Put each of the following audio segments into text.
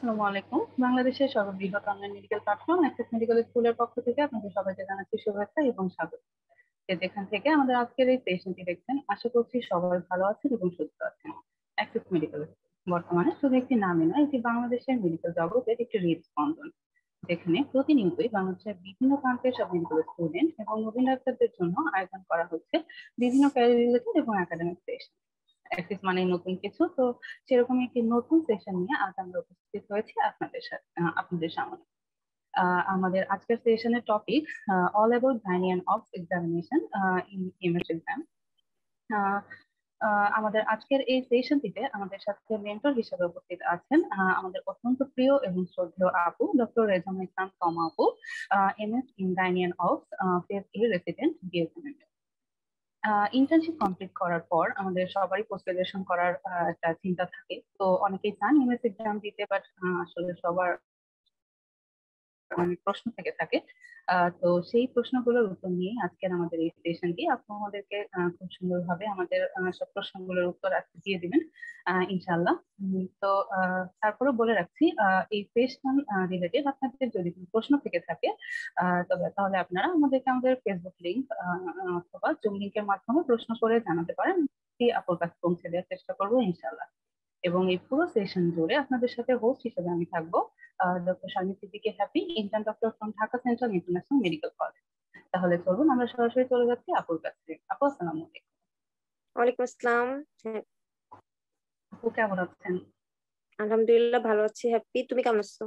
আসসালামু আলাইকুম। বাংলাদেশের সর্ববৃহৎ online medical platform access medical স্কুলের পক্ষ থেকে আপনাদের সবাইকে জানাচ্ছি শুভেচ্ছা এবং স্বাগত। যে যেখান থেকে আমাদের আজকের এই সেশনটি দেখছেন, আশা করছি সবাই ভালো আছেন এবং সুস্থ আছেন। অ্যাক্সেস মেডিকেল বর্তমানে শুধু একটি নামে নয়, এটি বাংলাদেশের মেডিকেল জগতের একটি হৃদস্পন্দন যেখানে প্রতিনিয়তই বাংলাদেশের বিভিন্ন প্রান্তের সব মেডিকেল স্টুডেন্ট এবং নবীন ডাক্তারদের জন্য আয়োজন করা হচ্ছে বিভিন্ন ক্যারিয়ার রিলেটেড এবং একাডেমিক সেশন অ্যাক্সিস মানে নতুন কিছু। তো সেরকম একটি নতুন সেশন নিয়ে আজ আমরা উপস্থিত হয়েছি আপনাদের সাথে আপনাদের সামনে। আমাদের আজকের সেশনের topic all about গাইনিয়ান obs examination in MS exam আমাদের আজকের এই সেশনটিতে আমাদের সাথে মেন্টর হিসেবে উপস্থিত আছেন আমাদের অত্যন্ত প্রিয় এবং শ্রদ্ধেয় আপু ডক্টর রেজামা ইসলাম তমা আপু M S in গাইনিয়ান obs phase A resident BSMM internship complete করার পর আমাদের সবারই পোস্ট গ্রাজুয়েশন করার একটা চিন্তা থাকে। তো অনেকেই চান এমএস এক্সাম দিতে বাট আসলে সবার অনেক প্রশ্ন থেকে থাকে। তো সেই প্রশ্নগুলোর উত্তর নিয়ে আজকের আমাদের এই সেশনটি আপনি আমাদেরকে খুব সুন্দরভাবে আমাদের সব প্রশ্নগুলোর উত্তর আজকে দিয়ে দিবেন ইনশাল্লাহ তো তারপরে বলে রাখছি এই সেশন রিলেটেড আপনাদের যদি কোনো প্রশ্ন থেকে থাকে তবে, তাহলে আপনারা আমাদেরকে আমাদের ফেসবুক লিঙ্ক অথবা জুম লিঙ্কের মাধ্যমে প্রশ্ন করে জানাতে পারেন। আপনার কাছে পৌঁছে দেওয়ার চেষ্টা করব ইনশাল্লাহ এবং এই পুরো সেশন জুড়ে আপনাদের সাথে হোস্ট হিসেবে আমি থাকব doctor Shalini Siddiqui happy intern doctor from Dhaka central international medical college তাহলে চলুন আমরা সরাসরি চলে যাচ্ছি আপুর কাছে আপু আসসালামু আলাইকুম। ওয়ালাইকুম আসসালাম। আপু কেমন আছেন? আলহামদুলিল্লাহ ভালো আছি হ্যাপি তুমি কেমন আছো?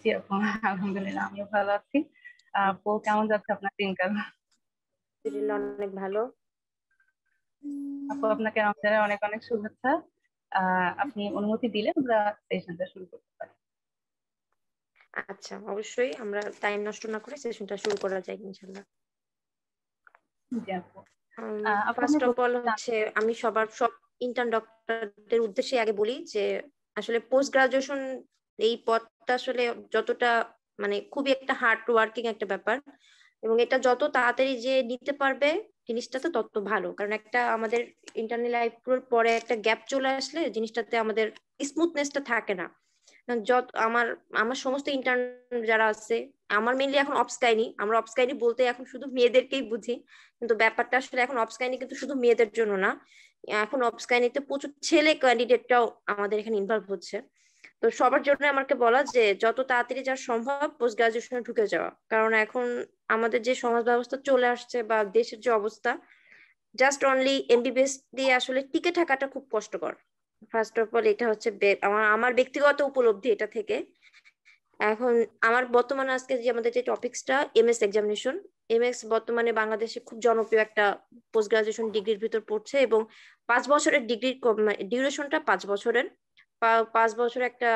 জি আপু আলহামদুলিল্লাহ আমিও ভালো আছি। আপু কেমন যাচ্ছে আপনার দিনকাল? অনেক ভালো। আপু আপনাকে রমজানের অনেক অনেক শুভেচ্ছা। আপনি অনুমতি দিলে আমরা সেশনটা শুরু করতে পারি। আচ্ছা অবশ্যই আমরা টাইম নষ্ট না করে সেশনটা শুরু করা যায় ইনশাআল্লাহ ফার্স্ট অফ অল হচ্ছে আমি সবার সব ইন্টার্ন ডক্টরদের উদ্দেশ্যে আগে বলি যে আসলে পোস্ট গ্রাজুয়েশন এই পথটা আসলে যতটা মানে খুবই একটা হার্ড ওয়ার্কিং একটা ব্যাপার। এবং এটা যত তাড়াতাড়ি যে নিতে পারবে জিনিসটাতে তত ভালো। কারণ একটা আমাদের ইন্টারনাল লাইফ পরে একটা গ্যাপ চলে আসলে জিনিসটাতে আমাদের স্মুথনেসটা থাকে না। যত আমার আমার সমস্ত ইন্টার্ন যারা আছে, আমার মেনলি এখন অপসকাইনি আমরা অপসকাইনি বলতে এখন শুধু মেয়েদেরকেই বুঝি। কিন্তু ব্যাপারটা আসলে এখন অপসকাইনি কিন্তু শুধু মেয়েদের জন্য না। এখন অপসকাইনিতে প্রচুর ছেলে ক্যান্ডিডেটটাও আমাদের এখানে ইনভলভ হচ্ছে। তো সবার জন্য আমাকে বলা যে যত তাড়াতাড়ি যা সম্ভব পোস্ট গ্রাজুয়েশনে ঢুকে যাওয়া। কারণ এখন আমাদের যে সমাজ ব্যবস্থা চলে আসছে বা দেশের যে অবস্থা জাস্ট অনলি এমবিবিএস দিয়ে আসলে টিকে থাকাটা খুব কষ্টকর। ফার্স্ট অফ অল এটা হচ্ছে আমার আমার ব্যক্তিগত উপলব্ধি এটা থেকে। এখন আমার বর্তমানে আজকে যে আমাদের যে টপিক্সটা এমএস এক্সামিনেশন এমএস বর্তমানে বাংলাদেশে খুব জনপ্রিয় একটা পোস্ট গ্রাজুয়েশন ডিগ্রির ভিতর পড়ছে এবং পাঁচ বছরের ডিগ্রির ডিউরেশনটা পাঁচ বছরের। পাঁচ বছর একটা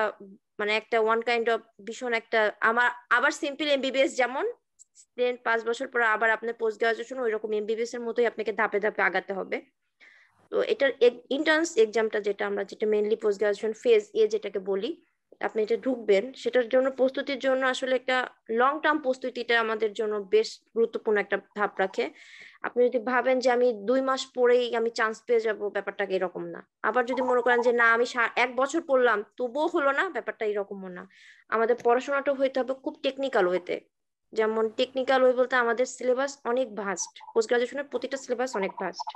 মানে একটা ওয়ান কাইন্ড অফ ভীষণ একটা, আমার, আবার সিম্পল এমবিবিএস যেমন দেন পাঁচ বছর পর আবার আপনার পোস্ট গ্রাজুয়েশন ওই রকম এমবিবিএস এর মতোই আপনাকে ধাপে ধাপে আগাতে হবে। তো এটার ইন্টার্নস এক্সামটা যেটা আমরা, যেটা মেনলি পোস্ট গ্রাজুয়েশন ফেজ এ যেটাকে বলি, আপনি এটা ঢুকবেন, সেটার জন্য প্রস্তুতির জন্য আসলে একটা লং টার্ম প্রস্তুতিটা আমাদের জন্য বেশ গুরুত্বপূর্ণ একটা ধাপ রাখে। আপনি যদি ভাবেন যে আমি দুই মাস পরেই আমি চান্স পেয়ে যাব, ব্যাপারটা এরকম না। আবার যদি মনে করেন যে, না, আমি এক বছর পড়লাম, তবুও হলো না, ব্যাপারটা এরকমও না। আমাদের পড়াশোনাটা হইতে হবে খুব টেকনিক্যাল ওয়েতে যেমন টেকনিক্যাল ওয়ে বলতে আমাদের সিলেবাস অনেক ভাস্ট পোস্ট গ্রাজুয়েশনের প্রতিটা সিলেবাস অনেক ভাস্ট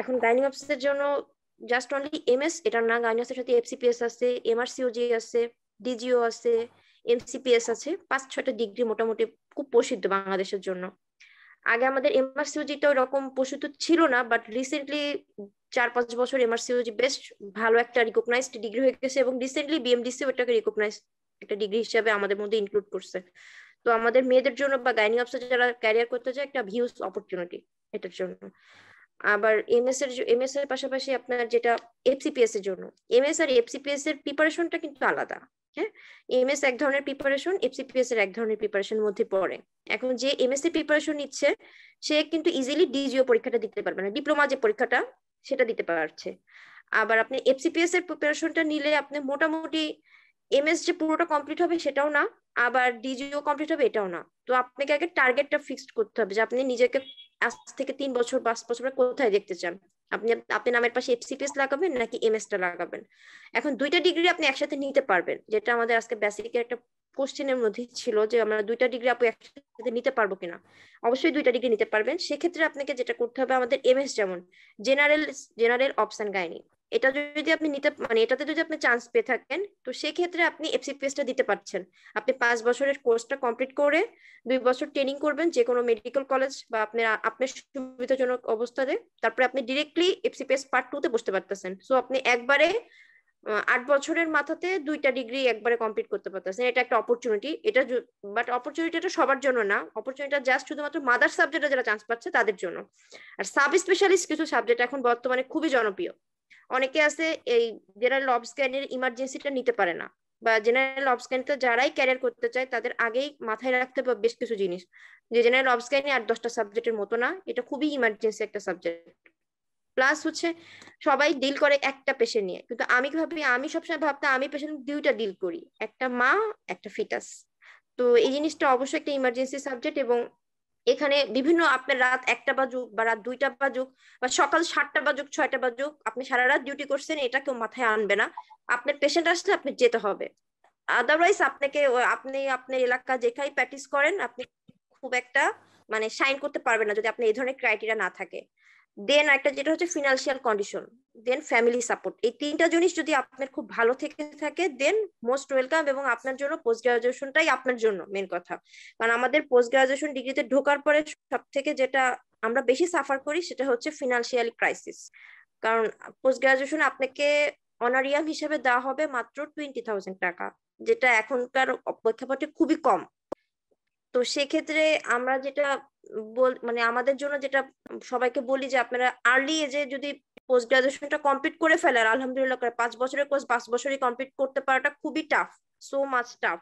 এখন গাইনি অফিসের জন্য জাস্ট অনলি এমএস এটা না গাইনাসের সাথে এফসিপিএস আছে এমআরসিওজি আছে ডিজিও আছে এমসিপিএস আছে পাঁচ ছয়টা ডিগ্রি মোটামুটি খুব প্রসিদ্ধ বাংলাদেশের জন্য। আগে আমাদের এমআরসিওজিটা ওরকম প্রসিদ্ধ ছিল না বাট রিসেন্টলি চার পাঁচ বছর এমআরসিওজি বেশ ভালো একটা রিকগনাইজড ডিগ্রি হয়ে গেছে এবং রিসেন্টলি বিএমডিসি ওটাকে রিকগনাইজ একটা ডিগ্রি হিসেবে আমাদের মধ্যে ইনক্লুড করছে। তো আমাদের মেয়েদের জন্য বা গাইনি অফিসার যারা ক্যারিয়ার করতে চায়, একটা ভিউজ অপরচুনিটি এটার জন্য। আবার এমএস এর এমএস এর পাশাপাশি আপনার যেটা এফসিপিএস এর জন্য এমএস আর এফসিপিএস এর প্রিপারেশনটা কিন্তু আলাদা। হ্যাঁ? এমএস এক ধরনের প্রিপারেশন এফসিপিএস এর এক ধরনের প্রিপারেশন মধ্যে পড়ে। এখন যে এমএস এর প্রিপারেশন নিচ্ছে, সে কিন্তু ইজিলি ডিজিও পরীক্ষাটা দিতে পারবে না। ডিপ্লোমা যে পরীক্ষাটা, সেটা দিতে পারছে। আবার আপনি এফসিপিএস এর প্রিপারেশনটা নিলে আপনি মোটামুটি এমএস যে পুরোটা কমপ্লিট হবে সেটাও না, আবার ডিজিও কমপ্লিট হবে এটাও না। তো আপনাকে আগে টার্গেটটা ফিক্সড করতে হবে যে আপনি নিজেকে আজ থেকে তিন বছর পাঁচ বছর কোথায় দেখতে চান। আপনি আপনি নামের পাশে এফসিপিএস লাগাবেন নাকি এমএসটা লাগাবেন? এখন দুইটা ডিগ্রি আপনি একসাথে নিতে পারবেন, যেটা আমাদের আজকে বেসিকের একটা কোশ্চেনের মধ্যে ছিল যে আমরা দুইটা ডিগ্রি আপু একসাথে নিতে পারব কিনা? অবশ্যই দুইটা ডিগ্রি নিতে পারবেন। সেক্ষেত্রে আপনাকে যেটা করতে হবে আমাদের এমএস যেমন জেনারেল জেনারেল অপশন গাইনি এটা যদি আপনি নিতে মানে এটাতে যদি আপনি চান্স পেয়ে থাকেন, তো সেক্ষেত্রে আপনি এফসিপিএসটা দিতে পারছেন। আপনি পাঁচ বছরের কোর্সটা কমপ্লিট করে দুই বছর ট্রেনিং করবেন যে কোনো মেডিকেল কলেজ বা আপনার আপনার সুবিধাজনক অবস্থাতে। তারপরে আপনি ডিরেক্টলি এফসিপিএস পার্ট টু তে বসতে পারতেছেন। সো আপনি একবারে আট বছরের মাথাতে দুইটা ডিগ্রি একবারে কমপ্লিট করতে পারতেছেন। এটা একটা অপরচুনিটি এটা বাট অপরচুনিটিটা সবার জন্য না। অপরচুনিটিটা জাস্ট শুধুমাত্র মাদার সাবজেক্টে যারা চান্স পাচ্ছে তাদের জন্য। আর সাব স্পেশালিস্ট কিছু সাবজেক্ট এখন বর্তমানে খুবই জনপ্রিয়। অনেকে আছে এই জেনারেল অবস্ক্যানের ইমার্জেন্সিটা নিতে পারে না, বা জেনারেল অবস্ক্যানিতে যারাই ক্যারিয়ার করতে চায় তাদের আগেই মাথায় রাখতে হবে বেশ কিছু জিনিস। যে জেনারেল অবস্ক্যানি আর দশটা সাবজেক্টের মতো না, এটা খুবই ইমার্জেন্সি একটা সাবজেক্ট প্লাস হচ্ছে সবাই ডিল করে একটা পেশেন্ট নিয়ে। কিন্তু আমি কি ভাবি, আমি সবসময় ভাবতাম আমি পেশেন্ট দুইটা ডিল করি, একটা মা, একটা ফিটাস তো এই জিনিসটা অবশ্যই একটা ইমার্জেন্সি সাবজেক্ট এবং এখানে বিভিন্ন আপনার রাত একটা বাজুক বা রাত দুইটা বাজুক বা সকাল সাতটা বাজুক, ছয়টা বাজুক, আপনি সারা রাত ডিউটি করছেন, এটা কেউ মাথায় আনবে না। আপনার পেশেন্ট আসলে আপনি যেতে হবে। আদারওয়াইজ আপনাকে আপনি আপনার এলাকা যেখানে প্র্যাকটিস করেন, আপনি খুব একটা মানে সাইন করতে পারবেন না যদি আপনি এই ধরনের ক্রাইটেরিয়া না থাকে। দেন একটা যেটা হচ্ছে financial condition then family support এই তিনটা জিনিস যদি আপনার খুব ভালো থেকে থাকে দেন মোস্ট ওয়েলকাম এবং আপনার জন্য পোস্ট গ্রাজুয়েশনটাই আপনার জন্য মেন কথা। কারণ আমাদের পোস্ট গ্রাজুয়েশন ডিগ্রিতে ঢোকার পরে সব থেকে যেটা আমরা বেশি সাফার করি সেটা হচ্ছে ফিনান্সিয়াল ক্রাইসিস কারণ পোস্ট গ্রাজুয়েশন আপনাকে অনারিয়াম হিসেবে দেওয়া হবে মাত্র টোয়েন্টি থাউজেন্ড টাকা, যেটা এখনকার প্রেক্ষাপটে খুবই কম। তো সেক্ষেত্রে আমরা যেটা বল মানে আমাদের জন্য যেটা সবাইকে বলি যে আপনারা আর্লি এজে যদি পোস্ট গ্রাজুয়েশনটা কমপ্লিট করে ফেলেন আলহামদুলিল্লাহ করে পাঁচ বছরের কোর্স পাঁচ বছরই কমপ্লিট করতে পারাটা খুবই টাফ সো মাচ টাফ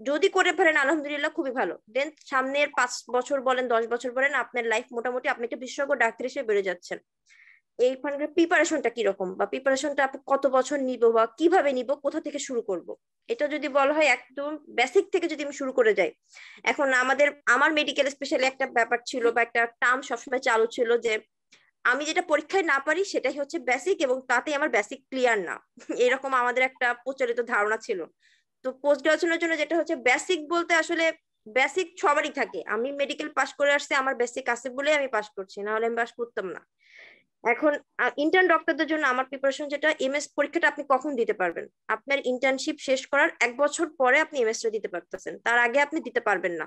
যদি করে ফেলেন, আলহামদুলিল্লাহ খুবই ভালো। দেন সামনের পাঁচ বছর বলেন, দশ বছর বলেন, আপনার লাইফ মোটামুটি আপনি একটা বিশেষজ্ঞ ডাক্তার হিসেবে বেড়ে যাচ্ছেন। এইখানকার প্রিপারেশনটা কীরকম? বা প্রিপারেশনটা কত বছর নিব বা কীভাবে নিব? কোথা থেকে শুরু করব? এটা যদি বলা হয় একদম বেসিক থেকে যদি আমি শুরু করে যাই। এখন আমাদের, আমার মেডিকেল স্পেশালি একটা ব্যাপার ছিল বা একটা টার্ম সবসময় চালু ছিল যে আমি যেটা পরীক্ষায় না পারি সেটাই হচ্ছে বেসিক এবং তাতে আমার বেসিক ক্লিয়ার না। এরকম আমাদের একটা প্রচলিত ধারণা ছিল। তো পোস্ট গ্রাজুয়েশনের জন্য যেটা হচ্ছে বেসিক বলতে আসলে বেসিক সবারই থাকে। আমি মেডিকেল পাস করে আসছি, আমার বেসিক আছে বলে আমি পাস করছি না হলে আমি পাস করতাম না। এখন ইন্টার্ন ডক্টরদের জন্য আমার প্রিপারেশন যেটা এমএস পরীক্ষাটা আপনি কখন দিতে পারবেন? আপনার ইন্টার্নশিপ শেষ করার এক বছর পরে আপনি এমএসটা দিতে পারতেছেন। তার আগে আপনি দিতে পারবেন না।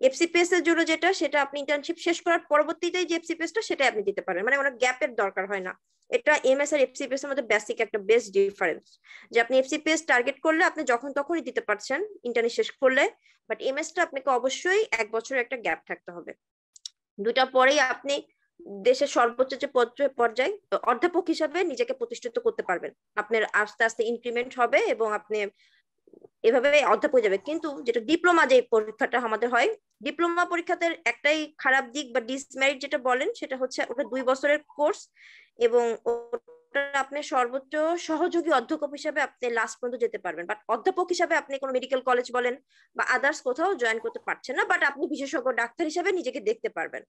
এফসিপিএস এর জন্য যেটা, সেটা আপনি ইন্টার্নশিপ শেষ করার পরবর্তীতে যে এফসিপিএসটা সেটা আপনি দিতে পারেন মানে অনেক গ্যাপের দরকার হয় না। এটা এমএস আর এফসিপিএস এর মধ্যে বেসিক একটা বেস্ট ডিফারেন্স যে আপনি এফসিপিএস টার্গেট করলে আপনি যখন তখনই দিতে পারছেন ইন্টার্নশিপ শেষ করলে বাট এমএসটা আপনাকে অবশ্যই এক বছরের একটা গ্যাপ থাকতে হবে। দুটা পরেই আপনি দেশের সর্বোচ্চ যে পর্যায়ে, অধ্যাপক হিসাবে নিজেকে প্রতিষ্ঠিত করতে পারবেন। আপনার আস্তে আস্তে ইনক্রিমেন্ট হবে এবং আপনি এভাবে অধ্যাপক যাবে কিন্তু যেটা ডিপ্লোমা যে পরীক্ষাটা আমাদের হয় ডিপ্লোমা পরীক্ষাতে একটাই খারাপ দিক বা ডিসমেরিট যেটা বলেন, সেটা হচ্ছে ওটা দুই বছরের কোর্স এবং আপনি সর্বোচ্চ সহযোগী অধ্যাপক হিসাবে আপনি লাস্ট পর্যন্ত যেতে পারবেন। বাট অধ্যাপক হিসাবে আপনি কোনো মেডিকেল কলেজ বলেন বা আদার্স কোথাও জয়েন করতে পারছেন না বাট আপনি বিশেষজ্ঞ, ডাক্তার হিসাবে নিজেকে দেখতে পারবেন।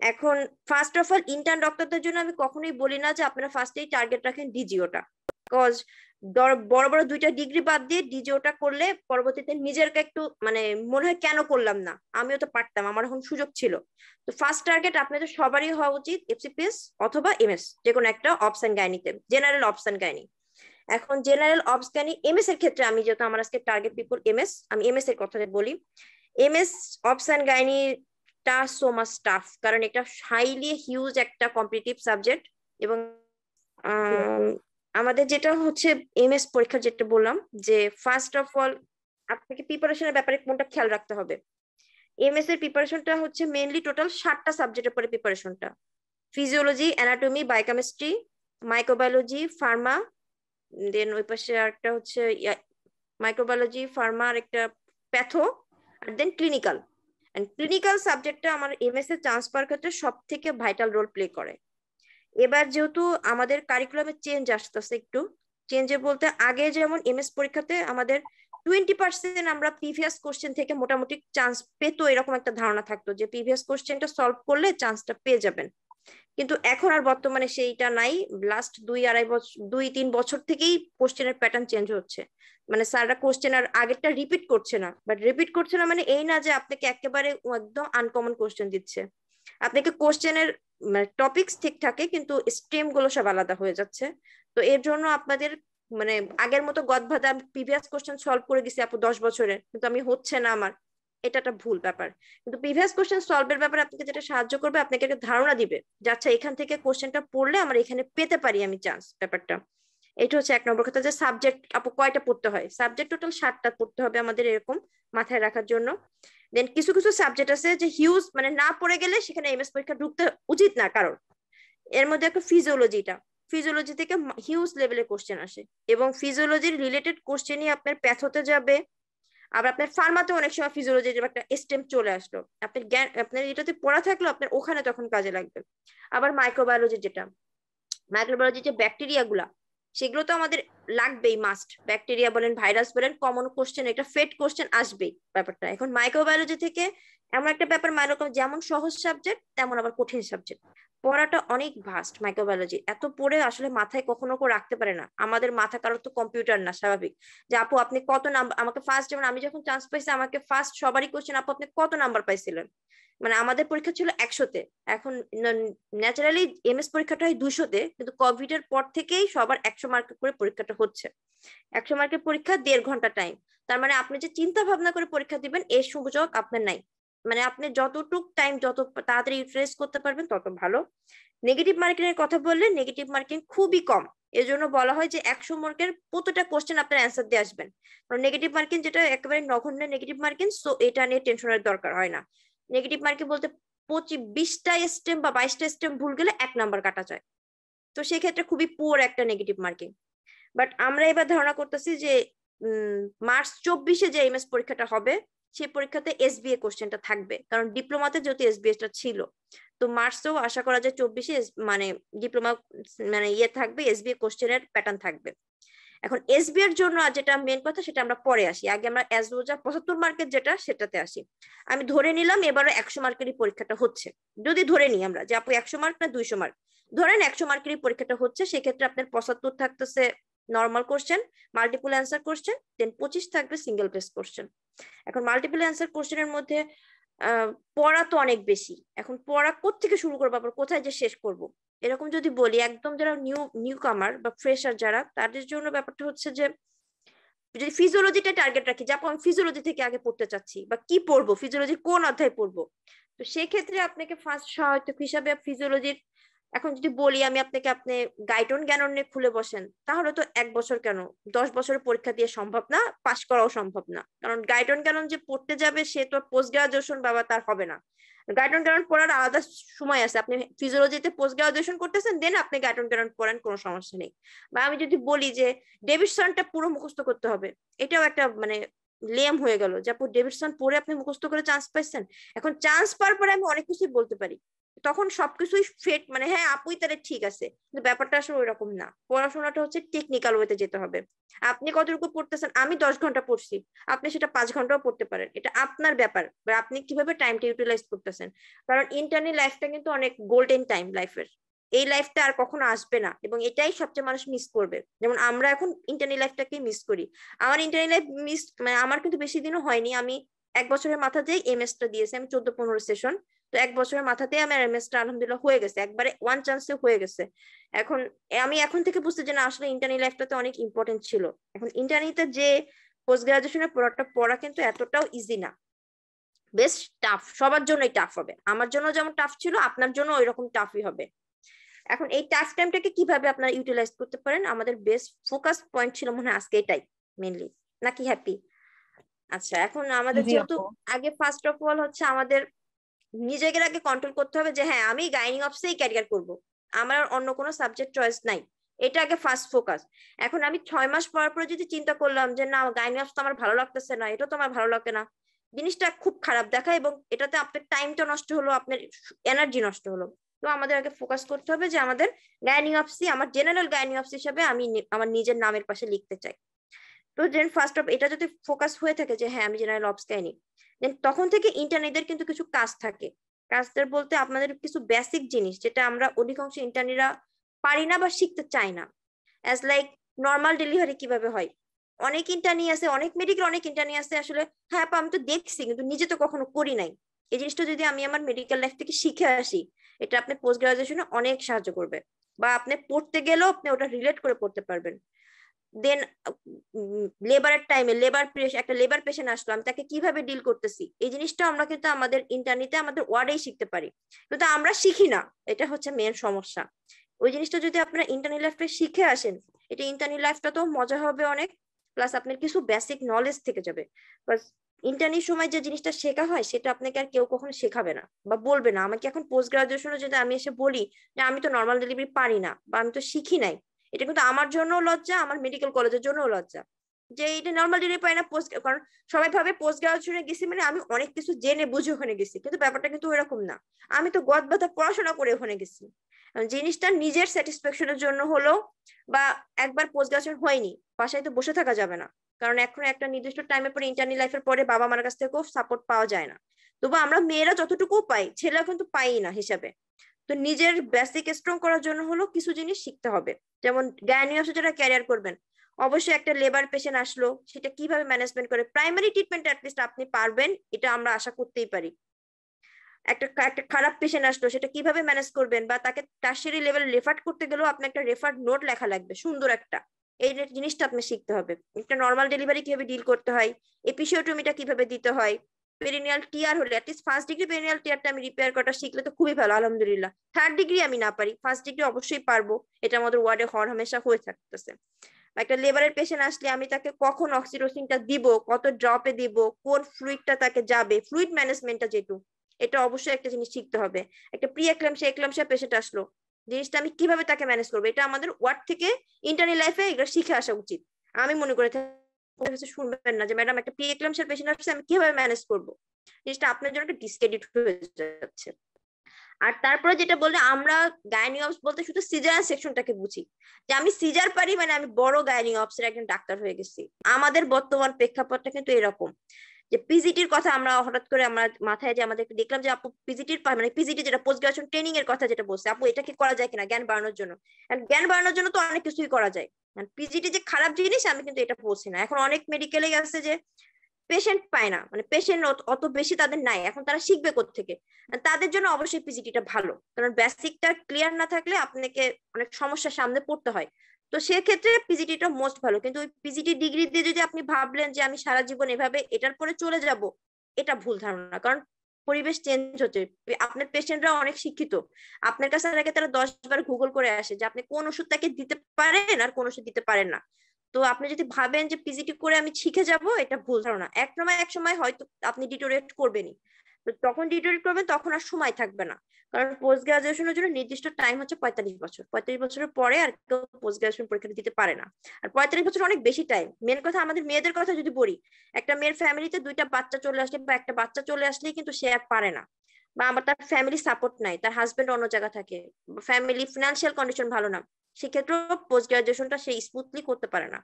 এখন ফার্স্ট অফ অল ইন্টার্ন ডক্টরদের জন্য আমি কখনোই বলি না যে আপনারা ফার্স্টেই টার্গেট রাখেন ডিজিওটা বিকজ বড় বড় দুইটা ডিগ্রি বাদ দিয়ে ডিজিওটা করলে পরবর্তীতে নিজেরকে একটু মানে মনে হয় কেন করলাম না? আমিও তো পারতাম, আমার এখন সুযোগ ছিল। তো ফার্স্ট টার্গেট আপনাদের সবারই হওয়া উচিত এফসিপিএস অথবা এমএস যে কোনো একটা অপশন গাইনিতে জেনারেল অপশন গাইনি এখন জেনারেল অপস গাইনি এমএস এর ক্ষেত্রে আমি যেহেতু আমার আজকে টার্গেট পিপল এমএস আমি এমএস এর কথা বলি। এমএস অপশন গাইনি টা সো মাচ টাফ কারণ এটা হাইলি হিউজ একটা কম্পিটিটিভ সাবজেক্ট এবং আমাদের যেটা হচ্ছে এমএস পরীক্ষা যেটা বললাম, যে ফার্স্ট অফ অল আপনাকে প্রিপারেশনের ব্যাপারে কোনটা খেয়াল রাখতে হবে? এমএস এর প্রিপারেশনটা হচ্ছে মেইনলি টোটাল ষাটটা সাবজেক্টের পরে প্রিপারেশনটা physiology anatomy biochemistry microbiology pharma then ওই পাশে একটা হচ্ছে মাইক্রোবায়োলজি ফার্মা আর একটা প্যাথো আর দেন ক্লিনিক্যাল ক্লিনিক্যাল সাবজেক্টটা আমার এমএস এর চান্স পাওয়ার ক্ষেত্রে সব থেকে ভাইটাল রোল প্লে করে। এবার যেহেতু আমাদের কারিকুলামে চেঞ্জ আসতেছে একটু চেঞ্জে বলতে আগে যেমন এমএস পরীক্ষাতে আমাদের টোয়েন্টি পার্সেন্ট আমরা প্রিভিয়াস কোশ্চেন থেকে মোটামুটি চান্স পেতো এরকম একটা ধারণা থাকতো যে প্রিভিয়াস কোশ্চেনটা সলভ করলে চান্সটা পেয়ে যাবেন। কিন্তু এখন আর বর্তমানে সেইটা নাই। লাস্ট দুই আড়াই বছর দুই তিন বছর থেকেই কোশ্চেনের প্যাটার্ন চেঞ্জ হচ্ছে। মানে স্যাররা কোশ্চেন আর আগেরটা রিপিট করছে না। বাট রিপিট করছে না মানে এই না যে আপনাকে একেবারে একদম আনকমন কোশ্চেন দিচ্ছে। আপনাকে কোশ্চেনের টপিকস ঠিক থাকে, কিন্তু স্ট্রিমগুলো সব আলাদা হয়ে যাচ্ছে। তো এর জন্য আপনাদের মানে আগের মতো গদভাদা প্রিভিয়াস কোশ্চেন সলভ করে গেছি আপু দশ বছরে। কিন্তু আমি হচ্ছে না আমার। এটা একটা ভুল ব্যাপার। কিন্তু প্রিভিয়াস কোশ্চেন সলভের ব্যাপারে আপনাকে যেটা সাহায্য করবে, আপনাকে একটা ধারণা দিবে যে আচ্ছা এখান থেকে কোশ্চেনটা পড়লে আমরা এখানে পেতে পারি আমি চান্স ব্যাপারটা। এটা হচ্ছে এক নম্বর কথা যে সাবজেক্ট আপু, কয়টা পড়তে হয়? সাবজেক্ট টোটাল ষাটটা পড়তে হবে আমাদের এরকম মাথায় রাখার জন্য। দেন কিছু কিছু সাবজেক্ট আছে যে হিউজ মানে না পড়ে গেলে সেখানে এমএস পরীক্ষা ঢুকতে উচিত না কারণ এর মধ্যে একটা ফিজিওলজিটা ফিজিওলজি থেকে হিউজ লেভেলের কোশ্চেন আসে। এবং ফিজিওলজির রিলেটেড কোশ্চেনই আপনার প্যাথ হতে যাবে। আবার আপনার ফার্মাতে অনেক সময় ফিজিওলজি একটা স্টেম চলে আসলো। আপনার জ্ঞান, আপনার এটাতে পড়া থাকল আপনার ওখানে তখন কাজে লাগবে। আবার মাইক্রোবায়োলজি যেটা মাইক্রোবায়োলজি যে ব্যাকটেরিয়া গুলা, সেগুলো তো আমাদের লাগবেই মাস্ট ব্যাকটেরিয়া বলেন ভাইরাস বলেন কমন কোশ্চেন একটা ফেট কোশ্চেন আসবেই ব্যাপারটা। এখন মাইক্রোবায়োলজি থেকে এমন একটা ব্যাপার মাইক্রো যেমন সহজ সাবজেক্ট তেমন আবার কঠিন সাবজেক্ট পড়াটা অনেক ভাস্ট মাইক্রোবায়োলজি এত পড়ে আসলে মাথায় কখনো কেউ রাখতে পারে না। আমাদের মাথা কারোর তো কম্পিউটার না, স্বাভাবিক। যে আপু, আপনি কত নাম্বার আমাকে ফার্স্ট যেমন আমি যখন চান্স পাইছি, আমাকে ফার্স্ট সবারই কোশ্চেন আপু, আপনি কত নাম্বার পাইছিলেন? মানে আমাদের পরীক্ষা ছিল একশোতে। এখন ন্যাচারালি এম এস পরীক্ষাটা হয় দুশোতে, কিন্তু কোভিড এর পর থেকেই সবার একশো মার্কের করে পরীক্ষাটা হচ্ছে। একশো মার্কের পরীক্ষা দেড় ঘণ্টা টাইম তার মানে আপনি যে চিন্তা ভাবনা করে পরীক্ষা দিবেন, এর সুযোগ আপনার নাই। মানে আপনি যতটুক টাইম যত তাড়াতাড়ি ইউটিলাইজ করতে পারবেন, তত ভালো। নেগেটিভ মার্কিং এর কথা বললে নেগেটিভ মার্কিং খুবই কম। এজন্য বলা হয় যে একশো মার্কের প্রতিটা কোশ্চেন আপনার অ্যান্সার দিয়ে আসবেন। নেগেটিভ মার্কিং যেটা একেবারে নগণ্য নেগেটিভ মার্কিং সো এটা নিয়ে টেনশনের দরকার হয় না। নেগেটিভ মার্কিং বলতে পঁচিশ, বিশটা স্টেম বা বাইশটা স্টেম ভুল গেলে এক নাম্বার কাটা যায়। তো সেক্ষেত্রে খুবই পুয়ার একটা নেগেটিভ মার্কিং বাট আমরা এবার ধারণা করতেছি যে মার্চ চব্বিশে যে এমএস পরীক্ষাটা হবে সেই পরীক্ষাতে এসবিএ কোশ্চেনটা থাকবে। কারণ ডিপ্লোমাতে যেহেতু এসবিএসটা ছিল, তো মার্চেও আশা করা যায় চব্বিশে মানে ডিপ্লোমা মানে ইয়ে থাকবে এসবিএ কোশ্চেনের প্যাটার্ন থাকবে। এখন এসবি এর জন্য যেটা মেন কথা সেটা আমরা পরে আসি। আগে আমরা অ্যাজবোজা পঁচাত্তর মার্কের যেটা সেটাতে আসি। আমি ধরে নিলাম এবারে একশো মার্কেরই পরীক্ষাটা হচ্ছে। যদি ধরে নিই আমরা যে আপু একশো মার্ক না দুইশো মার্ক ধরেন একশো মার্কেরই পরীক্ষাটা হচ্ছে, সেক্ষেত্রে আপনার পঁচাত্তর থাকতেছে normal question multiple answer question then পঁচিশ থাকবে সিঙ্গেল বেস কোশ্চেন এখন মাল্টিপল অ্যান্সার কোশ্চেনের মধ্যে পড়া তো অনেক বেশি। এখন পড়া থেকে শুরু করব? আবার কোথায় যে শেষ করব? এরকম যদি বলি, একদম যারা নিউ নিউ কামার বা ফ্রেশার যারা, তাদের জন্য ব্যাপারটা হচ্ছে যে, যদি ফিজিওলজিটা টার্গেট রাখি যাব আমি ফিজিওলজি থেকে আগে পড়তে চাচ্ছি, বা কি পড়ব? ফিজিওলজির কোন অধ্যায় পড়ব? তো সেক্ষেত্রে আপনাকে ফার্স্ট সহায়তা হিসাবে ফিজিওলজির এখন যদি বলি আমি আপনাকে আপনি গাইডন জ্ঞান নিয়ে খুলে বসেন, তাহলে তো এক বছর কেন? দশ বছরের পরীক্ষা দিয়ে সম্ভব না, পাশ করাও সম্ভব না। কারণ গাইডন জ্ঞান যে পড়তে যাবে, সে তো পোস্ট গ্রাজুয়েশন বাবা তার হবে না। গাইডন জ্ঞান পড়ার আলাদা সময় আছে। আপনি ফিজিওলজিতে পোস্ট গ্রাজুয়েশন করতেছেন দেন আপনি গাইডন জ্ঞান পড়েন, কোনো সমস্যা নেই। বা আমি যদি বলি যে ডেভিডসনটা পুরো মুখস্থ করতে হবে, এটাও একটা মানে লেম হয়ে গেল যে আপু, ডেভিডসন পড়ে আপনি মুখস্থ করে চান্স পাইছেন। এখন চান্স পাওয়ার পরে আমি অনেক কিছুই বলতে পারি। তখন সবকিছুই ফেট মানে হ্যাঁ আপুই তাহলে ঠিক আছে, কিন্তু ব্যাপারটা আসলে ওই রকম না। পড়াশোনাটা হচ্ছে টেকনিক্যাল ওয়েতে যেতে হবে। আপনি কতটুকু পড়তেছেন? আমি দশ ঘণ্টা পড়ছি, আপনি সেটা পাঁচ ঘন্টাও পড়তে পারেন। এটা আপনার ব্যাপার আপনি কীভাবে টাইমটা ইউটিলাইজ করতেছেন? কারণ ইন্টারনি লাইফটা কিন্তু অনেক গোল্ডেন টাইম লাইফের এই লাইফটা আর কখনো আসবে না, এবং এটাই সবচেয়ে মানুষ মিস করবে। যেমন আমরা এখন ইন্টারনি লাইফটাকে মিস করি। আমার ইন্টারনি লাইফ মিস মানে আমার কিন্তু বেশি দিনও হয়নি। আমি এক বছরের মাথাতেই এমএসটা দিয়েছি, আমি চোদ্দ পনেরো সেশন তো এক বছরের মাথাতে আমার এমএসটা আলহামদুলিল্লাহ হয়ে গেছে একবারে ওয়ান চান্সে হয়ে গেছে। এখন আমি এখন থেকে বুঝতে যে না আসলে ইন্টারনি লাইফটাতে অনেক ইম্পর্টেন্ট ছিল। এখন ইন্টারনিতে যে পোস্ট গ্রাজুয়েশনের পড়াটা পড়া কিন্তু এতটাও ইজি না। বেশ টাফ সবার জন্যই টাফ হবে। আমার জন্য যেমন টাফ ছিল আপনার জন্য ওই রকম টাফই হবে। এখন এই টাফ টাইমটাকে কীভাবে আপনারা ইউটিলাইজ করতে পারেন? আমাদের বেস্ট ফোকাস পয়েন্ট ছিল মনে হয় আজকে এটাই মেনলি নাকি হ্যাপি আচ্ছা এখন আমাদের যেহেতু আগে ফার্স্ট অফ অল হচ্ছে আমাদের নিজেকে আগে কন্ট্রোল করতে হবে যে হ্যাঁ আমি গাইনিং অফসেই ক্যারিয়ার করব। আমার অন্য কোনো সাবজেক্ট চয়েস নাই। এটা আগে ফার্স্ট ফোকাস এখন আমি ছয় মাস পর পরে যদি চিন্তা করলাম যে না গাইনিং অফস তো আমার ভালো লাগতেছে না, এটা তো আমার ভালো লাগে না, জিনিসটা খুব খারাপ দেখা এবং এটাতে আপনার টাইমটা নষ্ট হলো, আপনার এনার্জি নষ্ট হলো। তো আমাদের আগে ফোকাস করতে হবে যে আমাদের গাইনিং অফসি আমার জেনারেল গাইনিং অফস হিসাবে আমি আমার নিজের নামের পাশে লিখতে চাই। তো দেন ফার্স্ট অফ এটা যদি ফোকাস হয়ে থাকে যে হ্যাঁ আমি জেনারেল অপস গাইনি দেন তখন থেকে ইন্টারনেটের কিন্তু কিছু কাজ থাকে। কাজদের বলতে আপনাদের কিছু বেসিক জিনিস যেটা আমরা অধিকাংশ ইন্টার্নিরা পারি না বা শিখতে চাই না। অ্যাজ লাইক নর্মাল ডেলিভারি কীভাবে হয়? অনেক ইন্টারনি আছে, অনেক মেডিকেল অনেক ইন্টারনি আছে, আসলে হ্যাঁ আপা, আমি তো দেখছি, কিন্তু নিজে তো কখনো করি নাই। এই জিনিসটা যদি আমি আমার মেডিকেল লাইফ থেকে শিখে আসি, এটা আপনি পোস্ট গ্রাজুয়েশনে অনেক সাহায্য করবে। বা আপনি পড়তে গেলেও আপনি ওটা রিলেট করে পড়তে পারবেন। দেন লেবারের টাইমে লেবার একটা লেবার পেশেন্ট আসলো, আমি তাকে কীভাবে ডিল করতেছি? এই জিনিসটা আমরা কিন্তু আমাদের ইন্টারনেটে আমাদের ওয়ার্ডেই শিখতে পারি। কিন্তু আমরা শিখি না, এটা হচ্ছে মেন সমস্যা। ওই জিনিসটা যদি আপনারা ইন্টারনেট লাইফটা শিখে আসেন, এটা ইন্টারনেট লাইফটা তো মজা হবে অনেক প্লাস আপনার কিছু বেসিক নলেজ থেকে যাবে। ইন্টারনেট সময় যে জিনিসটা শেখা হয়, সেটা আপনাকে আর কেউ কখনো শেখাবে না, বা বলবে না। আমাকে এখন পোস্ট গ্রাজুয়েশনে যদি আমি এসে বলি যে, আমি তো নর্মাল ডেলিভারি পারি না, বা আমি তো শিখি নাই এটা কিন্তু আমার জন্য লজ্জা, আমার মেডিকেল কলেজের জন্য লজ্জা। যে এটা নর্মাল ডেলিভারি পাই না পোস্ট কারণ সবাই ভাবে পোস্ট গ্রাজুয়েশনে গেছি মানে আমি অনেক কিছু জেনে বুঝে ওখানে গেছি, কিন্তু ব্যাপারটা কিন্তু ওইরকম না। আমি তো গদ বাধা পড়াশোনা করে ওখানে গেছি। জিনিসটা নিজের স্যাটিসফ্যাকশনের জন্য হলো বা একবার পোস্ট গ্রাজুয়েশন হয়নি, বাসায় তো বসে থাকা যাবে না। কারণ এখন একটা নির্দিষ্ট টাইমের পরে ইন্টারনি লাইফের পরে বাবা মার কাছ থেকেও সাপোর্ট পাওয়া যায় না। তবু আমরা মেয়েরা যতটুকু পাই, ছেলেরা কিন্তু পাই না হিসাবে। তো নিজের বেসিক স্ট্রং করার জন্য হলো কিছু জিনিস শিখতে হবে। যেমন জ্ঞানীয় যারা ক্যারিয়ার করবেন, অবশ্যই একটা লেবার পেশেন্ট আসলো, সেটা কীভাবে ম্যানেজমেন্ট করে প্রাইমারি ট্রিটমেন্ট অ্যাটলিস্ট আপনি পারবেন, এটা আমরা আশা করতেই পারি। একটা একটা খারাপ পেশেন্ট আসলো, সেটা কীভাবে ম্যানেজ করবেন বা তাকে টার্সারি লেভেল রেফার করতে গেলেও আপনার একটা রেফার নোট লেখা লাগবে, সুন্দর একটা। এই জিনিসটা আপনি শিখতে হবে। একটা নর্মাল ডেলিভারি কীভাবে ডিল করতে হয় এপিসিওটমিটা কীভাবে দিতে হয় পেরিনিয়াল টিয়ার হলে at least first degree perineal টিয়ারটা আমি রিপেয়ার করাটা শিখলে তো খুবই ভালো, আলহামদুলিল্লাহ। থার্ড ডিগ্রি আমি না পারি ফার্স্ট ডিগ্রি অবশ্যই পারব, এটা আমাদের ওয়ার্ডে হর হামেশা হয়ে থাকতেছে। একটা লেবারের পেশেন্ট আসলে আমি তাকে কখন অক্সিটোসিনটা দিব, কত ড্রপে দিব, কোন ফ্লুইডটা তাকে যাবে ফ্লুইড ম্যানেজমেন্টটা যেটু এটা অবশ্যই একটা জিনিস শিখতে হবে। একটা প্রি একলামশা একলামশা পেশেন্ট আসলো, জিনিসটা আমি কীভাবে তাকে ম্যানেজ করব, এটা আমাদের ওয়ার্ড থেকে ইন্টারনাল লাইফে এগুলো শিখে আসা উচিত। আমি মনে করে শুনবেন না যে, ম্যাডাম, একটা প্রি পেশেন্ট আসছে, আমি কীভাবে ম্যানেজ করব? জিনিসটা আপনার জন্য একটা ডিসক্রেডিট হয়ে যাচ্ছে। আর তারপরে যেটা বললে, আমরা গাইনি অপস বলতে শুধু সিজার সেকশনটাকে বুঝি। যে আমি সিজার পারি মানে আমি বড় গাইনি অপসের একজন ডাক্তার হয়ে গেছি। আমাদের বর্তমান প্রেক্ষাপটটা কিন্তু এরকম। যে পিজিটির কথা আমরা হঠাৎ করে আমরা মাথায় যে আমাদের দেখলাম যে আপু পিজিটির মানে পিজিটি যেটা পোস্ট গ্রাজুয়েশন ট্রেনিং এর কথা যেটা বলছে, আপু এটা কি করা যায় কিনা জ্ঞান বাড়ানোর জন্য? জ্ঞান বাড়ানোর জন্য তো অনেক কিছুই করা যায়। পিজিটি যে খারাপ জিনিস, আমি কিন্তু এটা বলছি না। এখন অনেক মেডিকেলে আছে যে পেশেন্ট পায় না। মানে পেশেন্ট অত বেশি তাদের নাই। এখন তারা শিখবে থেকে তাদের জন্য অবশ্যই পিজিটিটা ভালো। কারণ বেসিকটা ক্লিয়ার না থাকলে আপনাকে অনেক সমস্যার সামনে পড়তে হয়। তো সেক্ষেত্রে পিজিটিটা মোস্ট ভালো। কিন্তু ওই পিজিটি ডিগ্রি দিয়ে যদি আপনি ভাবলেন যে আমি সারা জীবন এভাবে এটার পরে চলে যাব, এটা ভুল ধারণা। কারণ পরিবেশ চেঞ্জ হচ্ছে। আপনার পেশেন্টরা অনেক শিক্ষিত। আপনার কাছে আগে তারা দশ বার গুগল করে আসে যে আপনি কোন ওষুধ তাকে দিতে পারেন আর কোন ওষুধ দিতে পারেন না। তো আপনি যদি ভাবেন যে পিজিটি করে আমি শিখে যাব, এটা ভুল ধারণা। এক সময় এক সময় হয়তো আপনি ডিটোরেট করবেনই। তখন ডিটোরেট করবেন তখন আর সময় থাকবে না। কারণ পোস্ট গ্রাজুয়েশনের জন্য নির্দিষ্ট টাইম হচ্ছে পঁয়তাল্লিশ বছর। পঁয়তাল্লিশ বছরের পরে আর কেউ পোস্ট গ্রাজুয়েশন পরীক্ষা দিতে পারে না। আর পঁয়তাল্লিশ বছর অনেক বেশি টাইম মেন কথা আমাদের মেয়েদের কথা যদি বলি, একটা মেয়ের ফ্যামিলিতে দুইটা বাচ্চা চলে আসলে বা একটা বাচ্চা চলে আসলেই কিন্তু সে আর পারে না। বা আমার তার ফ্যামিলি সাপোর্ট নাই, তার হাজবেন্ড অন্য জায়গা থাকে। ফ্যামিলি ফিনান্সিয়াল কন্ডিশন ভালো না। সেক্ষেত্রেও পোস্ট গ্রাজুয়েশনটা সে স্মুথলি করতে পারে না।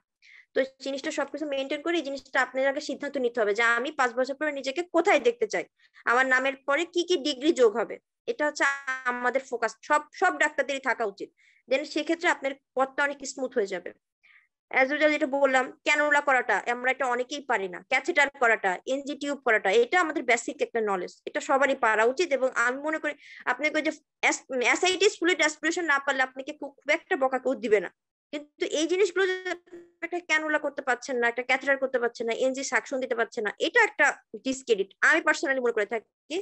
তো জিনিসটা সবকিছু মেনটেন করে এই জিনিসটা আপনার আগে সিদ্ধান্ত নিতে হবে যে আমি পাঁচ বছর পরে নিজেকে কোথায় দেখতে চাই? আমার নামের পরে কি কি ডিগ্রি যোগ হবে? এটা হচ্ছে আমাদের ফোকাস সব সব ডাক্তারদেরই থাকা উচিত। দেন সেক্ষেত্রে আপনার পথটা অনেক স্মুথ হয়ে যাবে। অ্যাজ যেটা বললাম ক্যানোলা করাটা, আমরা এটা অনেকেই পারি না। ক্যাথেটার করাটা এনজি টিউব করাটা, এটা আমাদের বেসিক একটা নলেজ এটা সবারই পারা উচিত এবং আমি মনে করি, আপনাকে যে এসআইটি ফ্লুইড অ্যাসপিরেশন না পারলে আপনাকে খুব একটা বকা কেউ দিবে না। কিন্তু এই জিনিসগুলো একটা ক্যানুলা করতে পারছেন না, একটা ক্যাথেটার করতে পারছেন না, এনজি সাকশন দিতে পারছেন না, এটা একটা ডিসক্রেডিট আমি পার্সোনালি মনে করে থাকি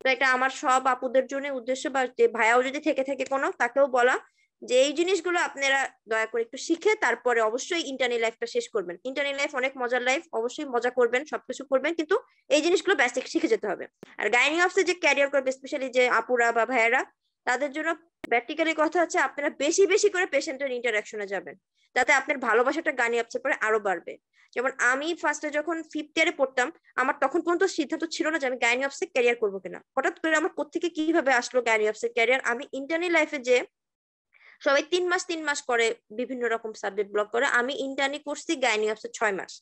তো এটা আমার সব আপুদের জন্য উদ্দেশ্য বা যে ভাইয়াও যদি থেকে থেকে কোনো, তাকেও বলা যে এই জিনিসগুলো আপনারা দয়া করে একটু শিখে তারপরে অবশ্যই ইন্টারনেট লাইফটা শেষ করবেন। ইন্টারনেট লাইফ অনেক মজার লাইফ অবশ্যই মজা করবেন, সবকিছু করবেন, কিন্তু এই জিনিসগুলো বেসিক শিখে যেতে হবে। আর গাইনি অফিসে যে ক্যারিয়ার করবে স্পেশালি যে আপুরা বা ভাইয়ারা তাদের জন্য প্র্যাকটিক্যালি কথা হচ্ছে আপনারা বেশি বেশি করে পেশেন্টের ইন্টারাকশনে যাবেন। যাতে আপনার ভালোবাসাটা গানি আপসের পরে আরও বাড়বে। যেমন আমি ফার্স্টে যখন ফিফথ ইয়ারে পড়তাম, আমার তখন পর্যন্ত সিদ্ধান্ত ছিল না যে আমি গাইনি অফসে ক্যারিয়ার করব কিনা। হঠাৎ করে আমার কোথেকে কীভাবে আসলো গাইনি অফসের ক্যারিয়ার আমি ইন্টারনাল লাইফে যে সবাই তিন মাস তিন মাস করে বিভিন্ন রকম সাবজেক্ট ব্লক করে, আমি ইন্টারনি করছি গাইনি অফসে ছয় মাস।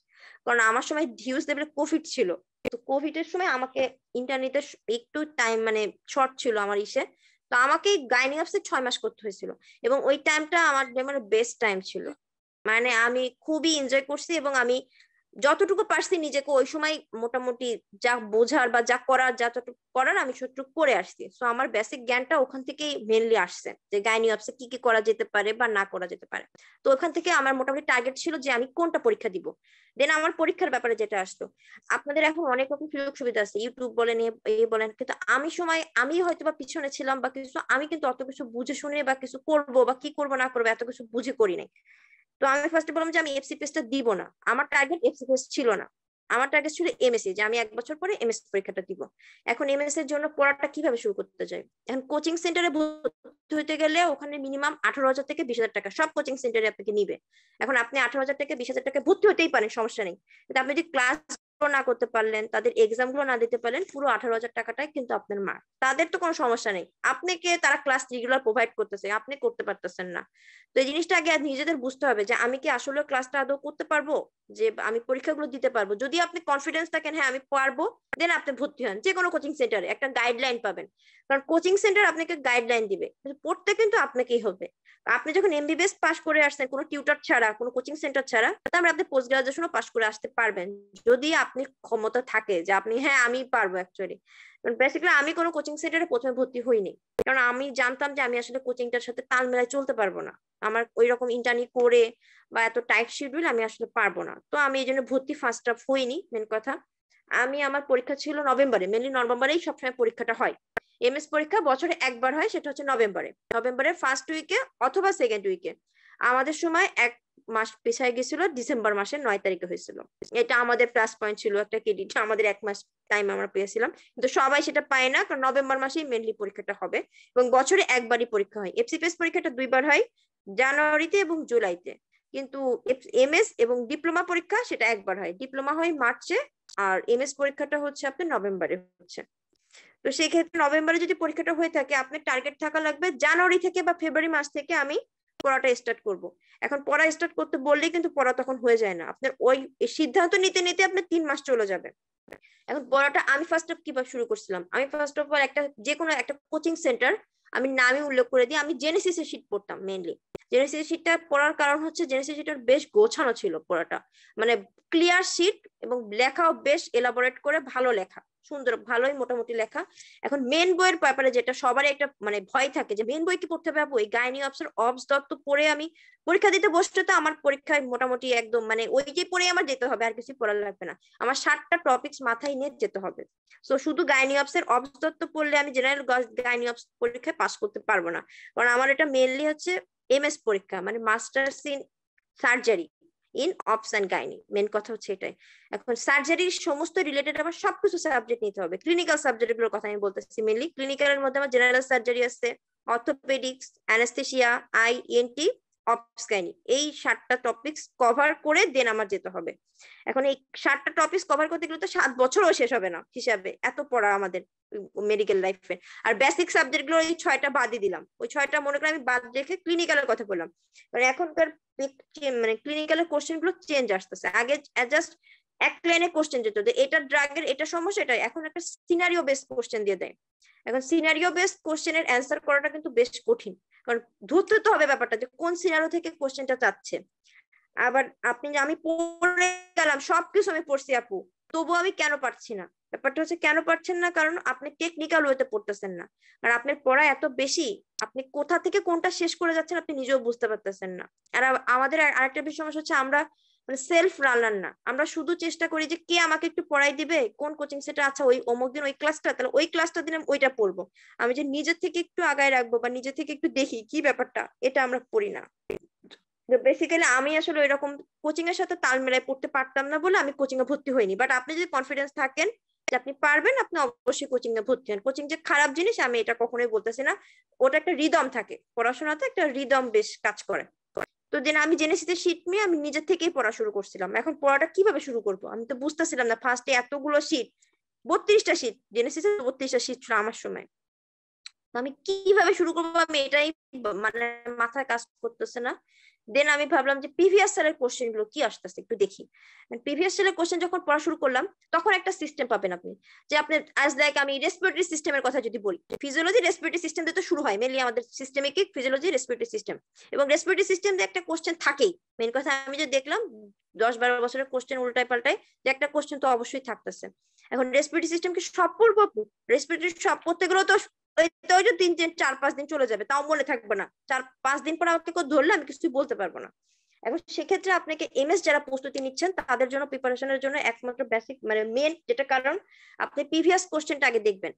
কারণ আমার সময় ডিউস লেভেলে কোভিড ছিল। তো কোভিড এর সময় আমাকে ইন্টারনেটে একটু টাইম মানে শর্ট ছিল আমার ইসে। তো আমাকে গাইনিং অফসে ছয় মাস করতে হয়েছিল এবং ওই টাইমটা আমার মানে বেস্ট টাইম ছিল। মানে আমি খুবই এনজয় করছি এবং আমি যতটুকু পারছি নিজেকে ওই সময় মোটামুটি যা বোঝার বা যা করার, যতটুকু করার আমি সতটুকু করে আসছি। তো আমার বেসিক জ্ঞানটা ওখান থেকেই মেনলি আসছে যে গাইনি অপসে কি কি করা যেতে পারে বা না করা যেতে পারে। তো ওখান থেকে আমার মোটামুটি টার্গেট ছিল যে আমি কোনটা পরীক্ষা দিব। দেন আমার পরীক্ষার ব্যাপারে যেটা আসতো, আপনাদের এখন অনেক রকম সুযোগ সুবিধা আছে ইউটিউব বলেন, এ বলেন, কিন্তু আমি সময়, আমি হয়তো বা পিছনে ছিলাম বা কিছু, আমি কিন্তু অত কিছু বুঝে শুনে বা কিছু করব বা কি করব না করব এত কিছু বুঝে করি নাই। তো আমি ফার্স্টে বললাম যে আমি এফসি পেজটা দিব না। আমার টার্গেট এফসি পেজ ছিল না। আমার টার্গেট ছিল এমএসসি যে আমি এক বছর পরে এমএসসি পরীক্ষাটা দিব। এখন এমএসসি এর জন্য পড়াটা কীভাবে শুরু করতে যাই এখন কোচিং সেন্টারে ভর্তি হতে গেলে ওখানে মিনিমাম আঠারো হাজার থেকে বিশ হাজার টাকা সব কোচিং সেন্টারে আপনাকে নিবে। এখন আপনি আঠারো হাজার থেকে বিশ হাজার টাকা ভর্তি হতেই পারেন, সমস্যা নেই। কিন্তু আপনি যদি ক্লাস না করতে পারলেন, তাদের এক্সামগুলো না দিতে পারলেন, পুরো আঠারো হাজার টাকাটাই কিন্তু আপনার মার তাদের তো কোনো সমস্যা নেই। আপনাকে তারা ক্লাস রেগুলার প্রোভাইড করতেছে, আপনি করতে পারতেছেন না। তো এই জিনিসটা আগে নিজেদের বুঝতে হবে যে আমি কি আসলে ক্লাসটা আদৌ করতে পারব? যে আমি পরীক্ষাগুলো দিতে পারব? যদি আপনি কনফিডেন্স থাকেন হ্যাঁ আমি পারব দেন আপনি ভর্তি হন। যে কোনো কোচিং সেন্টারে একটা গাইডলাইন পাবেন। কারণ কোচিং সেন্টার আপনাকে গাইডলাইন দিবে। পড়তে কিন্তু আপনাকেই হবে। আপনি যখন এমবিবিএস পাস করে আসছেন, কোনো টিউটার ছাড়া, কোনো কোচিং সেন্টার ছাড়া, তাহলে আপনি পোস্ট গ্রাজুয়েশনও পাস করে আসতে পারবেন। যদি আপনি ক্ষমতা থাকে যে আপনি হ্যাঁ আমি পারব অ্যাকচুয়ালি বেসিক্যালি আমি কোনো কোচিং সেন্টারে প্রথমে ভর্তি হইনি। কারণ আমি জানতাম যে আমি আসলে কোচিংটার সাথে তাল মেলায় চলতে পারব না। আমার ওই রকম ইন্টারনি করে বা এত টাইট শিডিউল আমি আসলে পারব না। তো আমি এই জন্য ভর্তি ফার্স্ট হাফ হইনি মেন কথা। আমি, আমার পরীক্ষা ছিল নভেম্বরে মেনলি নভেম্বরেই সবসময় পরীক্ষাটা হয়। এমএস পরীক্ষা বছরে একবার হয়, সেটা হচ্ছে নভেম্বরে। নভেম্বরের ফার্স্ট উইকে অথবা সেকেন্ড উইকে আমাদের সময় এক মাস পেছায় গেছিল, ডিসেম্বর মাসের নয় তারিখে হয়েছিল। এটা আমাদের প্লাস পয়েন্ট ছিল, একটা ক্রেডিট আমাদের এক মাস টাইম আমরা পেয়েছিলাম। কিন্তু সবাই সেটা পায় না, কারণ নভেম্বর মাসেই মেনলি পরীক্ষাটা হবে এবং বছরে একবারই পরীক্ষা হয়। এফসিপিএস পরীক্ষাটা দুইবার হয়, জানুয়ারিতে এবং জুলাইতে। কিন্তু এমএস এবং ডিপ্লোমা পরীক্ষা সেটা একবার হয়। ডিপ্লোমা হয় মার্চে আর এমএস পরীক্ষাটা হচ্ছে আপনার নভেম্বরে হচ্ছে। তো সেই ক্ষেত্রে নভেম্বরে যদি পরীক্ষাটা হয়ে থাকে, আপনার টার্গেট থাকা লাগবে জানুয়ারি থেকে বা ফেব্রুয়ারি মাস থেকে আমি পড়াটা স্টার্ট করব। এখন পড়া স্টার্ট করতে বললেই কিন্তু পড়া তখন হয়ে যায় না। আপনার ওই সিদ্ধান্ত নিতে নিতে আপনার তিন মাস চলে যাবে। এখন পড়াটা আমি ফার্স্ট অফ কীভাবে শুরু করছিলাম? আমি ফার্স্ট অফ অল একটা যে কোনো একটা কোচিং সেন্টার আমি নামই উল্লেখ করে দিই আমি জেনেসিস এর শীট পড়তাম মেনলি জেনেসিস শীটটা পড়ার কারণ হচ্ছে জেনেসিস শীটের বেশ গোছানো ছিল পড়াটা। মানে ক্লিয়ার শীট এবং লেখাও বেশ এলাবোরেট করে ভালো লেখা, সুন্দর, ভালোই মোটামুটি লেখা। এখন মেন বইয়ের ব্যাপারে যেটা সবারই একটা মানে ভয় থাকে যে মেন বই কি পড়তে হবে ওই গাইনি অফসের অবস দত্ত পড়ে আমি পরীক্ষা দিতে বসতে তো আমার পরীক্ষায় মোটামুটি একদম মানে ওই যে পড়ে আমার যেতে হবে, আর কিছু পড়া লাগবে না। আমার ষাটটা টপিক্স মাথায় নিয়ে যেতে হবে। তো শুধু গাইনি অফসের অবস দত্ত পড়লে আমি জেনারেল গাইনি অফস পরীক্ষায় পাস করতে পারব না। কারণ আমার এটা মেনলি হচ্ছে এমএস পরীক্ষা মানে masters in surgery in obs and gynae main কথা হচ্ছে এটাই। এখন সার্জারির সমস্ত রিলেটেড আমার সবকিছু সাবজেক্ট নিতে হবে। ক্লিনিক্যাল সাবজেক্টগুলোর কথা আমি বলতেছি মেনলি ক্লিনিক্যালের মধ্যে আমার জেনারেল সার্জারি আছে orthopaedics anaesthesia eye ENT obs gynae এই সাতটা টপিকস কভার করে দেন আমার যেতে হবে। এখন এই সাতটা টপিকস কভার করতে গেলে তো সাত বছরও শেষ হবে না হিসাবে। এত পড়া আমাদের মেডিকেল লাইফে আর বেসিক সাবজেক্টগুলো এই ছয়টা বাদই দিলাম। ওই ছয়টা মনে করে আমি বাদ রেখে ক্লিনিক্যালের কথা বললাম। কারণ এখনকার মানে ক্লিনিক্যালের কোশ্চেনগুলো চেঞ্জ আসতেছে। আগে জাস্ট এক লাইনে কোশ্চেন যেত যে এটা ড্রাগের এটা সমস্যা, এটা এখন একটা সিনারিও বেস কোশ্চেন দিয়ে দেয়। এখন সিনারিও বেস কোশ্চেনের অ্যান্সার করাটা কিন্তু বেশ কঠিন, কারণ ধরতে তো হবে ব্যাপারটা যে কোন সিনারিও থেকে কোশ্চেনটা চাচ্ছে। আবার আপনি আমি পড়ে গেলাম, সবকিছু আমি পড়ছি আপু তবু আমি কেন পারছি না? ব্যাপারটা হচ্ছে কেন পারছেন না? কারণ আপনি টেকনিক্যাল ওয়েতে পড়তেছেন না। আর আপনার পড়া এত বেশি, আপনি কোথা থেকে কোনটা শেষ করে যাচ্ছেন আপনি নিজেও বুঝতে পারতেছেন না। আর আমাদের আরেকটা বিষয় সমস্যা হচ্ছে আমরা মানে সেলফ রানার না। আমরা শুধু চেষ্টা করি যে কে আমাকে একটু পড়াই দিবে, কোন কোচিং সেটা আচ্ছা ওই অমুক দিন ওই ক্লাসটা তাহলে ওই ক্লাসটা দিন আমি ওইটা পড়ব। আমি যে নিজের থেকে একটু আগায় রাখব বা নিজে থেকে একটু দেখি কি ব্যাপারটা, এটা আমরা পড়ি না। বেসিক্যালি আমি আসলে ওই রকম কোচিং এর সাথে তাল মেলায় পড়তে পারতাম না বলে আমি কোচিং এ ভর্তি হইনি। বাট আপনি যদি কনফিডেন্স থাকেন যে আপনি পারবেন, আপনি অবশ্যই কোচিং এ ভর্তি হন। কোচিং যে খারাপ জিনিস, আমি এটা কখনোই বলতেছি না। ওটা একটা রিদম থাকে। পড়াশোনাতে একটা রিদম বেশ কাজ করে। তো দেন আমি জেনেছি যে শীট নিয়ে আমি নিজের থেকেই পড়া শুরু করছিলাম। এখন পড়াটা কীভাবে শুরু করব? আমি তো বুঝতেছিলাম না ফার্স্টে এতগুলো শীট বত্রিশটা শীট জেনেসিসে বত্রিশটা শীট ছিল আমার সময়। আমি কীভাবে শুরু করব? আমি এটাই মানে মাথায় কাজ করতেছে না। দেন আমি ভাবলাম যে প্রিভিয়াস সালের কোশ্চেনগুলো কি আসতেছে একটু দেখি। প্রিভিয়াস সালের কোশ্চেন যখন পড়া শুরু করলাম, তখন একটা সিস্টেম পাবেন আপনি। যে আপনি আজ লাইক আমি রেসপিরেটরি সিস্টেমের কথা যদি বলি ফিজিওলজি রেসপিরেটরি সিস্টেম দিয়ে তো শুরু হয় মেনলি আমাদের সিস্টেমিক ফিজিওলজি রেসপিরেটরি সিস্টেম এবং রেসপিরেটরি সিস্টেম দিয়ে একটা কোশ্চেন থাকেই। মেন কথা আমি যে দেখলাম, দশ বারো বছরের কোশ্চেন উল্টায় পাল্টায়, যে একটা কোশ্চেন তো অবশ্যই থাকতেছে। এখন রেসপিরেটরি সিস্টেম কি সব পড়ব? রেসপিরেটরি সব পড়তে গেলেও তো তো ওই যে তিন তিন চার পাঁচ দিন চলে যাবে, তাও মনে থাকবে না। চার পাঁচ দিন পর আমাকে কেউ ধরলে আমি কিছুই বলতে পারব না। এখন সেক্ষেত্রে আপনাকে এমএস যারা প্রস্তুতি নিচ্ছেন, তাদের জন্য প্রিপারেশনের জন্য একমাত্র বেসিক মানে মেন যেটা কারণ, আপনি প্রিভিয়াস কোশ্চেনটা আগে দেখবেন।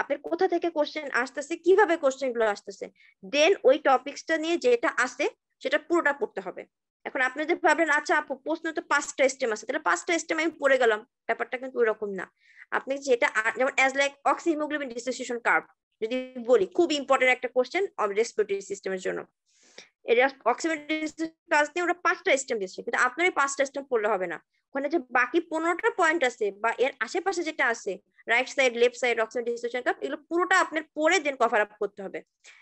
আপনার কোথা থেকে কোশ্চেন আসতেছে, কীভাবে কোশ্চেনগুলো আসতেছে। দেন ওই টপিক্সটা নিয়ে যেটা আসে সেটা পুরোটা পড়তে হবে। এখন আপনি যে ভাবলেন আচ্ছা আপু, প্রশ্ন তো পাঁচটা স্টেম আছে, তাহলে পাঁচটা স্টেম আমি পড়ে গেলাম। ব্যাপারটা কিন্তু ওইরকম না। আপনি যেটা যেমন as like oxyhemoglobin dissociation curve যদি বলি, খুব ইম্পর্টেন্ট একটা কোশ্চেন রেসপিরেটরি সিস্টেমের জন্য। এটা অক্সিমেট্রি কাজ নিয়ে ওরা পাঁচটা স্টেম দিচ্ছে কিন্তু আপনার পাঁচটা স্টেম পড়লে হবে না। ওখানে যে বাকি পনেরোটা পয়েন্ট আছে বা এর আশেপাশে যেটা আছে right side left side oxygen dissociation curve এগুলো পুরোটা আপনার পরে দেন কভার আপ করতে হবে।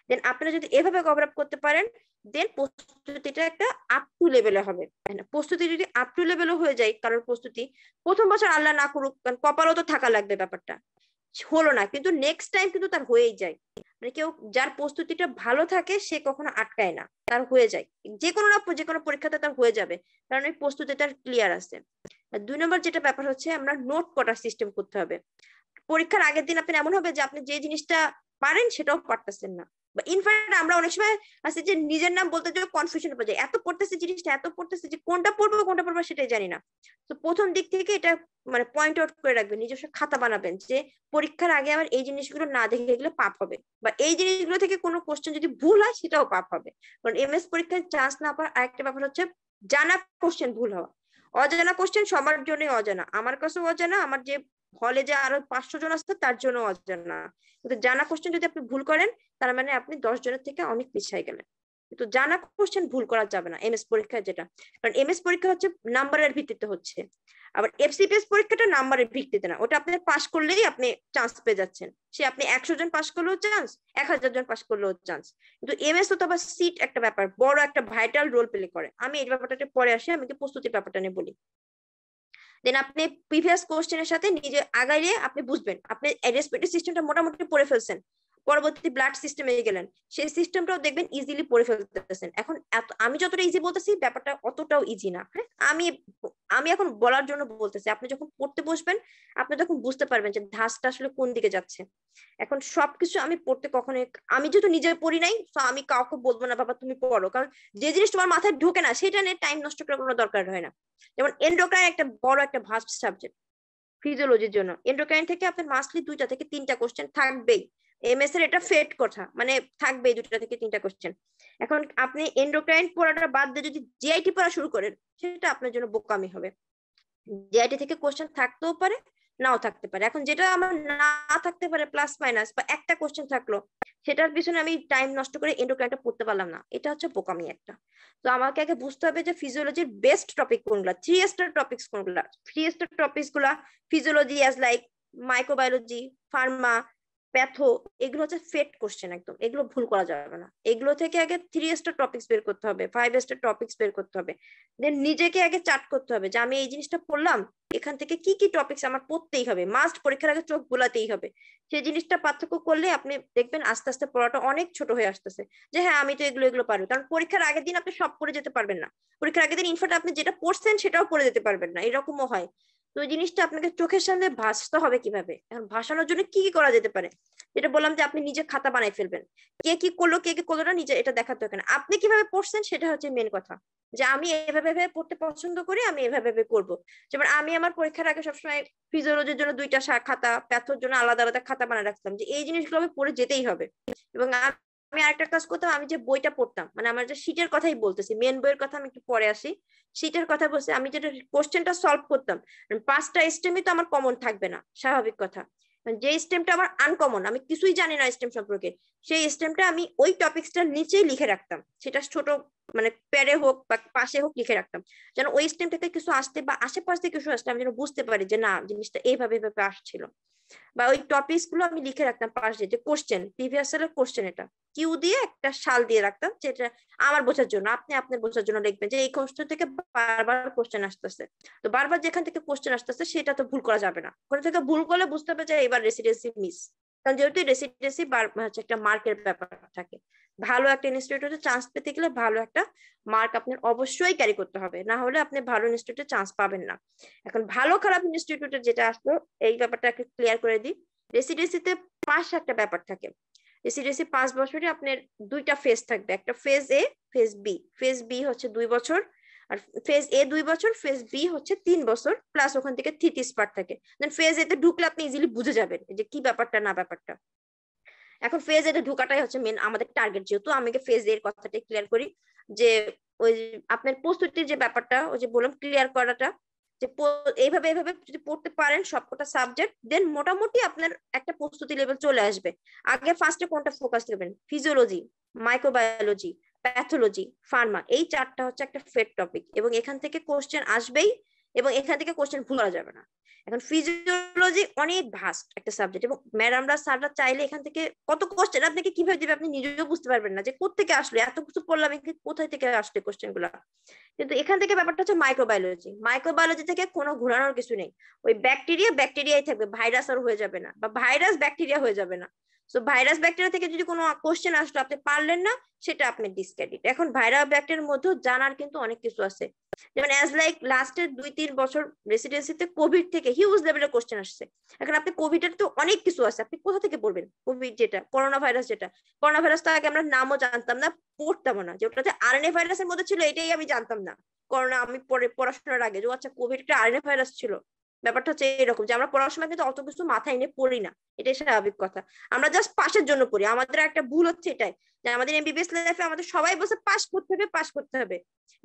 দেন আপনারা যদি এভাবে কভার আপ করতে পারেন দেন প্রস্তুতিটা একটা আপ টু লেভেলে হবে। প্রস্তুতি যদি আপ টু লেভেলে হয়ে যায়, কারোর প্রস্তুতি, প্রথম বছর আল্লাহ না করুক, কারণ কপালও তো থাকা লাগবে ব্যাপারটা। হলো না, কিন্তু নেক্সট টাইম কিন্তু তার হয়েই যায়। মানে কেউ যার প্রস্তুতিটা ভালো থাকে, সে কখনো আটকায় না, তার হয়ে যায়। যে কোনো না যে কোনো পরীক্ষাতে তার হয়ে যাবে, কারণ ওই প্রস্তুতিটা ক্লিয়ার আছে। দুই নম্বর যেটা ব্যাপার হচ্ছে, আমরা নোট করার সিস্টেম করতে হবে। পরীক্ষার আগের দিন আপনি এমন হবে যে, আপনি যে জিনিসটা পারেন, সেটাও পারতেছেন না। ইনফ্যাক্ট আমরা অনেক সময় আছে যে নিজের নাম বলতে যে কনফিউশন হয়ে যায় এত পড়তেছে জিনিসটা, এত পড়তেছে যে কোনটা পড়ব কোনটা পড়ব সেটাই জানি না। তো প্রথম দিক থেকে এটা মানে পয়েন্ট আউট করে রাখবেন, নিজস্ব খাতা বানাবেন যে পরীক্ষার আগে আমার এই জিনিসগুলো না দেখে গেলে পাপ হবে। বা এই জিনিসগুলো থেকে কোনো কোশ্চেন যদি ভুল হয় সেটাও পাপ হবে। কারণ এম এস পরীক্ষায় চান্স না পাওয়ার আরেকটা ব্যাপার হচ্ছে জানা কোশ্চেন ভুল হওয়া। অজানা কোশ্চেন সবার জন্যই অজানা। আমার কাছেও অজানা, আমার যে হলে যে আরও পাঁচশো জন আসছে তার জন্য অজানা। কিন্তু জানা কোশ্চেন যদি আপনি ভুল করেন, তার মানে আপনি দশ জনের থেকে অনেক পিছিয়ে গেলেন। কিন্তু জানা কোশ্চেন ভুল করা যাবে না এমএস পরীক্ষায় যেটা। কারণ এমএস পরীক্ষা হচ্ছে নাম্বারের ভিত্তিতে হচ্ছে। আবার এফসিপিএস পরীক্ষাটা নাম্বারের ভিত্তিতে না, ওটা আপনি পাশ করলেই আপনি চান্স পেয়ে যাচ্ছেন। সে আপনি একশো জন পাশ করলেও চান্স এক হাজার জন পাশ করলেও চান্স কিন্তু এমএস তো আবার সিট একটা ব্যাপার, বড় একটা ভাইটাল রোল প্লে করে। আমি এই ব্যাপারটা পরে আসি, আমি প্রস্তুতির ব্যাপারটা নিয়ে বলি। দেন আপনি প্রিভিয়াস কোশ্চেনের সাথে নিজে আগাইলে আপনি বুঝবেন। আপনি রেসপিরেটরি সিস্টেমটা মোটামুটি পড়ে ফেলছেন। পরবর্তী ব্লাড সিস্টেমে গেলেন। সেই সিস্টেমটাও দেখবেন ইজিলি পড়ে ফেলতেছেন। এখন আমি যতটা ইজি বলতেছি, ব্যাপারটা অতটাও ইজি না। হ্যাঁ? আমি আমি এখন বলার জন্য বলতেছি, আপনি যখন পড়তে বসবেন, আপনি যখন বুঝতে পারবেন যে ধাসটা আসলে কোন দিকে যাচ্ছে। এখন সবকিছু আমি পড়তে কখনো আমি যেহেতু নিজে পড়ি নাই তো আমি কাউকে বলব না, বাবা, তুমি পড়ো। কারণ যে জিনিস তোমার মাথায় ঢোকে না, সেটা নিয়ে টাইম নষ্ট করার কোনো দরকার হয় না। যেমন এন্ডোক্রাইন একটা বড় একটা ভাস্ট সাবজেক্ট ফিজিওলজির জন্য। এন্ডোক্রাইন থেকে আপনার মাসলি দুইটা থেকে তিনটা কোশ্চেন থাকবেই। এমএস এর এটা ফেট কথা মানে থাকবে দুটা থেকে তিনটা কোশ্চেন এখন আপনি এন্ডোক্রাইন পড়াটা বাদ দিয়ে যদি জিআইটি পড়া শুরু করেন, সেটা আপনার জন্য বোকামি হবে। জিআইটি থেকে কোশ্চেন থাকতেও পারে, নাও থাকতে পারে। এখন যেটা আমার না থাকতে পারে প্লাস মাইনাস বা একটা কোশ্চেন থাকল, সেটার পিছনে আমি টাইম নষ্ট করে এন্ডোক্রাইনটা পড়তে পারলাম না। এটা হচ্ছে বোকামি একটা। তো আমাকে আগে বুঝতে হবে যে ফিজিওলজির বেস্ট টপিক কোনগুলা থ্রি স্টার টপিক্স কোনগুলা? Three star টপিক্সগুলা physiology as like microbiology pharma patho, এগুলো হচ্ছে ফেট কোশ্চেন একদম। এগুলো ভুল করা যাবে না। এগুলো থেকে আগে থ্রি স্টার টপিক্স বের করতে হবে ফাইভ স্টার টপিক্স বের করতে হবে। দেন নিজেকে আগে চার্ট করতে হবে যে আমি এই জিনিসটা পড়লাম, এখান থেকে কি কি টপিক্স আমার পড়তেই হবে। মাস্ট পরীক্ষার আগে চোখ বোলাতেই হবে। সেই জিনিসটা পার্থক্য করলে আপনি দেখবেন আস্তে আস্তে পড়াটা অনেক ছোট হয়ে আসতেছে। যে হ্যাঁ আমি তো এগুলো এগুলো পারব। কারণ পরীক্ষার আগের দিন আপনি সব পড়ে যেতে পারবেন না। পরীক্ষার আগের দিন ইনফ্যাক্ট আপনি যেটা পড়ছেন সেটাও পড়ে যেতে পারবেন না। এরকমও হয়। তো ওই জিনিসটা আপনাকে চোখের সামনে ভাসতে হবে কীভাবে? এখন ভাসানোর জন্য কি কি করা যেতে পারে? যেটা বললাম যে আপনি নিজে খাতা বানাই ফেলবেন। কে কি করল, কে কি করল না, নিজে এটা দেখাতে হবে না আপনি কীভাবে পড়ছেন সেটা হচ্ছে মেন কথা। যে আমি এভাবে এভাবে পড়তে পছন্দ করি, আমি এভাবে এভাবে করব। যেমন আমি আমার পরীক্ষার আগে সবসময় ফিজিওলজির জন্য দুইটা খাতা প্যাথোর জন্য আলাদা আলাদা খাতা বানায় রাখতাম। যে এই জিনিসগুলো আমি পড়ে যেতেই হবে। এবং আমি আরেকটা কাজ করতাম, আমি যে বইটা পড়তাম মানে আমার যে সিটের কথাই বলতেছি মেন বইয়ের কথা আমি একটু পরে আসি সিটের কথা বলছি, আমি যেটা কোশ্চেনটা সলভ করতাম পাঁচটা স্টেমই তো আমার কমন থাকবে না, স্বাভাবিক কথা। যে স্টেমটা আমার আনকমন আমি কিছুই জানি না স্টেম সম্পর্কে, সেই স্টেমটা আমি ওই টপিক্সটার নিচেই লিখে রাখতাম, সেটা ছোট মানে প্যারে হোক বা পাশে হোক লিখে রাখতাম, যেন ওই স্টেম থেকে কিছু আসতে বা আশেপাশে কিছু আসতে আমি যেন বুঝতে পারি যে না, জিনিসটা এইভাবে এইভাবে আসছিল। বা ওই টপিকসগুলো আমি লিখে রাখতাম পাশে যে কোশ্চেন প্রিভিয়াস এর কোশ্চেন এটা। কিউ দিয়ে একটা সাল দিয়ে রাখতাম, যেটা আমার বোঝার জন্য, আপনি আপনার বোঝার জন্য লিখবেন যে এই কোশ্চেন থেকে বারবার কোশ্চেন আসতেছে। তো বারবার যেখান থেকে কোশ্চেন আসতেছে, সেটা তো ভুল করা যাবে না। ওখান থেকে ভুল করলে বুঝতে হবে যে এবার রেসিডেন্সি মিস কারণ যেহেতু রেসিডেন্সি হচ্ছে একটা মার্কের ব্যাপার থাকে। ভালো একটা ইনস্টিটিউটে চান্স পেতে গেলে ভালো একটা মার্ক আপনার অবশ্যই ক্যারি করতে হবে। না হলে আপনি ভালো ইনস্টিটিউটে চান্স পাবেন না। এখন ভালো খারাপ ইনস্টিটিউটে যেটা আসলো, এই ব্যাপারটা একটু ক্লিয়ার করে দিই। রেসিডেন্সিতে পাঁচ একটা ব্যাপার থাকে। রেসিডেন্সি পাঁচ বছরে আপনার দুইটা ফেজ থাকবে। একটা phase A phase B phase B হচ্ছে দুই বছর। আর ফেজ এ দুই বছর ফেজ বি হচ্ছে তিন বছর প্লাস ওখান থেকে থিতিস পার্ট থাকে। দেন ফেজ এতে ঢুকলে আপনি ইজিলি বুঝে যাবেন যে কি ব্যাপারটা, না ব্যাপারটা। এখন ফেজ এতে ঢুকাটাই হচ্ছে মেন আমাদের টার্গেট যেহেতু, আমি ফেজের কথাটা ক্লিয়ার করি যে ওই আপনার প্রস্তুতির যে ব্যাপারটা, ওই যে বললাম ক্লিয়ার করাটা, যে এইভাবে এইভাবে যদি পড়তে পারেন সবকটা সাবজেক্ট দেন মোটামুটি আপনার একটা প্রস্তুতি লেভেল চলে আসবে। আগে ফার্স্টে কোনটা ফোকাস করবেন? ফিজিওলজি মাইক্রোবায়োলজি প্যাথোলজি ফার্মা এই চারটা হচ্ছে একটা ফেড টপিক এবং এখান থেকে কোশ্চেন আসবেই। এবং এখান থেকে কোশ্চেন ভুল করা যাবে না। এখন ফিজিওলজি অনেক ভাস্ট একটা সাবজেক্ট এবং ম্যাডামরা স্যাররা চাইলে এখান থেকে কত কোশ্চেন আপনাকে কীভাবে দিবে আপনি নিজেও বুঝতে পারবেন না যে কোথেকে আসলো, এত কিছু পড়লাম কোথায় থেকে আসলো কোশ্চেনগুলা। কিন্তু এখান থেকে ব্যাপারটা হচ্ছে মাইক্রোবায়োলজি মাইক্রোবায়োলজি থেকে কোনো ঘোরানোর কিছু নেই। ওই ব্যাকটেরিয়া ব্যাকটেরিয়াই থাকবে ভাইরাস আর হয়ে যাবে না বা ভাইরাস ব্যাকটেরিয়া হয়ে যাবে না। তো ভাইরাস ব্যাকটেরিয়া থেকে যদি কোনো কোশ্চেন আসলো, আপনি পারলেন না, সেটা আপনি ডিসক্রেডিট এখন ভাইরাস ব্যাকটেরিয়ার মধ্যে জানার কিন্তু অনেক কিছু আছে। যেমন অ্যাজ লাইক লাস্টের দুই তিন বছর রেসিডেন্সিতে কোভিড থেকে হিউজ লেভেলের কোশ্চেন আসছে। এখন আপনি কোভিড এর তো অনেক কিছু আছে। আপনি কোথা থেকে পড়বেন? কোভিড যেটা করোনা ভাইরাস যেটা। করোনা ভাইরাস তো আগে আমরা নামও জানতাম না পড়তাম না। যে ওটাতে আরএনএ ভাইরাসের মধ্যে ছিল, এটাই আমি জানতাম না। করোনা আমি পরে পড়াশোনার আগে, যে আচ্ছা কোভিড একটা আরএনএ ভাইরাস ছিল। ব্যাপারটা হচ্ছে এরকম যে আমরা পড়াশোনা কিন্তু অত কিছু মাথায় নিয়ে পড়ি না, এটাই স্বাভাবিক কথা। আমরা জাস্ট পাশের জন্য পড়ি, আমাদের একটা ভুল হচ্ছে এটাই যে আমাদের এমবিবিএস লাইফে আমাদের সবাই বসে পাস করতে হবে পাস করতে হবে।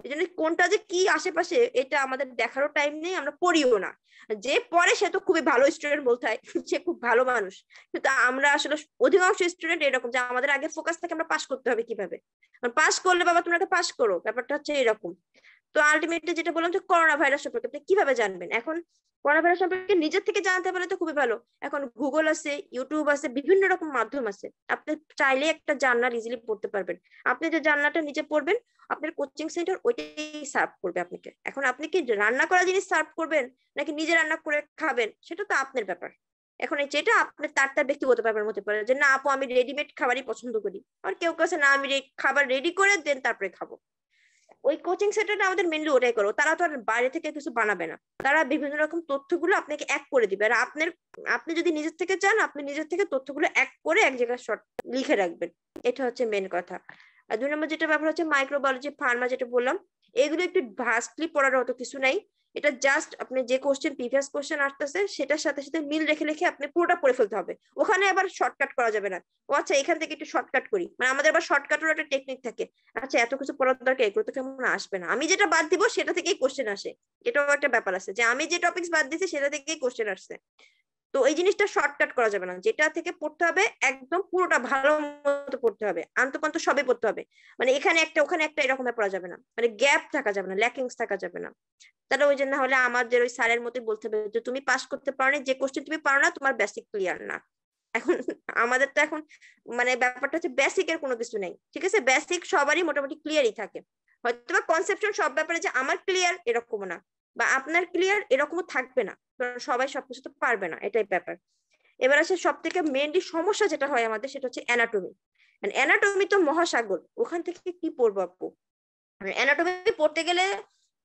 এই জন্য কোনটা যে কি আশেপাশে এটা আমাদের দেখারও টাইম নেই, আমরা পড়িও না। যে পড়ে সে তো খুবই ভালো স্টুডেন্ট বলতে হয়, সে খুব ভালো মানুষ। কিন্তু আমরা আসলে অধিকাংশ স্টুডেন্ট এরকম যে আমাদের আগে ফোকাস থাকে আমরা পাস করতে হবে কীভাবে? পাস করলে বাবা তোমরা পাস করো, ব্যাপারটা হচ্ছে এরকম। তো আলটিমেটলি যেটা বললাম যে করোনা ভাইরাস সম্পর্কে, আপনি কীভাবে জানবেন? এখন করোনা ভাইরাস সম্পর্কে নিজের থেকে জানতে পারলে তো খুবই ভালো। এখন গুগল আছে ইউটিউব আছে, বিভিন্ন রকম মাধ্যম আছে। আপনি চাইলে একটা জার্নাল ইজিলি পড়তে পারবেন। আপনি যে জার্নালটা নিজে পড়বেন, আপনার কোচিং সেন্টার ওইটাই সার্ভ করবে আপনাকে। এখন আপনি কি রান্না করা জিনিস সার্ভ করবেন, নাকি নিজে রান্না করে খাবেন? সেটা তো আপনার ব্যাপার। এখন এই যেটা আপনি তার তার ব্যক্তিগত ব্যাপার হতে পারে যে না আপু আমি রেডিমেড খাবারই পছন্দ করি। আর কেউ কাছে না আমি খাবার রেডি করে দেন, তারপরে খাব। ওই কোচিং সেন্টারটা আমাদের মেনলি ওটাই করো। তারা তো আর বাইরে থেকে কিছু বানাবে না। তারা বিভিন্ন রকম তথ্যগুলো আপনাকে এক করে দিবে। আর আপনার, আপনি যদি নিজের থেকে চান, আপনি নিজের থেকে তথ্যগুলো এক করে এক জায়গায় শর্ট লিখে রাখবেন। এটা হচ্ছে মেন কথা। আর দুই নম্বর যেটা ব্যাপার হচ্ছে মাইক্রোবায়োলজি ফার্মা যেটা বললাম, এগুলো একটু ভাস্টলি পড়ার অত কিছু নাই। এটা জাস্ট আপনি যে কোশ্চেন প্রিভিয়াস কোশ্চেন আসতেছে, সেটার সাথে সাথে মিল রেখে রেখে আপনি পুরোটা পড়ে ফেলতে হবে। ওখানে আবার শর্টকাট করা যাবে না। ও আচ্ছা এখান থেকে একটু শর্টকাট করি। মানে আমাদের আবার শর্টকাটের একটা টেকনিক থাকে। আচ্ছা এত কিছু পড়ার দরকার, এগুলো তো কেমন আসবে না? আমি যেটা বাদ দিব, সেটা থেকেই কোশ্চেন আসে। এটাও একটা ব্যাপার আছে যে, আমি যে টপিক্স বাদ দিচ্ছি সেটা থেকেই কোশ্চেন আসছে। তো এই জিনিসটা শর্টকাট করা যাবে না। যেটা থেকে পড়তে হবে, একদম পুরোটা ভালো মতো পড়তে হবে। আন্তপান্ত সবে পড়তে হবে। মানে এখানে একটা, ওখানে একটা এরকম পড়া যাবে না। মানে গ্যাপ থাকা যাবে না ল্যাকিংস থাকা যাবে না। তাহলে ওই জন্য হলে আমাদের ওই স্যারের মতোই বলতে হবে যে, তুমি পাস করতে পারো না যে কোশ্চেন তুমি পারো না, তোমার বেসিক ক্লিয়ার না। এখন আমাদের তো এখন মানে ব্যাপারটা হচ্ছে বেসিক এর কোনো কিছু নেই, ঠিক আছে? বেসিক সবারই মোটামুটি ক্লিয়ারই থাকে। হয়তো বা কনসেপশন সব ব্যাপারে যে আমার ক্লিয়ার এরকম না। বা আপনার ক্লিয়ার এরকমও থাকবে না। কারণ সবাই সবকিছু তো পারবে না, এটাই ব্যাপার। এবার আসে সব থেকে মেনলি সমস্যা যেটা হয় আমাদের, সেটা হচ্ছে অ্যানাটমি অ্যানাটমি তো মহাসাগর, ওখান থেকে কি পড়ব আপু? অ্যানাটমি পড়তে গেলে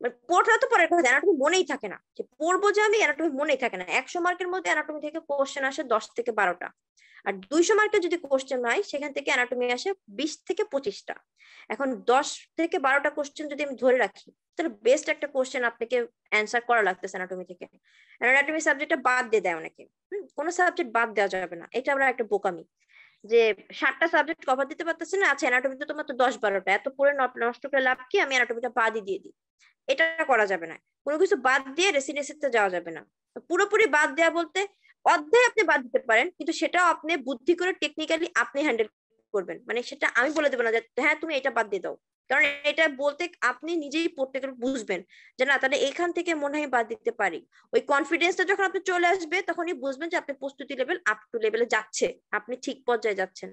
মানে পড়া তো পরের কথা অ্যানাটমি মনেই থাকে না। যে পড়ব যে আমি অ্যানাটমি মনেই থাকে না। একশো মার্কের মধ্যে অ্যানাটমি থেকে কোশ্চেন আসে দশ থেকে বারোটা। আর দুইশো মার্কের যদি কোশ্চেন হয়, সেখান থেকে অ্যানাটমি আসে বিশ থেকে পঁচিশটা। এখন দশ থেকে বারোটা কোশ্চেন যদি আমি ধরে রাখি, তাহলে বেস্ট একটা কোশ্চেন আপনাকে অ্যান্সার করা লাগতেছে অ্যানাটমি থেকে। অ্যানাটমি সাবজেক্টটা বাদ দিয়ে দেয় অনেকে। কোনো সাবজেক্ট বাদ দেওয়া যাবে না। এটা আমরা একটা বোকামি। যে সাতটা সাবজেক্ট কভার দিতে পারতেছি না আচ্ছা অ্যানাটমিতে তোমার তো দশ বারোটা, এত পড়ে নষ্ট করে লাভ কি? আমি অ্যানাটমিটা বাদই দিয়ে দিই। এটা করা যাবে না। কোনো কিছু বাদ দিয়ে রেসিডেন্সিতে যাওয়া যাবে না। পুরোপুরি বাদ দেওয়া বলতে অধ্যায় আপনি বাদ দিতে পারেন, কিন্তু সেটাও আপনি বুদ্ধি করে টেকনিক্যালি আপনি হ্যান্ডেল করবেন। মানে সেটা আমি বলে দেবো না যে হ্যাঁ তুমি এটা বাদ দিয়ে দাও। কারণ এটা বলতে আপনি নিজেই পড়তে গেলে বুঝবেন যে না, তাহলে এখান থেকে মনে হয় বাদ দিতে পারি। ওই কনফিডেন্সটা যখন আপনি চলে আসবে, তখনই বুঝবেন যে আপনি প্রস্তুতি লেভেল আপ টু লেভেলে যাচ্ছে, আপনি ঠিক পর্যায়ে যাচ্ছেন।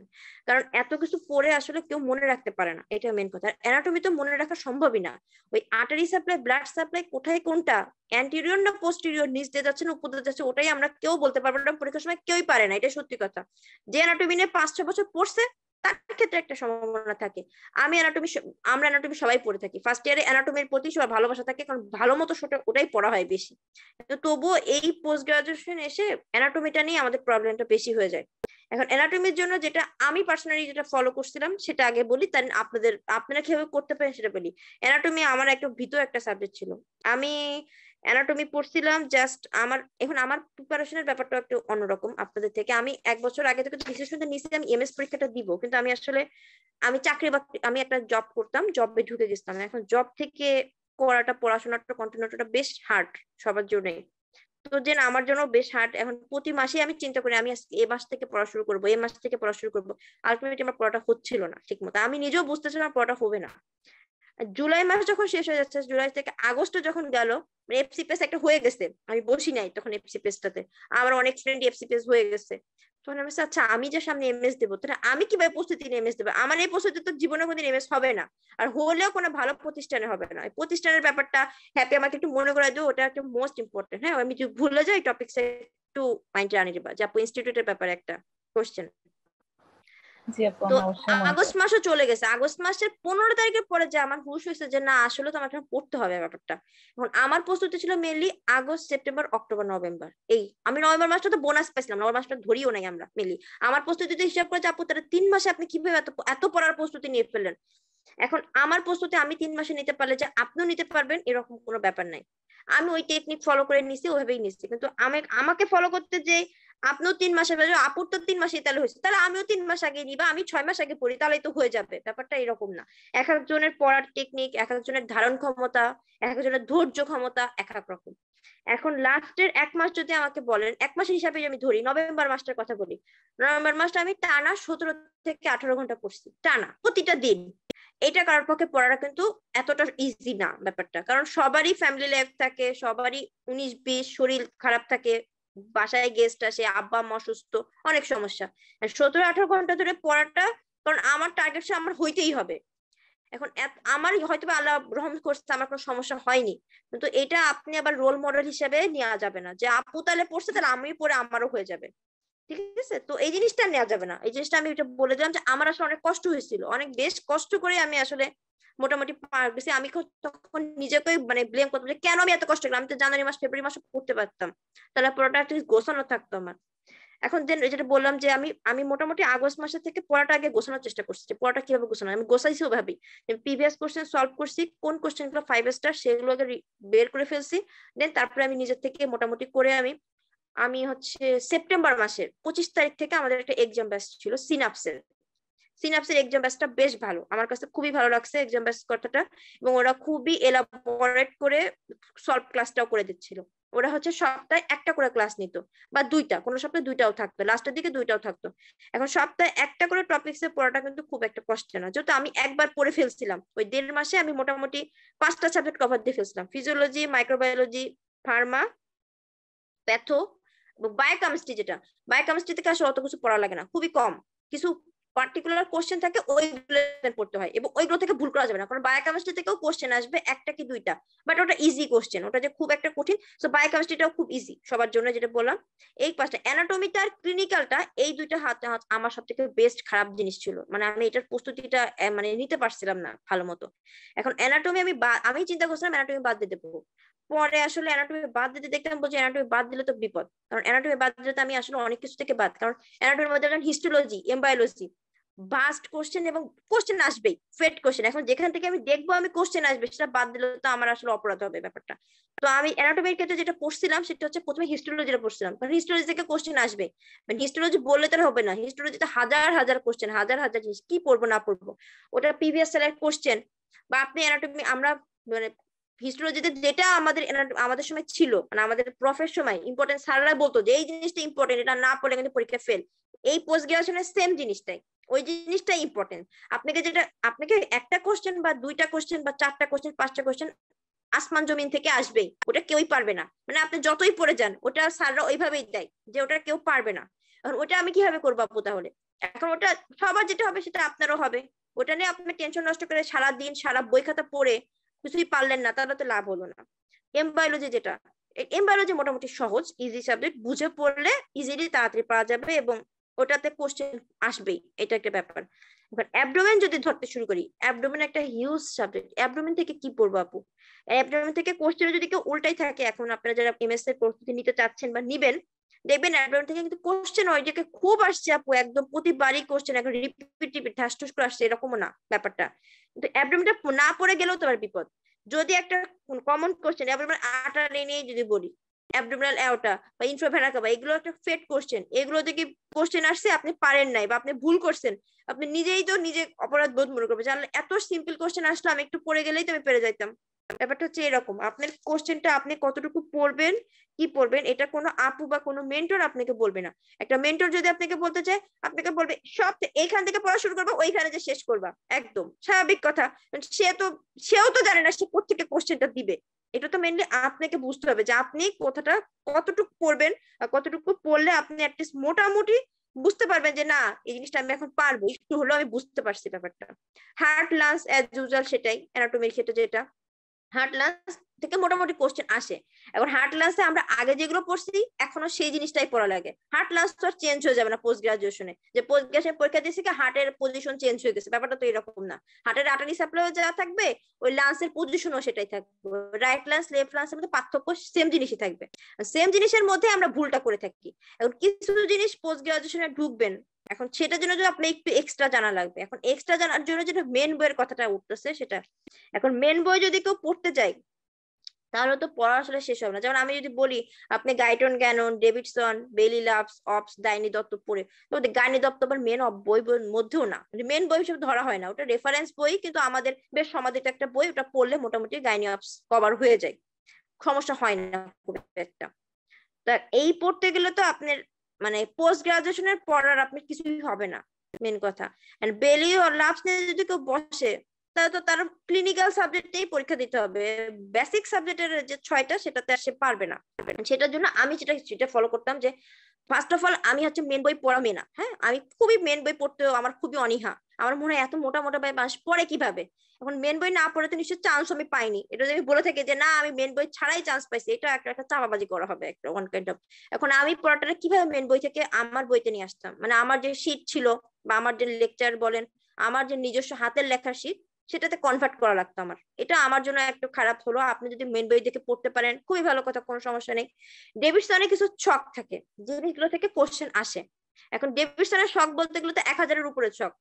কারণ এত কিছু পড়ে আসলে কেউ মনে রাখতে পারে না এটা মেন কথা। অ্যানাটমি তো মনে রাখা সম্ভবই না। ওই আর্টারি সাপ্লাই ব্লাড সাপ্লাই কোথায় কোনটা অ্যান্টিরিয়র না পোস্টিরিয়র নিচ দিয়ে যাচ্ছে না উপর দিয়ে যাচ্ছে, ওটাই আমরা কেউ বলতে পারব না, পরীক্ষার সময় কেউই পারে না এটা সত্যি কথা। যে অ্যানাটমি নিয়ে পাঁচ ছ বছর পড়ছে তার ক্ষেত্রে একটা সম্ভাবনা থাকে। আমি অ্যানাটমি আমরা অ্যানাটমি সবাই পড়ে থাকি। ফার্স্ট ইয়ারে অ্যানাটমির প্রতি সবার ভালোবাসা থাকে, কারণ ভালো মতো ওটাই পড়া হয় বেশি। তো তবুও এই পোস্ট গ্রাজুয়েশন এসে অ্যানাটমিটা নিয়ে আমাদের প্রবলেমটা বেশি হয়ে যায়। এখন অ্যানাটমির জন্য যেটা আমি পার্সোনালি যেটা ফলো করছিলাম, সেটা আগে বলি তার আপনাদের, আপনারা কীভাবে করতে পারেন সেটা বলি। অ্যানাটমি আমার একটা ভীত একটা সাবজেক্ট ছিল। আমি অ্যানাটমি পড়ছিলাম জাস্ট আমার, এখন আমার প্রিপারেশনের ব্যাপারটা একটু অন্যরকম আপনাদের থেকে। আমি এক বছর আগে থেকে করে নিশ্চিত আমি এমএস পরীক্ষাটা দিব, কিন্তু আমি আসলে, আমি চাকরি বাকরি, আমি একটা জব করতাম জবে ঢুকে গেছিলাম। এখন জব থেকে করাটা, পড়াশোনাটা কন্টিনিউটা বেশ হার্ড সবার জন্যই তো যে আমার জন্য বেশ হার্ড এখন প্রতি মাসে আমি চিন্তা করি, আমি এ মাস থেকে পড়া শুরু করব, এ মাস থেকে পড়া শুরু করব। আলটিমেটলি আমার পড়াটা হচ্ছিল না ঠিক মতো আমি নিজেও বুঝতেছিলাম পড়াটা হবে না। জুলাই মাস যখন শেষ হয়ে যাচ্ছে, জুলাই থেকে আগস্ট যখন গেল এফসি পেস একটা হয়ে গেছে। আমি বসি নাই তখন এফসি পেসটাতে আমার অনেক ফ্রেন্ড এফসি পেস হয়ে গেছে। তখন আমি আচ্ছা আমি যে সামনে এমএস দেবো, তাহলে আমি কীভাবে প্রস্তুতি নিয়ে এমএস দেবো? আমার এই প্রস্তুতি তো জীবনে কোনদিন এমএস হবে না। আর হলেও কোনো ভালো প্রতিষ্ঠানে হবে না। প্রতিষ্ঠানের ব্যাপারটা হ্যাপি আমাকে একটু মনে করে দিও, ওটা একটা মোস্ট ইম্পর্টেন্ট হ্যাঁ? আমি ভুলে যাই টপিক একটু মাইন্ডে আনিয়ে দেবা, যে ইনস্টিটিউটের ব্যাপারে একটা কোশ্চেন তো আগস্ট মাসও চলে গেছে। আগস্ট মাসের পনেরো তারিখের পরে যে আমার হুশ হয়েছে যে না আসলে তো আমার পড়তে হবে ব্যাপারটা। এখন আমার প্রস্তুতি ছিল mainly August September October November. এই আমি নভেম্বর মাসটা তো বোনাস পাইছিলাম নভেম্বর মাসটা ধরিও নাই আমরা মেনলি আমার প্রস্তুতিতে হিসাব করে আপু তারা তিন মাসে আপনি কীভাবে এত এত পড়ার প্রস্তুতি নিয়ে ফেললেন? এখন আমার প্রস্তুতি আমি তিন মাসে নিতে পারলে যে আপনিও নিতে পারবেন এরকম কোনো ব্যাপার নাই। আমি ওই টেকনিক ফলো করে নিছি ওইভাবেই নিচ্ছি কিন্তু আমি আমাকে ফলো করতে যে আপনিও তিন মাসের বাজে আপুর তো তিন মাসে তাহলে হয়েছে। তাহলে আমিও তিন মাস আগে নিবা, আমি ছয় মাস আগে পড়ি তাহলে তো হয়ে যাবে। ব্যাপারটা এরকম না। এক একজনের পড়ার টেকনিক এক একজনের ধারণ ক্ষমতা, এক একজনের ধৈর্য ক্ষমতা, এক এক রকম। এখন লাস্টের এক মাস যদি আমাকে বলেন, এক মাসের হিসাবে আমি ধরি, নভেম্বর মাসটার কথা বলি। নভেম্বর মাসটা আমি টানা সতেরো থেকে আঠারো ঘণ্টা পড়ছি, টানা, প্রতিটা দিন। এটা কারোর পক্ষে পড়াটা কিন্তু এতটা ইজি না ব্যাপারটা। কারণ সবারই ফ্যামিলি লাইফ থাকে, সবারই উনিশ, বিশ, শরীর খারাপ থাকে বাসায় গেস্ট আসে, আব্বা, আম্মা অসুস্থ, অনেক সমস্যা। সতেরো, আঠারো ঘণ্টা ধরে পড়াটা, কারণ আমার টার্গেট আমার হইতেই হবে। এখন আমার হয়তো আল্লাহ রহম করছে, আমার কোনো সমস্যা হয়নি। কিন্তু এটা আপনি আবার রোল মডেল হিসেবে নেওয়া যাবে না। যে আপু তাহলে পড়ছে, তাহলে আমি পড়ে আমারও হয়ে যাবে। ঠিক আছে? তো এই জিনিসটা নেওয়া যাবে না। এই জিনিসটা আমি এটা বলে দিলাম যে আমার আসলে অনেক কষ্ট হয়েছিল। অনেক বেশ কষ্ট করে আমি আসলে মোটামুটি পার গেছি আমি তখন নিজেকে মানে ব্লেম করতাম যে, কেন আমি এত কষ্ট করলাম? আমি তো জানুয়ারি মাস, ফেব্রুয়ারি মাসে পড়তে পারতাম। তাহলে পুরোটা গোছানো থাকতো আমার। এখন দেন যেটা বললাম যে, আমি আমি মোটামুটি আগস্ট মাসের থেকে পড়াটা আগে গোছানোর চেষ্টা করছি যে, পড়াটা কীভাবে গোছানো আমি গোছাইছি ওভাবেই। প্রিভিয়াস কোশ্চেন সলভ করছি, কোন কোশ্চেনগুলো ফাইভ স্টার সেগুলো আগে বের করে ফেলছি। দেন তারপরে আমি নিজের থেকে মোটামুটি করে আমি আমি হচ্ছে সেপ্টেম্বর মাসের পঁচিশ তারিখ থেকে আমাদের একটা এক্সাম ব্যাচ ছিল সিনাপসের সিনাপসের এক্সাম ব্যাচটা বেশ ভালো। আমার কাছে খুবই ভালো লাগছে এক্সাম ব্যাচ কথাটা এবং ওরা খুবই এলাবোরেট করে সলভ ক্লাসটাও করে দিচ্ছিল। ওরা হচ্ছে সপ্তাহে একটা করে ক্লাস নিত বা দুইটা, কোনো সপ্তাহে দুইটাও থাকতো লাস্টের দিকে দুইটাও থাকতো। এখন সপ্তাহে একটা করে টপিক্স পড়াটা কিন্তু খুব একটা কষ্ট না। যেহেতু আমি একবার পড়ে ফেলছিলাম, ওই দেড় মাসে আমি মোটামুটি পাঁচটা সাবজেক্ট কভার দিয়ে ফেলছিলাম। Physiology microbiology pharma patho biochemistry যেটা। বায়োকেমিস্ট্রি থেকে আসলে অত কিছু পড়া লাগে না, খুবই কম। কিছু পার্টিকুলার কোশ্চেন থাকে ওইগুলো পড়তে হয় এবং ওইগুলো থেকে ভুল করা যাবে না। কারণ বায়োকেমিস্ট্রি থেকেও কোশ্চেন আসবে একটা কি দুইটা। বাট ওটা ইজি কোশ্চেন ওটা যে খুব একটা কঠিন সো বায়োকেমিস্ট্রিটাও খুব ইজি সবার জন্য যেটা বললাম। এই পাঁচটা অ্যানাটমিটা আর ক্লিনিক্যালটা এই দুইটা হাতে হাত আমার সব থেকে বেস্ট খারাপ জিনিস ছিল। মানে আমি এটার প্রস্তুতিটা মানে নিতে পারছিলাম না ভালো মতো। এখন অ্যানাটমি আমি আমি চিন্তা করছিলাম অ্যানাটমি বাদ দিয়ে দেবো পরে আসলে অ্যানাটমি বাদ দিতে দেখতাম বলছি অ্যানাটমি বাদ দিলে তো বিপদ। কারণ অ্যানাটমি বাদ দিলে তো আমি আসলে অনেক কিছু থেকে বাদ। কারণ অ্যানাটমির মধ্যে হিস্টোলজি এমবায়োলজি বাস্ট কোশ্চেন এবং কোশ্চেন আসবেই ফেট কোশ্চেন এখন যেখান থেকে আমি দেখব আমি কোশ্চেন আসবে, সেটা বাদ দিলে তো আমার আসলে অপরাধ হবে ব্যাপারটা। তো আমি অ্যানাটমির ক্ষেত্রে যেটা পড়ছিলাম, সেটা হচ্ছে প্রথমে হিস্টোলজিটা পড়ছিলাম। কারণ হিস্টোলজি থেকে কোশ্চেন আসবে। মানে হিস্টোলজি বললে তো হবে না। হিস্টোলজিতে হাজার হাজার কোশ্চেন হাজার হাজার জিনিস। কি পড়ব, না পড়ব? ওটা প্রিভিয়াস সালের কোশ্চেন বা আপনি অ্যানাটমি আমরা মানে হিস্টোলজিতে যেটা আমাদের আমাদের সময় ছিল মানে আমাদের প্রফের সময় ইম্পর্টেন্ট স্যাররা বলতো যে, এই জিনিসটা ইম্পর্টেন্ট এটা না পড়লে কিন্তু পরীক্ষা ফেল এই পোস্ট গ্রাজুয়েশনের সেম জিনিসটাই। ওই জিনিসটা ইম্পর্টেন্ট আপনাকে যেটা, আপনাকে একটা কোশ্চেন বা দুইটা কোশ্চেন বা চারটা কোশ্চেন পাঁচটা কোশ্চেন আসমান জমিন থেকে আসবেই। ওটা কেউই পারবে না। মানে আপনি যতই পড়ে যান, ওটা স্যাররা ওইভাবেই দেয় যে ওটা কেউ পারবে না। এখন ওটা আমি কীভাবে করব আপু তাহলে? এখন ওটা সবার যেটা হবে সেটা আপনারও হবে। ওটা নিয়ে আপনি টেনশন নষ্ট করে সারা দিন সারা বই খাতা পড়ে কিছুই পারলেন না, তাহলে তো লাভ হলো না। এম বায়োলজি যেটা এম বায়োলজি মোটামুটি সহজ ইজি সাবজেক্ট বুঝে পড়লে ইজিলি তাড়াতাড়ি পাওয়া যাবে এবং ওটাতে কোশ্চেন আসবেই, এটা একটা ব্যাপার। এবার অ্যাবডোমেন যদি ধরতে শুরু করি অ্যাবডোমেন একটা হিউজ সাবজেক্ট অ্যাবডোমেন থেকে কি পড়ব আপু? অ্যাবডোমেন থেকে কোশ্চেন যদি কেউ উল্টাই থাকে, এখন আপনারা যারা এমএস এর প্রস্তুতি নিতে চাচ্ছেন বা নিবেন, দেখবেন অ্যাবডোমেন থেকে কিন্তু কোশ্চেন ওইটাকে খুব আসছে আপু, একদম প্রতিবারই কোশ্চেন এখন রিপিট রিপিট ঠাস ঠুস করে আসছে, এরকমও না ব্যাপারটা। কিন্তু অ্যাবডোমেনটা না পড়ে গেলেও তোমার বিপদ। যদি একটা কমন কোশ্চেন অ্যাবডোমেন আটা নিয়ে যদি বলি অ্যাবডোমিনাল অ্যাওটা বা ইন্ট্রোভেনাকা বা এগুলো একটা ফেট কোশ্চেন এগুলো থেকে কোশ্চেন আসছে, আপনি পারেন নাই বা আপনি ভুল করছেন। আপনি নিজেই তো নিজে অপরাধ বোধ মনে করবেন। এত সিম্পল কোশ্চেন আসলো, আমি একটু পড়ে গেলেই তো আমি পেরে যাইতাম। ব্যাপারটা হচ্ছে এরকম। আপনার কোশ্চেনটা আপনি কতটুকু পড়বেন, কি পড়বেন, এটা কোনো আপু বা কোনো মেন্টর আপনাকে বলবে না। একটা মেন্টর যদি আপনাকে বলতে চায়, আপনাকে বলবে, সব এইখান থেকে পড়া শুরু করব, ওইখানে যে শেষ করবা। একদম, স্বাভাবিক কথা। সে তো, সেও তো জানে না সে কোথেকে কোশ্চেনটা দিবে। এটা তো মেনলি আপনাকে বুঝতে হবে যে আপনি কথাটা কতটুকু পড়বেন কতটুকু পড়লে আপনি অ্যাটলিস্ট মোটামুটি বুঝতে পারবেন যে, না, এই জিনিসটা আমি এখন পারব। একটু হলেও আমি বুঝতে পারছি ব্যাপারটা। হার্ট লাঞ্চ অ্যাজ ইউজুয়াল সেটাই অ্যানাটমির ক্ষেত্রে যেটা। হার্ট লাঞ্চ থেকে মোটামুটি কোশ্চেন আসে। এখন হার্ট লাঞ্চে আমরা আগে যেগুলো পড়ছি, এখনও সেই জিনিসটাই পড়া লাগে। হার্ট লাঞ্চ তো চেঞ্জ হয়ে যাবে না পোস্ট গ্রাজুয়েশনে যে পোস্ট গ্রাজুয়েশন পরীক্ষা দিয়েছি কি হার্টের পজিশন চেঞ্জ হয়ে গেছে। ব্যাপারটা তো এরকম না। হার্টের আটারি সাপ্লাই যা থাকবে, ওই লাঞ্চের পজিশনও সেটাই থাকবে। রাইট লাঞ্চ লেফট লাঞ্চের মধ্যে পার্থক্য সেম জিনিসই থাকবে। সেম জিনিসের মধ্যে আমরা ভুলটা করে থাকি। এখন কিছু জিনিস পোস্ট গ্রাজুয়েশনে ঢুকবেন এখন সেটার জন্য আপনি একটু এক্সট্রা জানা লাগবে, এখন এক্সট্রা জানার জন্য যেটা মেন বইয়ের কথাটা উঠতেছে সেটা, এখন মেন বই যদি কেউ পড়তে যায় তাহলে তো পড়া আসলে শেষ হবে না। যেমন আমি যদি বলি, আপনি Guyton Ganong, Davidson, Bailey Love's obs gynae Dutta পড়ে, তো গাইনি দত্ত আবার মেন বই বইয়ের মধ্যেও না। মেন বই হিসেবে ধরা হয় না। ওটা রেফারেন্স বই, কিন্তু আমাদের বেশ সমাধিত একটা বই, ওটা পড়লে মোটামুটি গাইনি অপস কভার হয়ে যায়। সমস্যা হয় না খুব একটা। তা এই পড়তে গেলে তো আপনার মানে পোস্ট গ্রাজুয়েশনের পর আর আপনার কিছুই হবে না মেন কথা। এন্ড বেলি ও লাভস নিয়ে যদি কেউ বসে, তাহলে তো তার ক্লিনিক্যাল সাবজেক্টেই পরীক্ষা দিতে হবে। বেসিক সাবজেক্টের যে ছয়টা, সেটাতে সে পারবে না। সেটার জন্য আমি যেটা, সেটা ফলো করতাম যে ফার্স্ট অফ অল আমি হচ্ছে মেন বই পড়া মেনা হ্যাঁ? আমি খুবই মেন বই পড়তে আমার খুবই অনীহা। আমার মনে হয় এত মোটা মোটা বই মাস পড়ে কীভাবে? এখন মেন বই না পড়ে তো নিশ্চয়ই চান্স আমি পাইনি। এটা যদি বলে থাকি যে, না, আমি মেন বই ছাড়াই চান্স পাইছি, এটা একটা একটা চাপাবাজি করা হবে, একটা ওয়ান কাইন্ড অফ এখন আমি পড়াটা কীভাবে মেন বই থেকে আমার বইতে নিয়ে আসতাম? মানে আমার যে শীট ছিল বা আমার যে লেকচার বলেন, আমার যে নিজস্ব হাতের লেখার শীট সেটাতে কনভার্ট করা লাগতো আমার। এটা আমার জন্য একটু খারাপ হলো। আপনি যদি মেন বই দেখে পড়তে পারেন, খুবই ভালো কথা, কোনো সমস্যা নেই। ডেভিডসনে কিছু ছক থাকে। জিনিসগুলো থেকে কোশ্চেন আসে। এখন ডেভিডসনের শখ বলতে গেলে তো এক হাজারের উপরে শখ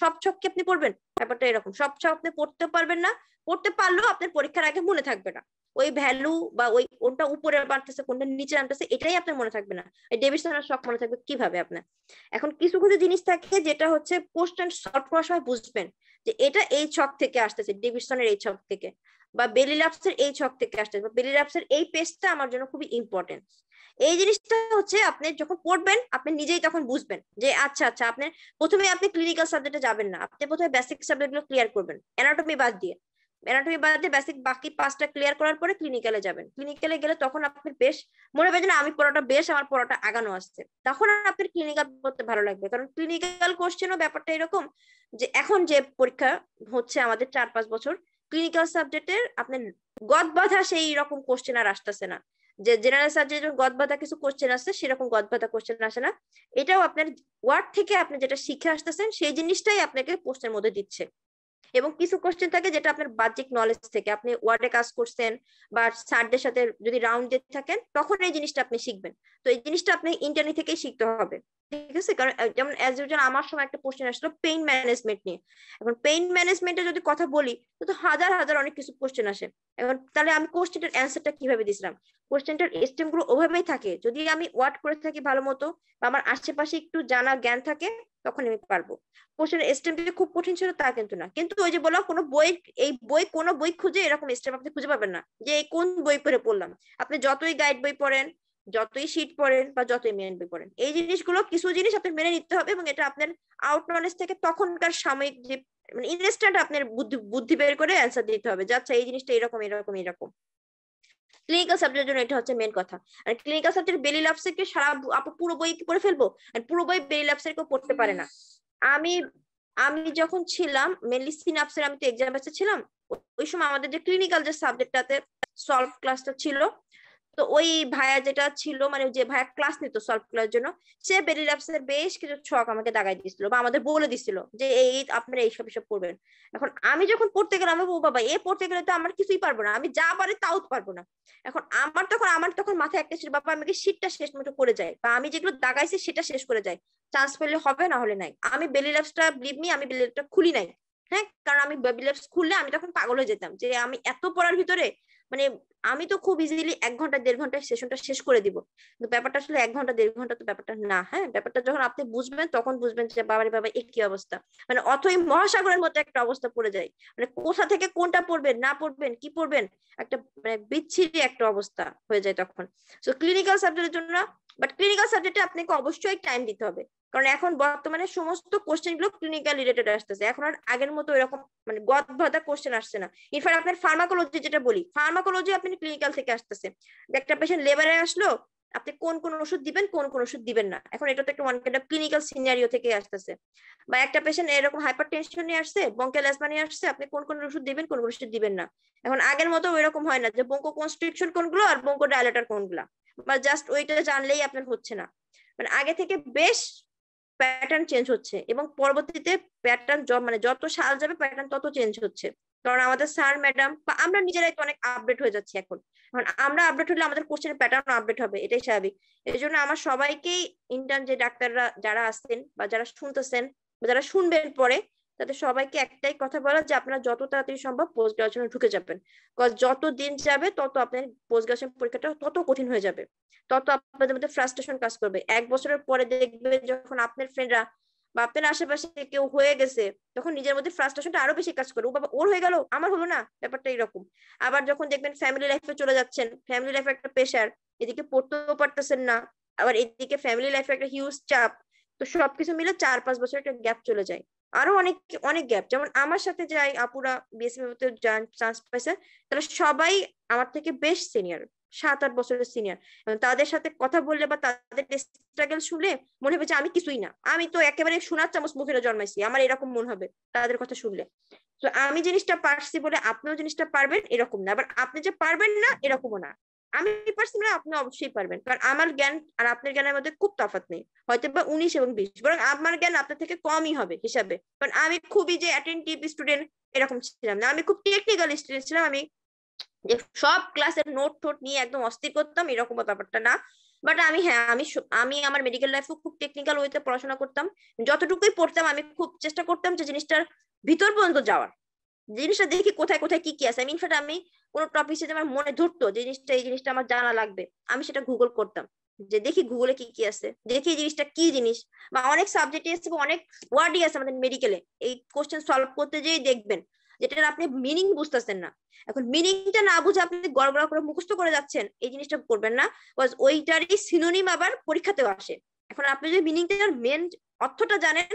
সব ছক কি আপনি পড়বেন? ব্যাপারটা এরকম। সব ছক আপনি পড়তে পারবেন না, পড়তে পারলেও আপনার পরীক্ষার আগে মনে থাকবে না। ওই ভ্যালু বা ওই কোনটা উপরে বাড়তেছে, কোনটা নিচে আনতেছে এটাই আপনার মনে থাকবে না। এই ডেভিডসনের শখ মনে থাকবে কীভাবে আপনার? এখন কিছু কিছু জিনিস থাকে যেটা হচ্ছে কোশ্চেন সলভ করার সময় বুঝবেন। যে এটা এই ছক থেকে আসতেছে ডেভিডসনের এই ছক থেকে বা বেলি বেলিলাপসের এই ছক থেকে আসতেছে বা বেলি বেলিলাপসের এই পেজটা আমার জন্য খুবই ইম্পর্টেন্ট এই জিনিসটা হচ্ছে আপনি যখন পড়বেন, আপনি নিজেই তখন বুঝবেন যে আচ্ছা আচ্ছা আপনি প্রথমে আপনি ক্লিনিক্যাল সাবজেক্টে যাবেন না, আপনি প্রথমে বেসিক সাবজেক্টগুলো ক্লিয়ার করবেন। অ্যানাটমি বাদ দিয়ে। অ্যানাটমি বাদ বেসিক বাকি পাঁচটা ক্লিয়ার করার পরে ক্লিনিক্যালে যাবেন। ক্লিনিক্যালে গেলে তখন আপনি বেশ মনে হবে যে আমি পড়াটা বেশ, আমার পড়াটা আগানো আসছে। তখন আপনার ক্লিনিক্যাল পড়তে ভালো লাগবে। কারণ ক্লিনিক্যাল কোশ্চেনও ব্যাপারটা এরকম যে এখন যে পরীক্ষা হচ্ছে আমাদের চার পাঁচ বছর ক্লিনিক্যাল সাবজেক্টের আপনার গদ বাধা সেই রকম কোশ্চেন আর আসতেছে না। যে জেনারেল সাবজেক্ট গদ বাধা কিছু কোশ্চেন আসছে, সেরকম গদ বাধা কোশ্চেন আসে না। এটাও আপনার ওয়ার্ড থেকে আপনি যেটা শিখে আসতেছেন, সেই জিনিসটাই আপনাকে পোস্টের মধ্যে দিচ্ছে। এবং কিছু কোশ্চেন থাকে যেটা আপনার বাহ্যিক নলেজ থেকে। আপনি ওয়ার্ডে কাজ করছেন বা স্যারদের সাথে যদি রাউন্ড থাকেন, তখন এই জিনিসটা আপনি শিখবেন। তো এই জিনিসটা আপনি ইন্টারনেট থেকেই শিখতে হবে। ঠিক আছে কারণ যেমন ইউজুয়াল আমার সময় একটা কোশ্চেন আসলো পেইন ম্যানেজমেন্ট নিয়ে। এখন পেইন ম্যানেজমেন্টে যদি কথা বলি, তো হাজার হাজার অনেক কিছু কোশ্চেন আসে। এখন তাহলে আমি কোশ্চেনটার অ্যান্সারটা কীভাবে দিছিলাম? কোশ্চেনটার স্টেমগুলো ওভাবেই থাকে। যদি আমি ওয়ার্ড করে থাকি ভালো মতো বা আমার আশেপাশে একটু জানা জ্ঞান থাকে, তখন আমি পারব। কোশ্চেন স্টেম যে খুব কঠিন ছিল, তা কিন্তু না। কিন্তু ওই যে বললাম, কোনো বই, এই বই, কোনো বই খুঁজে এরকম স্টেম আপনি খুঁজে পাবেন না। যে কোন বই পড়ে পড়লাম। আপনি যতই গাইড বই পড়েন যতই শীট পড়েন বা যতই মেন বই পড়েন, এই জিনিসগুলো কিছু জিনিস আপনার মেনে নিতে হবে এবং এটা আপনার আউট নলেজ থেকে তখনকার সাময়িক যে মানে ইনস্ট্যান্ট আপনার বুদ্ধি বুদ্ধি বের করে অ্যান্সার দিতে হবে যে আচ্ছা এই জিনিসটা এরকম এরকম এরকম। ক্লিনিক্যাল সাবজেক্টের জন্য এটা হচ্ছে মেন কথা। আর ক্লিনিক্যাল সাবজেক্ট বেলি ল্যাবসের কে সারা আপু পুরো বই কি পড়ে ফেলব? আর পুরো বই বেলি ল্যাবসের কেউ পড়তে পারে না। আমি আমি যখন ছিলাম মেনলি সিনাপসের আমি তো এক্সাম ছিলাম, ওই সময় আমাদের যে ক্লিনিক্যাল যে সাবজেক্টটাতে সলভ ক্লাসটা ছিল তো ওই ভাইয়া যেটা ছিল মানে যে ভাইয়া ক্লাস নিত সলভ করার জন্য, সে বেলি ল্যাবস এর বেশ কিছু ছক আমাকে দাগাই দিছিল বা আমাদের বলে দিছিল যে, এই আপনারা এইসব এসব করবেন। এখন আমি যখন পড়তে গেলাম, ও বাবা, এ পড়তে গেলে তো আমার কিছুই পারব না, আমি যা পারি তাও পারব না। এখন আমার তখন আমার তখন মাথায় একটা ছিল, বাবা, আমাকে শীতটা শেষ মতো করে যায় বা আমি যেগুলো দাগাইছি সেটা শেষ করে যায়। চান্স পেলে হবে, না হলে নাই। আমি বেলি ল্যাবসটা বিলিভ মি আমি বেলি ল্যাবসটা খুলি নাই। হ্যাঁ? কারণ আমি বেলি ল্যাবস খুললে আমি তখন পাগল হয়ে যেতাম যে, আমি এত পড়ার ভিতরে মানে আমি তো খুব ইজিলি এক ঘণ্টা, দেড় ঘন্টায় সেশনটা শেষ করে দিব। কিন্তু ব্যাপারটা আসলে এক ঘণ্টা, দেড় ঘণ্টা তো ব্যাপারটা না হ্যাঁ? ব্যাপারটা যখন আপনি বুঝবেন, তখন বুঝবেন যে বাবারে বাবা, এ কি অবস্থা? মানে অথই মহাসাগরের মতো একটা অবস্থা পড়ে যায়। মানে কোথা থেকে কোনটা পড়বেন, না পড়বেন, কি পড়বেন? একটা মানে বিচ্ছিরি একটা অবস্থা হয়ে যায় তখন। তো ক্লিনিক্যাল সাবজেক্টের জন্য বাট ক্লিনিক্যাল সাবজেক্টে আপনাকে অবশ্যই টাইম দিতে হবে। কারণ এখন বর্তমানে সমস্ত কোশ্চেনগুলো ক্লিনিক্যাল রিলেটেড আসতেছে। এখন আর আগের মতো এরকম মানে গদভাদা কোশ্চেন আসছে না। ইনফ্যাক্ট আপনার ফার্মাকোলজি যেটা বলি ফার্মাকোলজি আপনি ক্লিনিক্যাল থেকে আসতেছে। একটা পেশেন্ট লেবারে আসলো, আপনি কোন কোন ওষুধ দিবেন, কোন কোন ওষুধ দিবেন না। এখন এটা তো একটা one kind of clinical scenario থেকে আসতেছে। বা একটা পেশেন্ট এরকম হাইপার টেনশন নিয়ে আসছে বঙ্কেল অ্যাজমা নিয়ে আসছে, আপনি কোন কোন ওষুধ দিবেন, কোন কোন ওষুধ দিবেন না। এখন আগের মতো ওইরকম হয় না যে বঙ্কো কনস্ট্রিকশন কোনগুলো আর বঙ্কো ডায়ালেটার কোনগুলা। বা জাস্ট ওইটা জানলেই আপনার হচ্ছে না। মানে আগে থেকে বেশ প্যাটার্ন চেঞ্জ হচ্ছে এবং পরবর্তীতে প্যাটার্ন মানে যত সাল যাবে প্যাটার্ন তত চেঞ্জ হচ্ছে। কারণ আমাদের স্যার ম্যাডাম বা আমরা নিজেরাই তো অনেক আপডেট হয়ে যাচ্ছি এখন। কারণ আমরা আপডেট হলে আমাদের কোশ্চেন প্যাটার্ন আপডেট হবে, এটাই স্বাভাবিক। এই জন্য আমার সবাইকেই ইন্টার্ন যে ডাক্তাররা যারা আসছেন বা যারা শুনতেছেন বা যারা শুনবেন পরে তাদের সবাইকে একটাই কথা বলা যে আপনারা যত তাড়াতাড়ি সম্ভব পোস্ট গ্রাজুয়েশনে ঢুকে যাবেন। যত দিন যাবে, তত আপনার পোস্ট গ্রাজুয়েশন পরীক্ষাটা তত কঠিন হয়ে যাবে। তত আপনাদের মধ্যে ফ্রাস্ট্রেশন কাজ করবে। এক বছরের পরে দেখবে যখন আপনার ফ্রেন্ডরা বা আপনার আশেপাশে কেউ হয়ে গেছে, তখন নিজের মধ্যে ফ্রাস্ট্রেশনটা আরও বেশি কাজ করবে। বাবা, ওর হয়ে গেল, আমার হলো না, ব্যাপারটা এরকম। আবার যখন দেখবেন ফ্যামিলি লাইফে চলে যাচ্ছেন ফ্যামিলি লাইফে একটা প্রেশার এদিকে পড়তেও পারতেছেন না, আবার এদিকে ফ্যামিলি লাইফে একটা হিউজ চাপ, তো সবকিছু মিলে চার পাঁচ বছর একটা গ্যাপ চলে যায়। আরও অনেক অনেক গ্যাপ যেমন আমার সাথে যাই আপুরা বিএসএম চান্স পাইছে তারা সবাই আমার থেকে বেশ সিনিয়র সাত, আট বছরের সিনিয়র তাদের সাথে কথা বললে বা তাদের স্ট্রাগল শুনলে মনে হবে যে আমি কিছুই না। আমি তো একেবারে সোনার চামচ মুখের জন্মাইছি, আমার এরকম মনে হবে তাদের কথা শুনলে। তো আমি জিনিসটা পারছি বলে আপনিও জিনিসটা পারবেন, এরকম না। আবার আপনি যে পারবেন না, এরকমও না। আমি পারছি আপনি অবশ্যই পারবেন। কারণ আমার জ্ঞান আর আপনার জ্ঞানের মধ্যে খুব তফাৎ নেই। হয়তো বা উনিশ এবং বিশ, বরং আমার জ্ঞান আপনার থেকে কমই হবে হিসাবে। কারণ আমি খুবই যে অ্যাটেন্টিভ স্টুডেন্ট এরকম ছিলাম না। আমি খুব টেকনিক্যাল স্টুডেন্ট ছিলাম। আমি সব ক্লাসের নোট টোট নিয়ে একদম অস্থির করতাম, এরকম ব্যাপারটা না। বাট আমি হ্যাঁ আমি আমি আমার মেডিকেল লাইফে খুব টেকনিক্যাল ওয়েতে পড়াশোনা করতাম। যতটুকুই পড়তাম, আমি খুব চেষ্টা করতাম যে জিনিসটার ভিতর পর্যন্ত যাওয়ার। জিনিসটা দেখি কোথায় কোথায় কি কি আছে। আমি ইনফ্যাক্ট আমি কোনো টপিক যদি আমার মনে ধরতো জিনিসটা, এই জিনিসটা আমার জানা লাগবে। আমি সেটা গুগল করতাম। যে দেখি গুগলে কি কি আছে। দেখি এই জিনিসটা কি জিনিস। বা অনেক সাবজেক্টে আছে অনেক ওয়ার্ডই আছে আমাদের মেডিকেলে এই কোশ্চেন সলভ করতে যেই দেখবেন যেটা আপনি মিনিং বুঝতেছেন না। এখন মিনিংটা না বুঝে আপনি গড় গড় করে মুখস্থ করে যাচ্ছেন, এই জিনিসটা করবেন না। ওইটারই সিনোনিম আবার পরীক্ষাতেও আসে। এখন আপনি যদি মিনিংটার মেন অর্থটা জানেন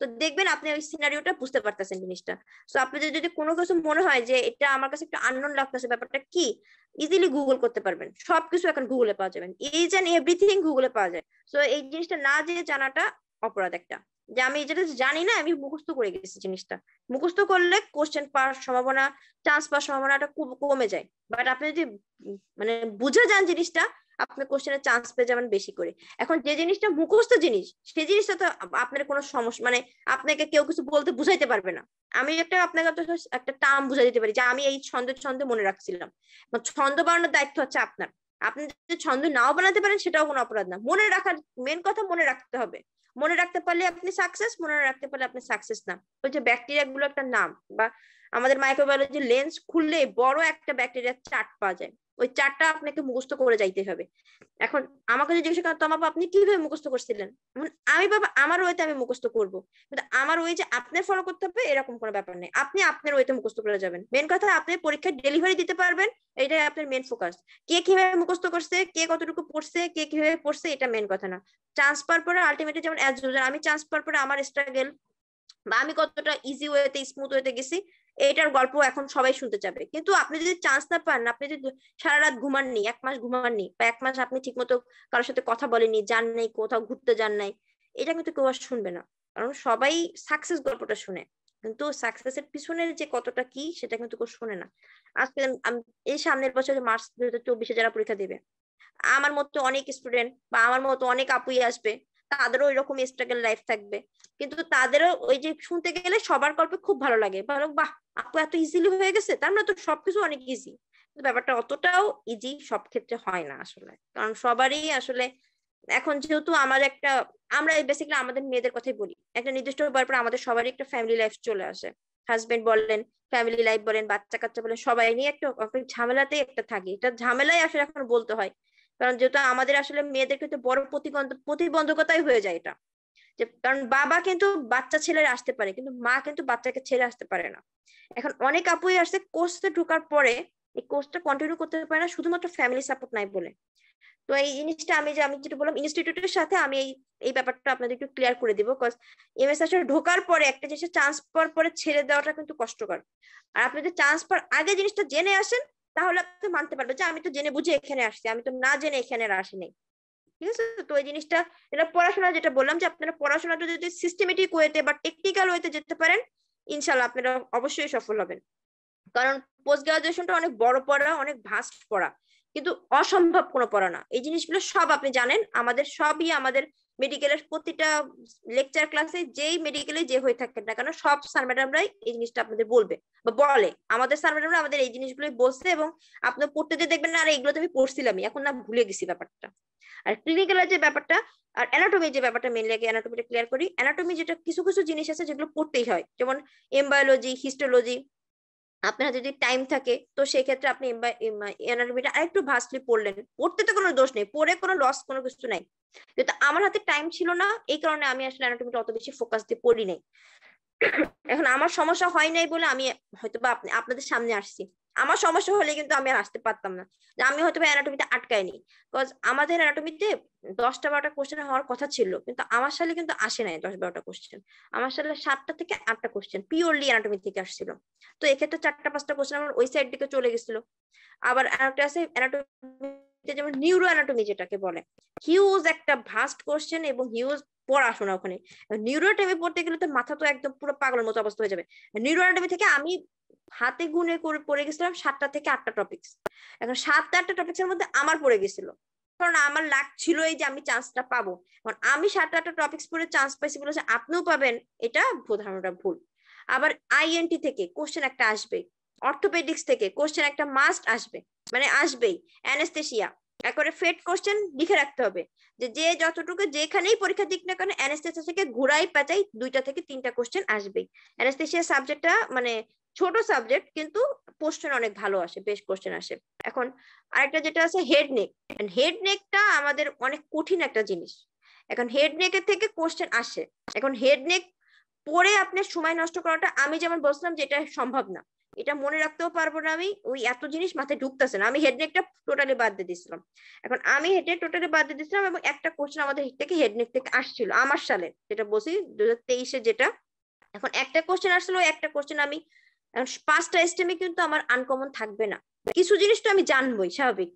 তো দেখবেন আপনি ওই সিনারিওটা বুঝতে পারতেছেন জিনিসটা। সো আপনি যদি কোনো কিছু মনে হয় যে এটা আমার কাছে একটু আননোন লাগতেছে, ব্যাপারটা কি? ইজিলি গুগল করতে পারবেন। সবকিছু এখন গুগলে পাওয়া যাবেন ইজ অ্যান্ড এভরিথিং গুগলে পাওয়া যায়। সো এই জিনিসটা না যে জানাটা অপরাধ একটা। যে আমি যেটা জানি না, আমি মুখস্থ করে গেছি জিনিসটা। মুখস্থ করলে কোশ্চেন পাওয়ার সম্ভাবনা চান্স পাওয়ার সম্ভাবনাটা খুব কমে যায়। বাট আপনি যদি মানে বুঝে যান জিনিসটা আপনি কোশ্চেনের চান্স পেয়ে যাবেন বেশি করে। এখন যে জিনিসটা মুখস্থ জিনিস সেই জিনিসটা তো আপনার কোনো সমস্যা মানে আপনাকে কেউ কিছু বলতে বুঝাইতে পারবে না। আমি একটা আপনাকে একটা টার্ম বুঝাই দিতে পারি যে আমি এই ছন্দ ছন্দ মনে রাখছিলাম। ছন্দ বানানোর দায়িত্ব হচ্ছে আপনার। আপনি যদি ছন্দ নাও বানাতে পারেন সেটাও কোনো অপরাধ না। মনে রাখার মেন কথা মনে রাখতে হবে। মনে রাখতে পারলে আপনি সাকসেস মনে রাখতে পারলে আপনি সাকসেস না। ওই যে ব্যাকটেরিয়া গুলো একটা নাম বা আমাদের মাইক্রোবায়োলজি লেন্স খুললে বড় একটা ব্যাকটেরিয়ার চার্ট পাওয়া যায়। ওই চারটা আপনাকে মুখস্থ করে যাইতে হবে। এখন আমাকে যদি জিজ্ঞাসা করেন তোমার আপনি কীভাবে মুখস্থ করছিলেন? আমি বাবা, আমার ওয়েতে আমি মুখস্থ করব। কিন্তু আমার ওই যে আপনার ফলো করতে হবে, এরকম কোনো ব্যাপার নেই। আপনি আপনার ওয়েতে মুখস্থ করে যাবেন। মেন কথা, আপনি পরীক্ষায় ডেলিভারি দিতে পারবেন, এটাই আপনার মেন ফোকাস কে কীভাবে মুখস্থ করছে, কে কতটুকু পড়ছে, কে কীভাবে পড়ছে, এটা মেন কথা না। চান্স পাওয়ার পরে আলটিমেটলি যেমন অ্যাজ আমি চান্স পাওয়ার পরে আমার স্ট্রাগল বা আমি কতটা ইজি ওয়েতে স্মুথ ওয়েতে গেছি, এটার গল্প এখন সবাই শুনতে চাবে। কিন্তু আপনি যদি চান্স না পান, আপনি যদি সারা রাত ঘুমাননি এক মাস ঘুমাননি বা এক মাস আপনি ঠিক মতো কারোর সাথে কথা বলেনি যান নাই, কোথাও ঘুরতে যান নাই, এটা কিন্তু কেউ আর শুনবে না। কারণ সবাই সাকসেস গল্পটা শুনে। কিন্তু সাকসেসের পিছনের যে কতটা কি, সেটা কিন্তু কেউ শুনে না। আজকে এই সামনের বছরে মার্চ দু হাজার চব্বিশে যারা পরীক্ষা দেবে, আমার মতো অনেক স্টুডেন্ট বা আমার মতো অনেক আপুই আসবে তাদেরও ওই রকম স্ট্রাগল লাইফ থাকবে। কিন্তু তাদেরও ওই যে শুনতে গেলে সবার গল্পে খুব ভালো লাগে। ভালো বাহ, আপু এত ইজিলি হয়ে গেছে? তার মানে তো সবকিছু অনেক ইজি ব্যাপারটা অতটাও ইজি সব ক্ষেত্রে হয় না আসলে। কারণ সবারই আসলে এখন যেহেতু আমার একটা, আমরা বেসিক্যালি আমাদের মেয়েদের কথাই বলি। একটা নির্দিষ্ট ব্যাপার পর আমাদের সবারই একটা ফ্যামিলি লাইফ চলে আসে। হাজবেন্ড বলেন ফ্যামিলি লাইফ বলেন বাচ্চা কাচ্চা বলেন, সবাই নিয়ে একটা ঝামেলাতেই একটা থাকে। এটা ঝামেলাই আসলে এখন বলতে হয়। কারণ যেহেতু আমাদের আসলে মেয়েদের কিন্তু বড় প্রতিবন্ধকতাই হয়ে যায় এটা। যে, কারণ বাবা কিন্তু বাচ্চা ছেলের আসতে পারে, কিন্তু মা কিন্তু বাচ্চাকে ছেড়ে আসতে পারে না। এখন অনেক আপুই আসছে কোর্সে ঢোকার পরে এই কোর্সটা কন্টিনিউ করতে পারে না, শুধুমাত্র ফ্যামিলি সাপোর্ট নাই বলে। তো এই জিনিসটা আমি যে, আমি যেটা বললাম ইনস্টিটিউটের সাথে আমি এই এই ব্যাপারটা আপনাদের একটু ক্লিয়ার করে দিব কজ এমএস আসলে ঢোকার পরে একটা জিনিসের চান্স পাওয়ার পরে ছেড়ে দেওয়াটা কিন্তু কষ্টকর। আর আপনি যদি চান্স পাওয়ার আগে জিনিসটা জেনে আসেন তাহলে আপনি মানতে পারবেন যে আমি তো জেনে বুঝে এখানে আসছি, আমি তো না জেনে এখানে আসিনি। ঠিক আছে? তো এই জিনিসটা, এটা পড়াশোনা যেটা বললাম যে আপনারা পড়াশোনাটা যদি সিস্টেমেটিক ওয়েতে বা টেকনিক্যাল ওয়েতে যেতে পারেন ইনশাল্লাহ আপনারা অবশ্যই সফল হবেন। কারণ পোস্ট গ্রাজুয়েশনটা অনেক বড় পড়া, অনেক ভাস্ট পড়া। কিন্তু অসম্ভব কোনো পড়া না। এই জিনিসগুলো সব আপনি জানেন, আমাদের সবই আমাদের মেডিকেলের প্রতিটা লেকচার ক্লাসে যেই মেডিকেলে যে হয়ে থাকেন না কেন, সব স্যার ম্যাডামরাই এই জিনিসটা আপনাদের বলবে বা বলে। আমাদের স্যার ম্যাডামরা আমাদের এই জিনিসগুলোই বলছে এবং আপনার পড়তে দিয়ে দেখবেন না আর, এগুলো তো আমি পড়ছিলামই, এখন না ভুলে গেছি ব্যাপারটা। আর ক্লিনিক্যালের যে ব্যাপারটা আর অ্যানাটমি যে ব্যাপারটা মেন লাগে অ্যানাটমিটা ক্লিয়ার করি। অ্যানাটমি যেটা, কিছু কিছু জিনিস আছে যেগুলো পড়তেই হয়। যেমন এমবায়োলজি হিস্টোলজি আপনার যদি টাইম থাকে, তো সেই ক্ষেত্রে আপনি অ্যানাটমিটা আরেকটু ভাস্টলি পড়লেন। পড়তে তো কোনো দোষ নেই, পড়ে কোনো লস কোনো কিছু নাই। কিন্তু আমার হাতে টাইম ছিল না, এই কারণে আমি আসলে অ্যানাটমিটা অত বেশি ফোকাস দিয়ে পড়ি নাই। এখন আমার সমস্যা হয় নাই বলে আমি হয়তো বা আপনাদের সামনে আসছি। আমার সমস্যা হলে কিন্তু আমি আর আসতে পারতাম না। আমি হয়তো অ্যানাটমিতে আটকাইনি। বিকজ আমাদের অ্যানাটমিতে দশটা বারোটা কোশ্চেন হওয়ার কথা ছিল, কিন্তু আমার সালে কিন্তু আসে নাই দশ বারোটা কোশ্চেন আমার সালে সাতটা থেকে আটটা কোশ্চেন পিওরলি অ্যানাটমি থেকে আসছিল। তো এক্ষেত্রে চারটা, পাঁচটা কোশ্চেন আমার ওই সাইড দিকে চলে গেছিল। আবার একটা আছে অ্যানাটমিতে যেমন নিউরো অ্যানাটমি যেটাকে বলে হিউজ একটা ভাস্ট কোশ্চেন এবং হিউজ পড়াশোনা ওখানে। নিউরোটামি পড়তে গেলে তো মাথা তো একদম পুরো পাগলের মতো অবস্থা হয়ে যাবে। নিউরোটামি থেকে আমি হাতে গুনে করে পড়ে গেছিলাম সাতটা থেকে আটটা টপিক্স এখন সাতটা আটটা টপিক্স এর মধ্যে আমার পড়ে গেছিল। কারণ আমার ছিল এই যে আমি চান্সটা পাবো। কারণ আমি সাতটা আটটা টপিক্স পড়ে চান্স পাইছি বলেছে আপনিও পাবেন। এটা ধারণাটা ভুল। আবার আইএনটি থেকে কোশ্চেন একটা আসবে। অর্থোপেডিক্স থেকে কোশ্চেন একটা মাস্ট আসবে মানে আসবেই অ্যানেস্থেশিয়া একবারে ফেট কোশ্চেন লিখে রাখতে হবে, যে যে যতটুকু যেখানেই পরীক্ষা দিক না কেন অ্যানেস্থেসিয়া থেকে ঘুরাই পেঁচাই দুইটা থেকে তিনটা কোশ্চেন আসবেই। অ্যানেস্থেসিয়া সাবজেক্টটা মানে ছোট সাবজেক্ট কিন্তু কোশ্চেন অনেক ভালো আসে, বেশ কোশ্চেন আসে। এখন আরেকটা যেটা আছে হেড নেক হেড নেকটা আমাদের অনেক কঠিন একটা জিনিস। এখন হেড নেকের থেকে কোশ্চেন আসে। এখন হেড নেক পরে আপনার সময় নষ্ট করাটা, আমি যেমন বলছিলাম যে এটা সম্ভব না। এটা মনে রাখতেও পারব না আমি, ওই এত জিনিস মাথায় ঢুকতেছে না। আমি হেডনেকটা টোটালি বাদ দিয়ে দিছিলাম এখন আমি হেডনেক টোটালি বাদ দিয়ে দিয়েছিলাম এবং একটা কোশ্চেন আমাদের থেকে হেডনেক থেকে আসছিল, আমার সালে, যেটা বলছি দু হাজার যেটা। এখন একটা কোশ্চেন আসছিল একটা কোশ্চেন আমি পাঁচটা এস্টেমে কিন্তু আমার আনকমন থাকবে না। কিছু জিনিস তো আমি জানবোই, স্বাভাবিক।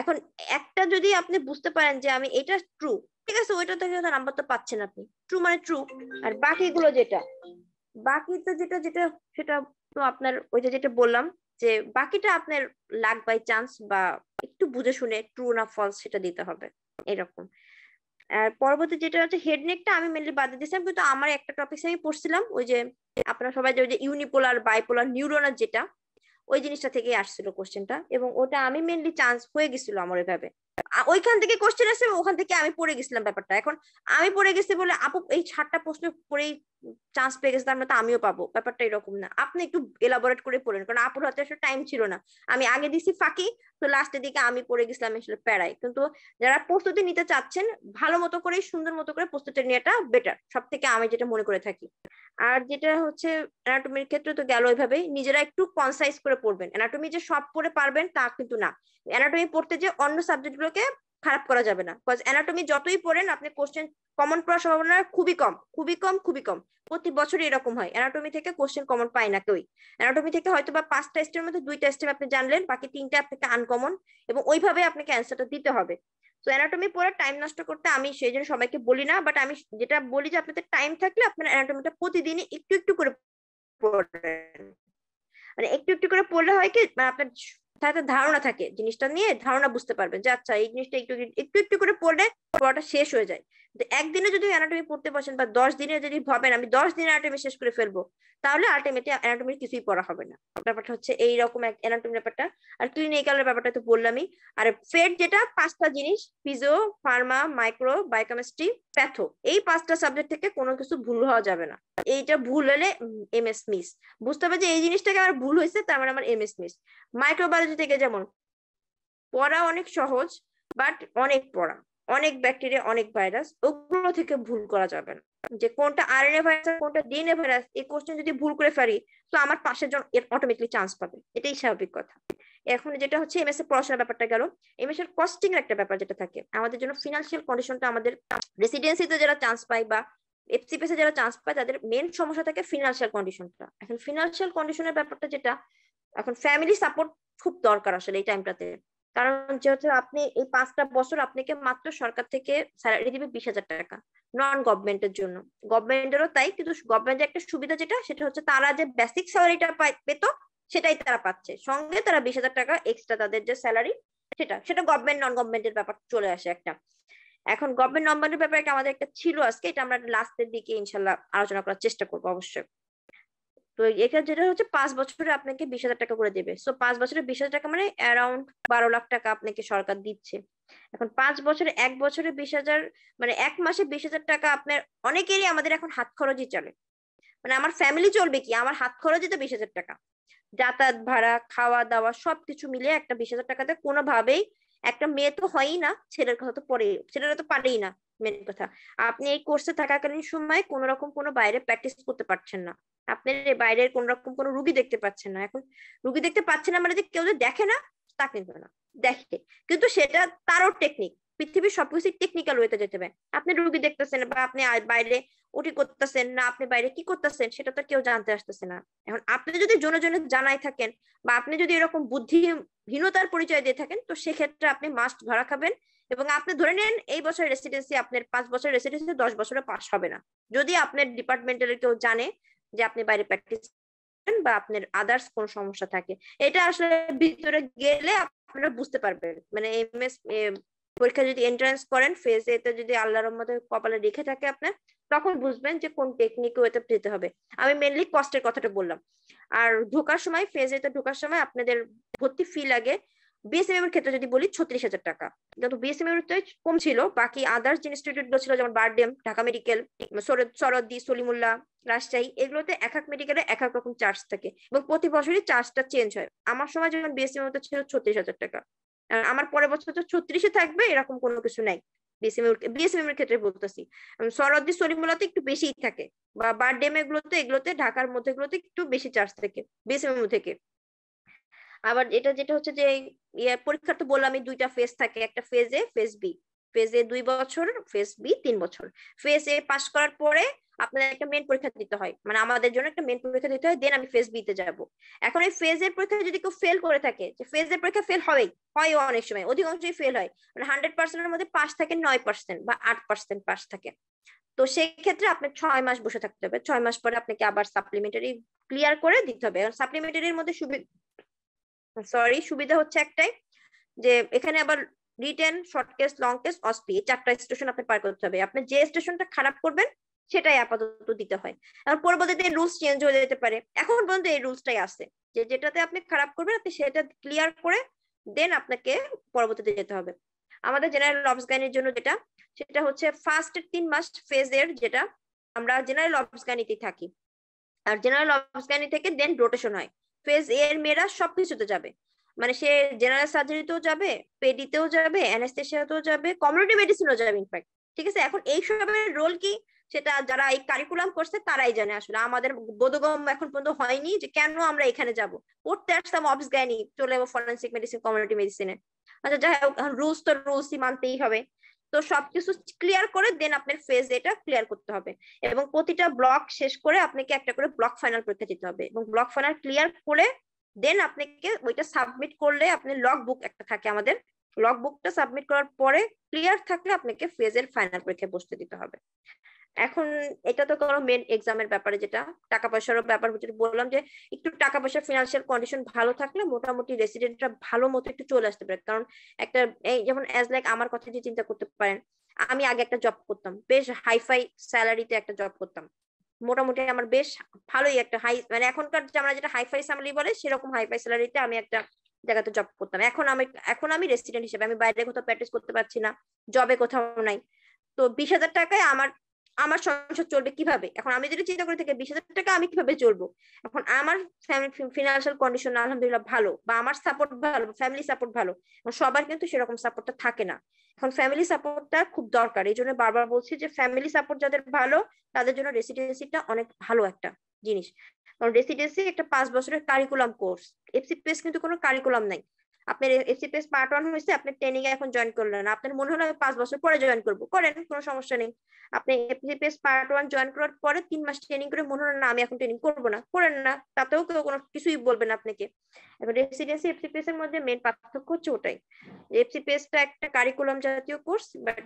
এখন একটা যদি আপনি বুঝতে পারেন যে আমি এটা ট্রু ঠিক আছে, ওইটা থেকে নাম্বার তো পাচ্ছেন আপনি। ট্রু মানে ট্রু আর বাকিগুলো যেটা বাকি তো যেটা যেটা, সেটা তো আপনার ওই যে যেটা বললাম যে বাকিটা আপনার লাক বাই চান্স বা একটু বুঝে শুনে ট্রু না ফলস সেটা দিতে হবে, এরকম। আর পরবর্তী যেটা হচ্ছে হেডনেকটা আমি মেনলি বাদ দিয়েছিলাম, কিন্তু আমার একটা টপিক আমি পড়ছিলাম, ওই যে আপনারা সবাই যে ইউনিপোলার বাইপোলার নিউরোনার যেটা, ওই জিনিসটা থেকে আসছিল কোশ্চেনটা এবং ওটা আমি মেনলি চান্স হয়ে গেছিল আমার এভাবে ওইখান থেকে কোশ্চেন আসছে ওখান থেকে আমি পড়ে গেছিলাম ব্যাপারটা। এখন আমি পড়ে গেছি বলে, আপু, এই ছাড়টা প্রশ্ন পড়েই চান্স পেয়ে গেছে তার তো আমিও পাবো। ব্যাপারটা এরকম না। আপনি একটু এলাবোরেট করে পড়েন, কারণ আপুর হাতে আসলে টাইম ছিল না। আমি আগে দিছি ফাঁকি তো লাস্টের দিকে আমি পড়ে গেছিলাম আসলে প্যারাই কিন্তু যারা প্রস্তুতি নিতে চাচ্ছেন, ভালো মতো করে সুন্দর মতো করে প্রস্তুতি নেওয়াটা বেটার সব থেকে আমি যেটা মনে করে থাকি। আর যেটা হচ্ছে অ্যানাটমির ক্ষেত্রে তো গেল ওইভাবে নিজেরা একটু কনসাইজ করে পড়বেন। অ্যানাটমি যে সব পড়ে পারবেন তা কিন্তু না। অ্যানাটমি পড়তে যে অন্য সাবজেক্ট গুলোকে খারাপ করা যাবে না। বিকজ অ্যানাটমি যতই পড়েন, আপনি কোশ্চেন কমন পড়ার সম্ভাবনা খুবই কম খুবই কম খুবই কম। প্রতি বছরই এরকম হয়। অ্যানাটমি থেকে কোশ্চেন কমন পায় না কেউই। অ্যানাটমি থেকে হয়তো বা পাঁচ টেস্টের মধ্যে দুই টেস্টে আপনি জানলেন, বাকি তিনটা আপনাকে আনকমন এবং ওইভাবে আপনাকে অ্যান্সারটা দিতে হবে। তো অ্যানাটমি পড়ে টাইম নষ্ট করতে আমি সেই জন্য সবাইকে বলি না বাট আমি যেটা বলি যে আপনাদের টাইম থাকলে আপনারা অ্যানাটমিটা প্রতিদিনই একটু একটু করে পড়েন। মানে একটু একটু করে পড়লে হয় কি মানে তাতে ধারণা থাকে জিনিসটা নিয়ে, ধারণা বুঝতে পারবেন যে আচ্ছা এই জিনিসটা একটু একটু একটু করে পড়লে পড়াটা শেষ হয়ে যায়। একদিনে যদি অ্যানাটমি পড়তে বসেন বা দশ দিনে যদি ভাবেন আমি দশ দিনে অ্যানাটমি শেষ করে ফেলব, তাহলে আলটিমেটলি অ্যানাটমির কিছুই পড়া হবে না। ব্যাপারটা হচ্ছে এইরকম এক অ্যানাটমি ব্যাপারটা। আর ক্লিনিক্যালের ব্যাপারটা তো বললামই। আর ফেড যেটা, পাঁচটা জিনিস physio pharma micro biochemistry patho এই পাঁচটা সাবজেক্ট থেকে কোনো কিছু ভুল হওয়া যাবে না। এইটা ভুল হলে এম এস মিস বুঝতে হবে যে এই জিনিসটাকে আমার ভুল হয়েছে, তার মানে আমার এম এস মিস মাইক্রোবায়োলজি থেকে যেমন, পড়া অনেক সহজ বাট অনেক পড়া। অনেক ব্যাকটেরিয়া, অনেক ভাইরাস, ওগুলো থেকে ভুল করা যাবে না। যে কোনটা আরএনএ ভাইরাস কোনটা ডিএনএ ভাইরাস এই কোশ্চেন যদি ভুল করে ফেলি, তো আমার পাশের জন অটোমেটিকলি চান্স পাবে। এটাই স্বাভাবিক কথা। এখন যেটা হচ্ছে এমএস এর পড়াশোনার ব্যাপারটা গেল। এমএস এর কস্টিং একটা ব্যাপার যেটা থাকে। আমাদের জন্য ফিনান্সিয়াল কন্ডিশনটা আমাদের রেসিডেন্সিতে যারা চান্স পায় বা এফসিপিএস যারা চান্স পায়, তাদের মেন সমস্যা থাকে ফিনান্সিয়াল কন্ডিশনটা এখন ফিনান্সিয়াল কন্ডিশনের ব্যাপারটা যেটা, এখন ফ্যামিলি সাপোর্ট খুব দরকার আসলে এই টাইমটাতে কারণ যেহেতু আপনি এই পাঁচটা বছর আপনাকে মাত্র সরকার থেকে স্যালারি দিবে বিশ হাজার টাকা নন গভর্নমেন্টের জন্য। গভর্নমেন্টেরও তাই, কিন্তু গভর্নমেন্টের একটা সুবিধা যেটা, সেটা হচ্ছে তারা যে বেসিক স্যালারিটা পেতো, সেটাই তারা পাচ্ছে। সঙ্গে তারা বিশ হাজার টাকা এক্সট্রা তাদের যে স্যালারি সেটা সেটা গভর্নমেন্ট নন গভর্নমেন্টের ব্যাপার চলে আসে একটা। এখন গভর্নমেন্ট নম্বরের ব্যাপারে আমাদের একটা ছিল আজকে? এটা আমরা লাস্টের দিকে ইনশাল্লাহ আলোচনা করার চেষ্টা করব অবশ্যই। তো এটা যেটা হচ্ছে পাঁচ বছরে আপনাকে বিশ হাজার টাকা করে দেবে। সো পাঁচ বছরে বিশ হাজার টাকা মানে অ্যারাউন্ড বারো লাখ টাকা আপনাকে সরকার দিচ্ছে। এখন পাঁচ বছরে, এক বছরে বিশ হাজার মানে এক মাসে বিশ হাজার টাকা আপনার অনেকেরই আমাদের এখন হাত খরচই চলে। মানে আমার ফ্যামিলি চলবে কি? আমার হাত খরচই তো বিশ হাজার টাকা। যাতায়াত ভাড়া খাওয়া দাওয়া সবকিছু মিলে একটা বিশ হাজার টাকাতে কোনোভাবেই একটা মেয়ে তো হয়ই না, ছেলের কথা তো পরে ছেলেরা তো পারেই না মেন কথা। আপনি এই কোর্সে থাকাকালীন সময় কোন রকম কোনো বাইরে প্র্যাকটিস করতে পারছেন না। আপনি বাইরের কোন রকম কোনো রুগী দেখতে পাচ্ছেন না। এখন রুগী দেখতে পাচ্ছেন না মানে যে কেউ যে দেখে না, তা কিন্তু না। দেখে। কিন্তু সেটা তারও টেকনিক পৃথিবীর সবকিছু টেকনিক্যাল ওয়েতে যেতে হবে। আপনি রুগী দেখতেছেন বা আপনি বাইরে ওটি করতেছেন না, আপনি বাইরে কি করতেছেন সেটা তো কেউ জানতে আসতেছে না। এখন আপনি যদি জনে জনে জানাই থাকেন বা আপনি যদি এরকম বুদ্ধিহীনতার পরিচয় দিয়ে থাকেন, তো সেক্ষেত্রে আপনি মাস্ট ধরা খাবেন এবং আপনি ধরে নেন এই বছর রেসিডেন্সি আপনার পাঁচ বছর রেসিডেন্সি দশ বছরে পাস হবে না। যদি আপনার ডিপার্টমেন্টের কেউ জানে যে আপনি বাইরে প্র্যাকটিস বা আপনার আদার্স কোন সমস্যা থাকে, এটা আসলে ভিতরে গেলে আপনারা বুঝতে পারবেন। মানে এমএস পরীক্ষা যদি এন্ট্রান্স করেন ফেজ এতে যদি আল্লাহর মধ্যে কপালে রেখে থাকে আপনার, তখন বুঝবেন যে কোন টেকনিক ওয়েতে যেতে হবে। আমি মেনলি কস্টের কথাটা বললাম। আর ঢোকার সময় ফেজ এতে ঢোকার সময় আপনাদের ভর্তি ফি লাগে বিএসএম এর ক্ষেত্রে যদি বলি, ছত্রিশ হাজার টাকা। কিন্তু বিএসএম এর কম ছিল, বাকি আদার্স যে ইনস্টিটিউটগুলো ছিল, যেমন বারডেম, ঢাকা মেডিকেল সরদ্দি, সলিমুল্লাহ, রাজশাহী, এগুলোতে এক এক মেডিকেলে এক এক রকম চার্জ থাকে এবং প্রতি বছরই চার্জটা চেঞ্জ হয়। আমার সময় যেমন বিএসএম এর ছিল ছত্রিশ হাজার টাকা। আমার পরের বছর তো ছত্রিশে থাকবে, এরকম কোনো কিছু নাই। বিএসএম এর ক্ষেত্রে বলতেছি। সরদ্দি সলিমুল্লাতে একটু বেশিই থাকে বা বারডেম এগুলোতে এগুলোতে, ঢাকার মধ্যে এগুলোতে একটু বেশি চার্জ থাকে বিএসএম থেকে। আবার এটা যেটা হচ্ছে যে পরীক্ষা তো বললাম দুইটা ফেজ থাকে, একটা phase A phase B phase A দুই বছর ফেজ বি তিন বছর। ফেজ এ পাস করার পরে আপনাদের একটা মেন পরীক্ষা দিতে হয়। মানে আমাদের জন্য একটা মেন পরীক্ষা দিতে হয় দেন আমি ফেজ বি তে যাব। এখন এই ফেজের পরীক্ষা যদি কেউ ফেল করে থাকে, যে ফেজের পরীক্ষা ফেল হবেই হয় অনেক সময়, অধিকাংশই ফেল হয়। মানে হান্ড্রেড পার্সেন্টের মধ্যে পাস থাকে নয় পার্সেন্ট বা আট পার্সেন্ট পাস থাকে। তো সেই ক্ষেত্রে আপনার ছয় মাস বসে থাকতে হবে। ছয় মাস পরে আপনাকে আবার সাপ্লিমেন্টারি ক্লিয়ার করে দিতে হবে। সাপ্লিমেন্টারির মধ্যে সুবিধা সরি সুবিধা হচ্ছে একটাই, যে এখানে আবার written short case long case OSPE চারটা স্টেশন আপনি পার করতে হবে। আপনি যে স্টেশনটা খারাপ করবেন সেটাই আপাতত দিতে হয়। এখন পরবর্তীতে রুলস চেঞ্জ হয়ে যেতে পারে। এখন পর্যন্ত এই রুলসটাই আছে। যে যেটাতে আপনি খারাপ করবেন, আপনি সেটা ক্লিয়ার করে দেন আপনাকে পরবর্তীতে যেতে হবে। আমাদের জেনারেল অবস গাইনির জন্য যেটা, সেটা হচ্ছে ফার্স্ট তিন মাস ফেজের যেটা আমরা জেনারেল অবস গাইনিতে থাকি। আর জেনারেল অবস গাইনি থেকে দেন রোটেশন হয়। ফেজ এ এর মেয়েরা সবকিছুতে যাবে। মানে সে জেনারেল সার্জারিতেও যাবে পেডিতেও যাবে অ্যানাস্থেশিয়াতেও যাবে কমিউনিটি মেডিসিনও যাবে ইনফ্যাক্ট ঠিক আছে? এখন এই সবের রোল কি? সেটা যারা এই কারিকুলাম করছে তারাই জানে আসলে। আমাদের বোধগম এখন পর্যন্ত হয়নি যে কেন আমরা এখানে যাব। পড়তে আসতাম অবস গাইনি চলে যাব ফরেন্সিক মেডিসিন কমিউনিটি মেডিসিনে আচ্ছা যাই হোক রুলস তো রুলসই মানতেই হবে। তো সবকিছু ক্লিয়ার করে দেন আপনার ফেজ এটা ক্লিয়ার করতে হবে। এবং প্রতিটা ব্লক শেষ করে আপনাকে একটা করে ব্লক ফাইনাল পরীক্ষা দিতে হবে। এবং ব্লক ফাইনাল ক্লিয়ার করে দেন আপনাকে ওইটা সাবমিট করলে আপনি লগ বুক একটা থাকে আমাদের। লগ বুকটা সাবমিট করার পরে ক্লিয়ার থাকলে আপনাকে ফেজের ফাইনাল পরীক্ষায় বসতে দিতে হবে। এখন এটা তো কোনো মেন এক্সামের ব্যাপারে যেটা, টাকা পয়সার ব্যাপার যেটা বললাম যে একটু টাকা পয়সা ফিনান্সিয়াল কন্ডিশন ভালো থাকলে মোটামুটি রেসিডেন্টরা ভালো মতো একটু চলে আসতে পারে। কারণ একটা, এই যেমন অ্যাজ লাইক আমার কথা যে চিন্তা করতে পারেন, আমি আগে একটা জব করতাম, বেশ হাইফাই স্যালারিতে একটা জব করতাম। মোটামুটি আমার বেশ ভালোই একটা হাই মানে এখনকার আমরা যেটা হাইফাই স্যালারি বলে, সেরকম হাইফাই স্যালারিতে আমি একটা জায়গাতে জব করতাম। এখন আমি এখন আমি রেসিডেন্ট হিসেবে, আমি বাইরে কোথাও প্র্যাকটিস করতে পারছি না জবে কোথাও নাই। তো বিশ হাজার টাকায় আমার আমার সংসার চলবে কীভাবে? এখন আমি যদি চিন্তা করে থাকি, বিশ হাজার টাকা আমি কীভাবে চলবো? এখন আমার ফিনান্সিয়াল কন্ডিশন আলহামদুলিল্লাহ ভালো বা আমার সাপোর্ট ভালো ফ্যামিলি সাপোর্ট ভালো। সবার কিন্তু সেরকম সাপোর্টটা থাকে না। এখন ফ্যামিলি সাপোর্টটা খুব দরকার। এই জন্য বারবার বলছি যে ফ্যামিলি সাপোর্ট যাদের ভালো, তাদের জন্য রেসিডেন্সিটা অনেক ভালো একটা জিনিস। কারণ রেসিডেন্সি একটা পাঁচ বছরের কারিকুলাম কোর্স এফসিপিএস কিন্তু কোনো কারিকুলাম নাই। আপনার এফসিপিএস পার্ট ওয়ান হয়েছে, আপনি ট্রেনিং এখন জয়েন করলেন। আপনার মনে হলো পাঁচ বছর পরে জয়েন করব। করেন, কোনো সমস্যা নেই। আপনি এফসিপিএস পার্ট ওয়ান জয়েন করার পরে তিন মাস ট্রেনিং করে মনে হলো না, আমি এখন ট্রেনিং করব না। করেন না, তাতেও কেউ কোনো কিছুই বলবেন আপনাকে। এখন রেসিডেন্সি এফসিপিএস এর মধ্যে মেন পার্থক্য হচ্ছে ওটাই। এফসিপিএস টা একটা কারিকুলাম জাতীয় কোর্স বাট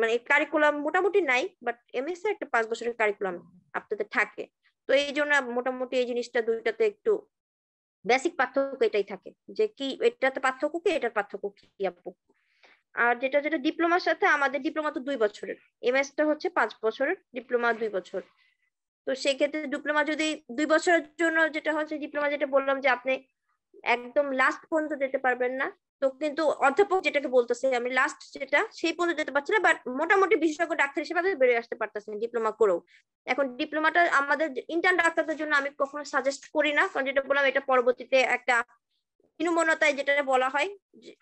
মানে কারিকুলাম মোটামুটি নাই বাট এমএস একটা পাঁচ বছরের কারিকুলাম আপনাদের থাকে। তো এই জন্য মোটামুটি এই জিনিসটা দুইটাতে একটু বেসিক পার্থক্য এটাই থাকে যে কি, এটাতে পার্থক্য কি, এটার পার্থক্য কি আপু? আর যেটা যেটা ডিপ্লোমার সাথে, আমাদের ডিপ্লোমা তো দুই বছরের। এমএস টা হচ্ছে পাঁচ বছরের ডিপ্লোমা দুই বছর। তো সেক্ষেত্রে ডিপ্লোমা যদি দুই বছরের জন্য যেটা হচ্ছে ডিপ্লোমা যেটা বললাম যে আপনি একদম লাস্ট পর্যন্ত যেতে পারবেন না। তো কিন্তু অধ্যাপক যেটাকে বলতেছে, আমি লাস্ট যেটা, সেই পর্যন্ত যেতে পারছি না বাট মোটামুটি বিশেষজ্ঞ ডাক্তার হিসেবে বেরিয়ে আসতে পারতেছেন ডিপ্লোমা করেও। এখন ডিপ্লোমাটা আমাদের ইন্টার্ন ডাক্তারদের জন্য আমি কখনো সাজেস্ট করি না, কারণ যেটা বললাম, এটা পরবর্তীতে একটা হীনমনতায় যেটা বলা হয়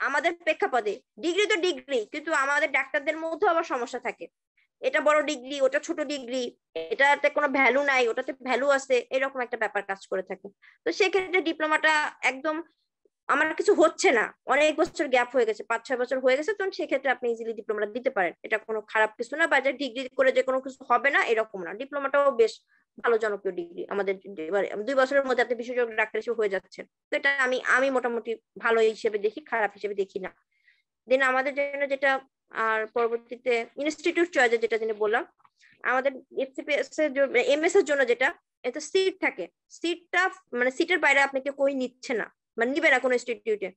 আমাদের প্রেক্ষাপদে ডিগ্রি তো ডিগ্রি কিন্তু আমাদের ডাক্তারদের মধ্যেও আবার সমস্যা থাকে। এটা বড় ডিগ্রি ওটা ছোট ডিগ্রি এটাতে কোনো ভ্যালু নাই, ওটাতে ভ্যালু আছে, এরকম একটা ব্যাপার কাজ করে থাকে। তো সেক্ষেত্রে ডিপ্লোমাটা একদম আমার কিছু হচ্ছে না। অনেক বছর গ্যাপ হয়ে গেছে পাঁচ ছয় বছর হয়ে গেছে, তখন সেক্ষেত্রে আপনি ইজিলি ডিপ্লোমাটা দিতে পারেন। এটা কোনো খারাপ কিছু না, বা যে ডিগ্রি করে যে কোনো কিছু হবে না, এরকম না। ডিপ্লোমাটাও বেশ ভালো জনপ্রিয় ডিগ্রি আমাদের দুই বছরের মধ্যে আপনি বিশেষজ্ঞ ডাক্তার হিসেবে হয়ে যাচ্ছেন। তো এটা আমি আমি মোটামুটি ভালো হিসেবে দেখি, খারাপ হিসেবে দেখি না। দেন আমাদের জন্য যেটা, আর পরবর্তীতে ইনস্টিটিউট চয়েসের যেটা যিনি বললাম, আমাদের এফসিপিএস এর এমএস এর জন্য যেটা এটা সিট থাকে। সিটটা মানে সিটের বাইরে আপনাকে কই নিচ্ছে না। মানে নিবে না কোনো ইনস্টিটিউটে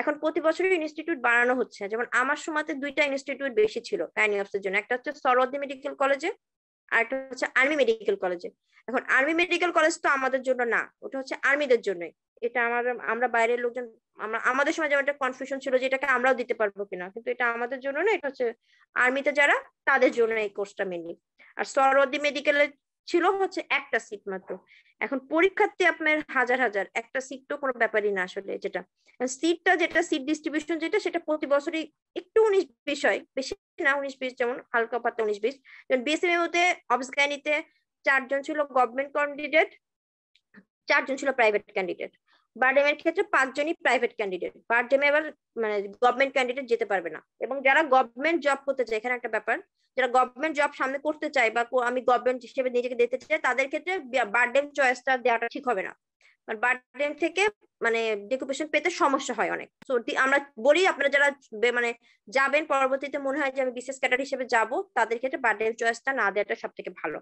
এখন প্রতি বছরই ইনস্টিটিউট বাড়ানো হচ্ছে। যেমন আমার সময়তে দুইটা ইনস্টিটিউট বেশি ছিল কাইনিয়াপস এর জন্য। একটা হচ্ছে সরওয়ার্দী মেডিকেল কলেজে আর একটা হচ্ছে আর্মি মেডিকেল কলেজে এখন আর্মি মেডিকেল কলেজ তো আমাদের জন্য না, ওটা হচ্ছে আর্মিদের জন্যই। এটা আমার, আমরা বাইরের লোকজন, আমরা, আমাদের সময় যেমন একটা কনফিউশন ছিল যে এটাকে আমরাও দিতে পারব কিনা, কিন্তু এটা আমাদের জন্য না, এটা হচ্ছে আর্মিতে যারা, তাদের জন্য এই কোর্সটা মেনলি আর সরওয়ার্দী মেডিকেলের ছিল হচ্ছে একটা সিট মাত্র। এখন পরীক্ষার্থী আপনার হাজার হাজার, একটা সিট তো কোনো ব্যাপারই না আসলে যেটা। সিটটা যেটা সিট ডিস্ট্রিবিউশন যেটা, সেটা প্রতি বছরই একটু উনিশ বিশ হয়, বেশি না উনিশ বিশ, যেমন হালকা পাতা উনিশ বিশ। যেমন বিএসএমএতে অবসগ্যানিতে চারজন ছিল গভর্নমেন্ট ক্যান্ডিডেট চারজন ছিল প্রাইভেট ক্যান্ডিডেট বারডেমের ক্ষেত্রে পাঁচজনই প্রাইভেট ক্যান্ডিডেট বারডেমে এবার মানে গভর্নমেন্ট ক্যান্ডিডেট যেতে পারবে না। এবং যারা গভর্নমেন্ট জব করতে চায়, এখানে একটা ব্যাপার, যারা গভর্নমেন্ট জব সামনে করতে চায় বা আমি গভর্নমেন্ট হিসেবে নিজেকে দিতে চাই, তাদের ক্ষেত্রে বারডেম চয়েসটা দেওয়াটা ঠিক হবে না। বারডেম থেকে মানে ডেকুপেশন পেতে সমস্যা হয় অনেক। তো আমরা বলি, আপনারা যারা মানে যাবেন, পরবর্তীতে মনে হয় যে আমি বিশেষ ক্যাটার হিসেবে যাব, তাদের ক্ষেত্রে বারডেম চয়েসটা না দেওয়াটা সব থেকে ভালো।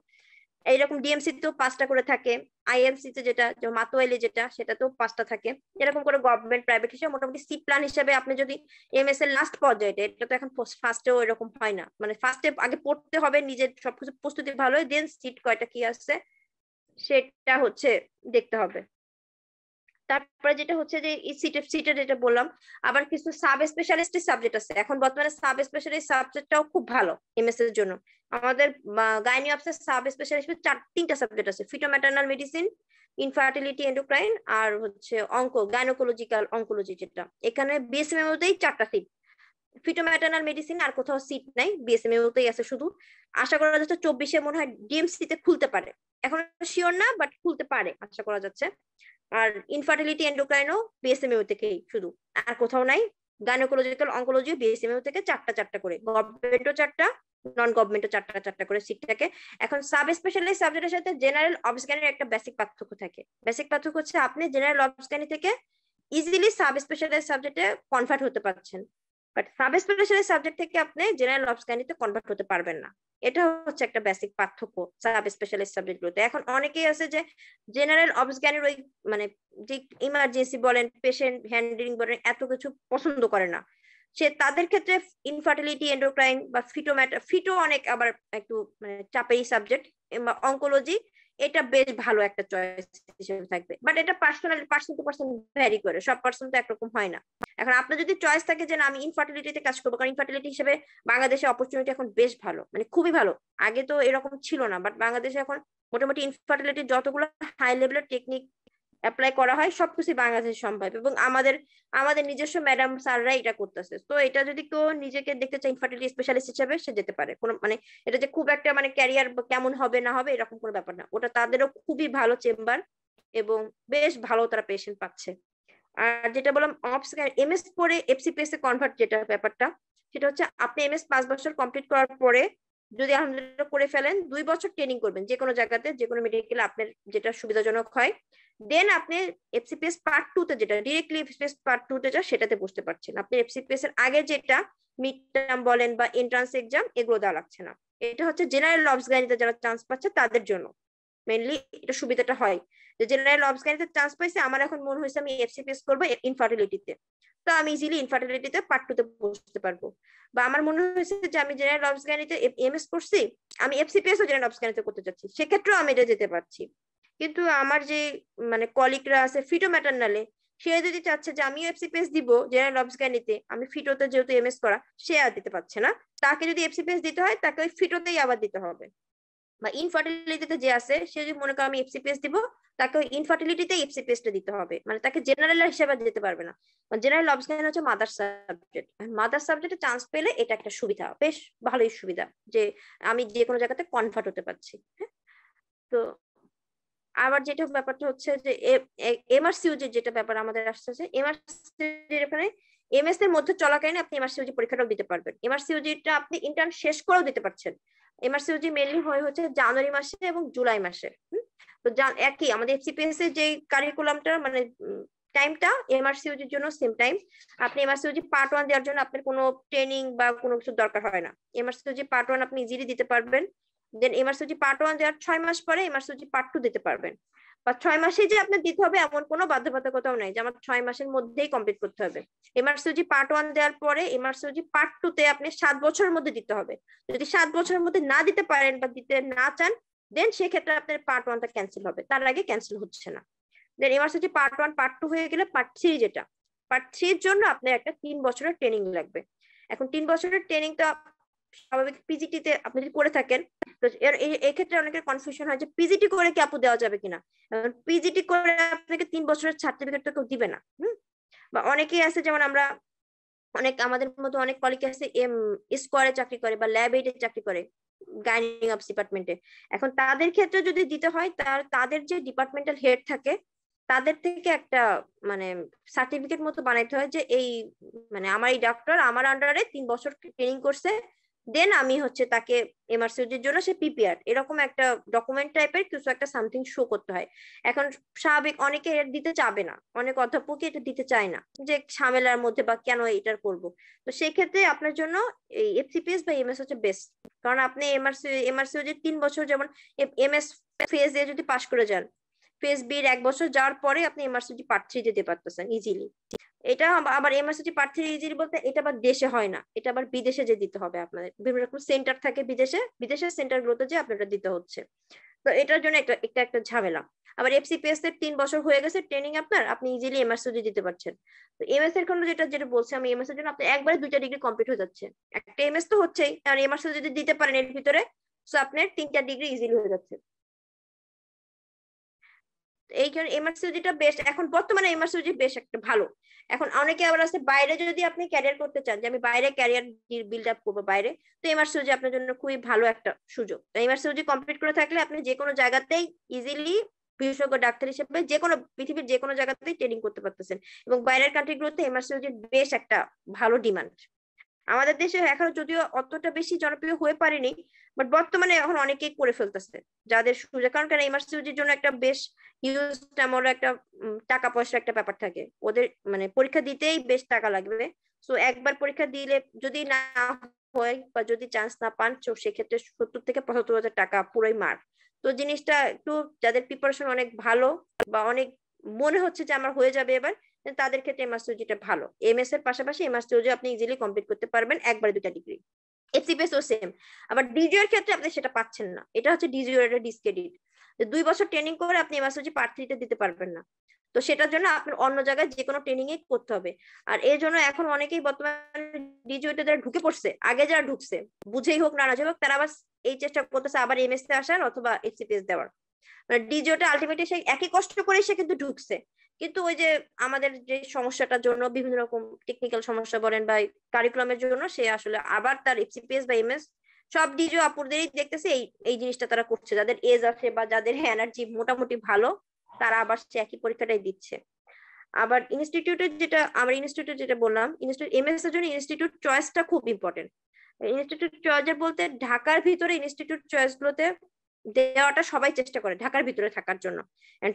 এইরকম ডিএমসি তেও পাঁচটা করে থাকে আইএমসি তে যেটা মাতোয়ালি যেটা, সেটাতেও পাঁচটা থাকে। এরকম করে গভর্নমেন্ট প্রাইভেট হিসেবে মোটামুটি সি প্ল্যান হিসেবে আপনি যদি এমএস এর লাস্ট পর্যায়ে এটা তো এখন ফার্স্টেও এরকম হয় না। মানে ফার্স্টে আগে পড়তে হবে, নিজের সবকিছু প্রস্তুতি ভালো দেন সিট কয়টা কি আসছে সেটা হচ্ছে দেখতে হবে। তারপরে যেটা হচ্ছে যে সিটের সিটের যেটা বললাম, আবার কিছু সাব স্পেশালিস্টের সাবজেক্ট আছে। এখন বর্তমানে সাব স্পেশালিস্ট সাবজেক্টটাও খুব ভালো এমএস এর জন্য। আমাদের গাইনি অফিসের সাব স্পেশালিস্ট চার, তিনটা সাবজেক্ট আছে। ফিটোম্যাটার্নাল মেডিসিন ইনফার্টিলিটি এন্ডোক্রাইন আর হচ্ছে অঙ্ক গাইনোকোলজিক্যাল অঙ্কোলজি যেটা। এখানে বিএসএমএম তেই চারটা সিট ফিটোম্যাটার্নাল মেডিসিন আর কোথাও সিট নাই বিএসএমএম তেই আছে শুধু। আশা করা যাচ্ছে চব্বিশে মনে হয় ডিএমসি তে খুলতে পারে। এখন শিওর না বাট খুলতে পারে, আশা করা যাচ্ছে। আর ইনফার্টিলিটি এন্ডোক্রাইনও বিএসএমইউ থেকেই শুধু আর কোথাও নাই গাইনোকোলজিক্যাল অঙ্কোলজি বিএসএমইউ থেকে চারটা চারটা করে। গভর্নমেন্টও চারটা নন গভর্নমেন্টও চারটা চারটা করে সিট থাকে। এখন সাব স্পেশালিস্ট সাবজেক্টের সাথে জেনারেল অবসগানের একটা বেসিক পার্থক্য থাকে। বেসিক পার্থক্য হচ্ছে আপনি জেনারেল অবসগানি থেকে ইজিলি সাব স্পেশালাইজ সাবজেক্টে কনভার্ট হতে পারছেন। বাট সাব স্পেশালিস্ট সাবজেক্ট থেকে আপনি জেনারেল অবসগানিতে কনভার্ট হতে পারবেন না। এটা হচ্ছে একটা বেসিক পার্থক্য সাব স্পেশালিস্ট সাবজেক্ট গুলোতে। এখন অনেকেই আছে যে জেনারেল অবসজ্ঞানের ওই মানে যে ইমার্জেন্সি বলেন পেশেন্ট হ্যান্ডলিং বলেন, এত কিছু পছন্দ করে না। সে তাদের ক্ষেত্রে ইনফার্টিলিটি এন্ডোক্রাইন বা ফিটোম্যাটার ফিটো অনেক আবার একটু মানে চাপেই সাবজেক্ট অঙ্কোলজি এটা বেশ ভালো একটা চয়েস হিসেবে থাকবে। বাট এটা personal person to person vary করে, সব পার্সন তো একরকম হয় না। এখন আপনার যদি চয়েস থাকে যে না, আমি ইনফার্টিলিটিতে কাজ করব, কারণ ইনফার্টিলিটি হিসেবে বাংলাদেশে অপরচুনিটি এখন বেশ ভালো মানে খুবই ভালো। আগে তো এরকম ছিল না বাট বাংলাদেশে এখন মোটামুটি ইনফার্টিলিটি যতগুলো হাই লেভেলের টেকনিক অ্যাপ্লাই করা হয় সবকিছু বাংলাদেশে সম্ভব। এবং আমাদের আমাদের নিজস্ব ম্যাডাম স্যাররা এটা করতেছে। তো এটা যদি কেউ নিজেকে দেখতে চায় ইনফার্টিলিটি স্পেশালিস্ট হিসেবে, সে যেতে পারে। কোনো মানে এটা যে খুব একটা মানে ক্যারিয়ার কেমন হবে, না হবে, এরকম কোনো ব্যাপার না। ওটা তাদেরও খুবই ভালো চেম্বার এবং বেশ ভালো তারা পেশেন্ট পাচ্ছে। আর যেটা বললাম অপস এমএস পরে এফসিপিএস এ কনভার্ট যেটা ব্যাপারটা, সেটা হচ্ছে আপনি এমএস পাঁচ বছর কমপ্লিট করার পরে যদি আলহামদুলিল্লাহ করে ফেলেন, দুই বছর ট্রেনিং করবেন যে কোনো জায়গাতে যে কোনো মেডিকেল আপনার যেটা সুবিধাজনক হয়। দেন আপনি এফসিপিএস পার্ট টু তে যেটা ডিরেক্টলি এফসিপিএস পার্ট টু তে যা, সেটাতে বসতে পারছেন। আপনি এফসিপিএস এর আগে যেটা মিড টার্ম বলেন বা এন্ট্রান্স এক্সাম এগুলো দেওয়া লাগছে না। এটা হচ্ছে জেনারেল লবস গাড়িতে যারা চান্স পাচ্ছে, তাদের জন্য। মেনলি এটা সুবিধাটা হয়। যে জেনারেল গাড়িতে চান্স পাইছে, আমার এখন মনে হয়েছে আমি এফসিপিএস করব ইনফার্টিলিটিতে তো। আমি ইজিলি ইনফার্টিলিটিতে পার্ট টু তে বসতে পারব। বা আমার মনে হয়েছে যে আমি জেনারেল অবস গাড়িতে এমএস করছি, আমি এফসিপিএস ও জেনারেল অবস গাড়িতে করতে চাচ্ছি। সেক্ষেত্রেও আমি এটা যেতে পারছি। কিন্তু আমার যে মানে কলিগরা আছে ফিটো ম্যাটার্নালে সে যদি চাচ্ছে যে আমি এফসিপিএস দিব জেনারেল অবসগানিতে আমি ফিটোতে যেহেতু এমএস করা, সে আর দিতে পারছে না। তাকে যদি এফসিপিএস দিতে হয়, তাকে ওই ফিটোতেই আবার দিতে হবে। বা ইনফার্টিলিটিতে যে আছে, সে যদি মনে করে আমি এফসিপিএস দিব, তাকে ইনফার্টিলিটিতে এফসিপিএসটা দিতে হবে। মানে তাকে জেনারেল হিসেবে দিতে পারবে না। জেনারেল অবসগান হচ্ছে মাদার সাবজেক্ট মাদার সাবজেক্টে চান্স পেলে এটা একটা সুবিধা। বেশ ভালোই সুবিধা যে আমি যে কোনো জায়গাতে কনভার্ট হতে পারছি হ্যাঁ? তো আবার যেটা ব্যাপারটা হচ্ছে যে এমআরসিউজি যেটা ব্যাপার আমাদের আসতেছে এমআরসিউজির এখানে এমএস এর মধ্যে চলাকালীন আপনি এমআরসিউজি পরীক্ষাটাও দিতে পারবেন। এমআরসিউজিটা আপনি ইন্টার্ন শেষ করেও দিতে পারছেন। এমআরসিউজি মেনলি হয় হচ্ছে জানুয়ারি মাসে এবং জুলাই মাসে তো একই আমাদের এফসিপিএস এর যে কারিকুলামটা মানে টাইমটা এমআরসিউজির জন্য সেম টাইম আপনি এমআরসিউজি পার্ট ওয়ান দেওয়ার জন্য আপনার কোনো ট্রেনিং বা কোনো কিছু দরকার হয় না। এমআরসিউজি পার্ট ওয়ান আপনি ইজিলি দিতে পারবেন। দেন এমআরসিউজি পার্ট ওয়ান দেওয়ার ছয় মাস পরে এমআরসিওজি পার্ট টু দিতে পারবেন। বা ছয় মাসে যে আপনার দিতে হবে এমন কোনো বাধ্যবাধকতাও নাই যে আমার ছয় মাসের মধ্যেই কমপ্লিট করতে হবে। এমআরসিউজি পার্ট ওয়ান দেওয়ার পরে এমআরসিউজি পার্ট টু তে আপনি সাত বছরের মধ্যে দিতে হবে। যদি সাত বছরের মধ্যে না দিতে পারেন বা দিতে না চান দেন সেক্ষেত্রে আপনার পার্ট ওয়ানটা ক্যান্সেল হবে। তার আগে ক্যান্সেল হচ্ছে না। Then MRCOG part one part two হয়ে গেলে পার্ট থ্রি যেটা পার্ট থ্রির জন্য আপনার একটা তিন বছরের ট্রেনিং লাগবে। এখন তিন বছরের ট্রেনিংটা স্বাভাবিক পিজিটিতে আপনি যদি করে থাকেন, তো এই ক্ষেত্রে অনেকের কনফিউশন হয় যে পিজিটি করে কি আপু দেওয়া যাবে কিনা? পিজিটি করে আপনাকে তিন বছরের সার্টিফিকেট তো কেউ দিবে না, হুম? বা অনেকেই আছে যেমন আমরা, অনেক আমাদের মতো অনেক কলিগ আছে, এম স্কোয়ারে চাকরি করে বা ল্যাব এইডে চাকরি করে গাইনিং অফ ডিপার্টমেন্টে এখন তাদের ক্ষেত্রে যদি দিতে হয়, তার, তাদের যে ডিপার্টমেন্টাল হেড থাকে, তাদের থেকে একটা মানে সার্টিফিকেট মতো বানাইতে হয় যে এই মানে আমার এই ডক্টর আমার আন্ডারে তিন বছর ট্রেনিং করছে দেন আমি হচ্ছে তাকে এমআরসিউজির জন্য সে পিপিআর এরকম একটা ডকুমেন্ট টাইপের কিছু একটা সামথিং শো করতে হয়। এখন স্বাভাবিক অনেকে এর দিতে চাবে না, অনেক অধ্যাপক এটা দিতে চায় না যে ঝামেলার মধ্যে বা কেন এটার করব। তো সেই ক্ষেত্রে আপনার জন্য এই এফসিপিএস বা এমএস হচ্ছে বেস্ট কারণ আপনি এমআরসি এমআরসিউজির তিন বছর যেমন এমএস ফেজ দিয়ে যদি পাশ করে যান ফেজ বির এক বছর যাওয়ার পরে আপনি এমআরসিটি পার্ট থ্রি দিতে পারতেছেন ইজিলি এটা আবার এমআরসিটি পার্ট থ্রি ইজিলি বলতে এটা আবার দেশে হয় না। এটা আবার বিদেশে যে দিতে হবে আপনাদের। বিভিন্ন রকম সেন্টার থাকে বিদেশে, বিদেশের সেন্টার গুলোতে যে আপনারা দিতে হচ্ছে। তো এটার জন্য একটা একটা একটা ঝামেলা। আবার এফসিপিএস এর তিন বছর হয়ে গেছে ট্রেনিং আপনার আপনি ইজিলি এমএসসিজি দিতে পারছেন। তো এমএস এর জন্য যেটা যেটা বলছি আমি এমএস এর জন্য আপনি একবারে দুইটা ডিগ্রি কমপ্লিট হয়ে যাচ্ছে। একটা এমএস তো হচ্ছেই, আর এমএসসি যদি দিতে পারেন এর ভিতরে তো আপনার তিনটা ডিগ্রি ইজিলি হয়ে যাচ্ছে। এই কারণে এমআরসিউজিটা বেশ এখন বর্তমানে এমআরসিউজি বেশ একটা ভালো। এখন অনেকে আবার আছে, বাইরে যদি আপনি ক্যারিয়ার করতে চান, যে আমি বাইরে ক্যারিয়ার বিল্ড আপ করব বাইরে, তো এমআরসিউজি আপনার জন্য খুবই ভালো একটা সুযোগ। তো এমআরসিউজি কমপ্লিট করে থাকলে আপনি যে কোনো জায়গাতেই ইজিলি বিশেষজ্ঞ ডাক্তার হিসেবে যে কোনো, পৃথিবীর যে কোনো জায়গাতেই ট্রেনিং করতে পারতেছেন। এবং বাইরের কান্ট্রিগুলোতে এমআরসিউজির বেশ একটা ভালো ডিমান্ড আমাদের দেশে এখনও যদিও অতটা বেশি জনপ্রিয় হয়ে পারেনি বাট বর্তমানে এখন অনেকেই করে ফেলতেছে। যাদের সুযোগ কারণ কেন এমআরসিউজির জন্য একটা বেশ হিউজ তেমন একটা টাকা পয়সার একটা ব্যাপার থাকে, ওদের মানে পরীক্ষা দিতেই বেশ টাকা লাগবে। সো একবার পরীক্ষা দিলে যদি না হয় বা যদি চান্স না পান তো সেক্ষেত্রে সত্তর থেকে পঁচাত্তর হাজার টাকা পুরোই মার। তো জিনিসটা একটু যাদের প্রিপারেশন অনেক ভালো বা অনেক মনে হচ্ছে যে আমার হয়ে যাবে এবার তাদের ক্ষেত্রে এমআরসিউজিটা ভালো। এমএস এর পাশাপাশি এমআরসিউজি আপনি ইজিলি কমপ্লিট করতে পারবেন একবারে দুটা ডিগ্রি এসিপিএস ও সেম আবার ডিজিও এর ক্ষেত্রে আপনি সেটা পাচ্ছেন না। এটা হচ্ছে ডিজিও এর ডিসক্রেডিট দুই বছর ট্রেনিং করে আপনি এমআরসিউজি পার্ট থ্রিতে দিতে পারবেন না। তো সেটার জন্য আপনার অন্য জায়গায় যে কোনো ট্রেনিং করতে হবে। আর এর জন্য এখন অনেকেই বর্তমানে ডিজিওতে যারা ঢুকে পড়ছে, আগে যারা ঢুকছে, বুঝেই হোক না না হোক, তারা আবার এই চেষ্টা করতেছে আবার এমএস এ আসার অথবা এসিপিএস দেওয়ার। মানে ডিজিওটা আলটিমেটলি সে একই কষ্ট করে সে কিন্তু ঢুকছে। কিন্তু ওই যে আমাদের যে সমস্যাটার জন্য বিভিন্ন রকম টেকনিক্যাল সমস্যা বলেন বা কারিকুলামের জন্য সে আসলে আবার তার এফসিপিএস বা এমএস সব ডিজিও আপুরদেরই দেখতেছে এই এই জিনিসটা তারা করছে। যাদের এজ আছে বা যাদের এনার্জি মোটামুটি ভালো, তারা আবার সে একই পরীক্ষাটাই দিচ্ছে। আবার ইনস্টিটিউটের যেটা, আমার ইনস্টিটিউট যেটা বললাম ইনস্টিটিউট এমএস এর জন্য ইনস্টিটিউট চয়েসটা খুব ইম্পর্টেন্ট ইনস্টিটিউট চয়েস বলতে ঢাকার ভিতরে ইনস্টিটিউট চয়েস গুলোতে দেওয়াটা সবাই চেষ্টা করে ঢাকার ভিতরে থাকার জন্য।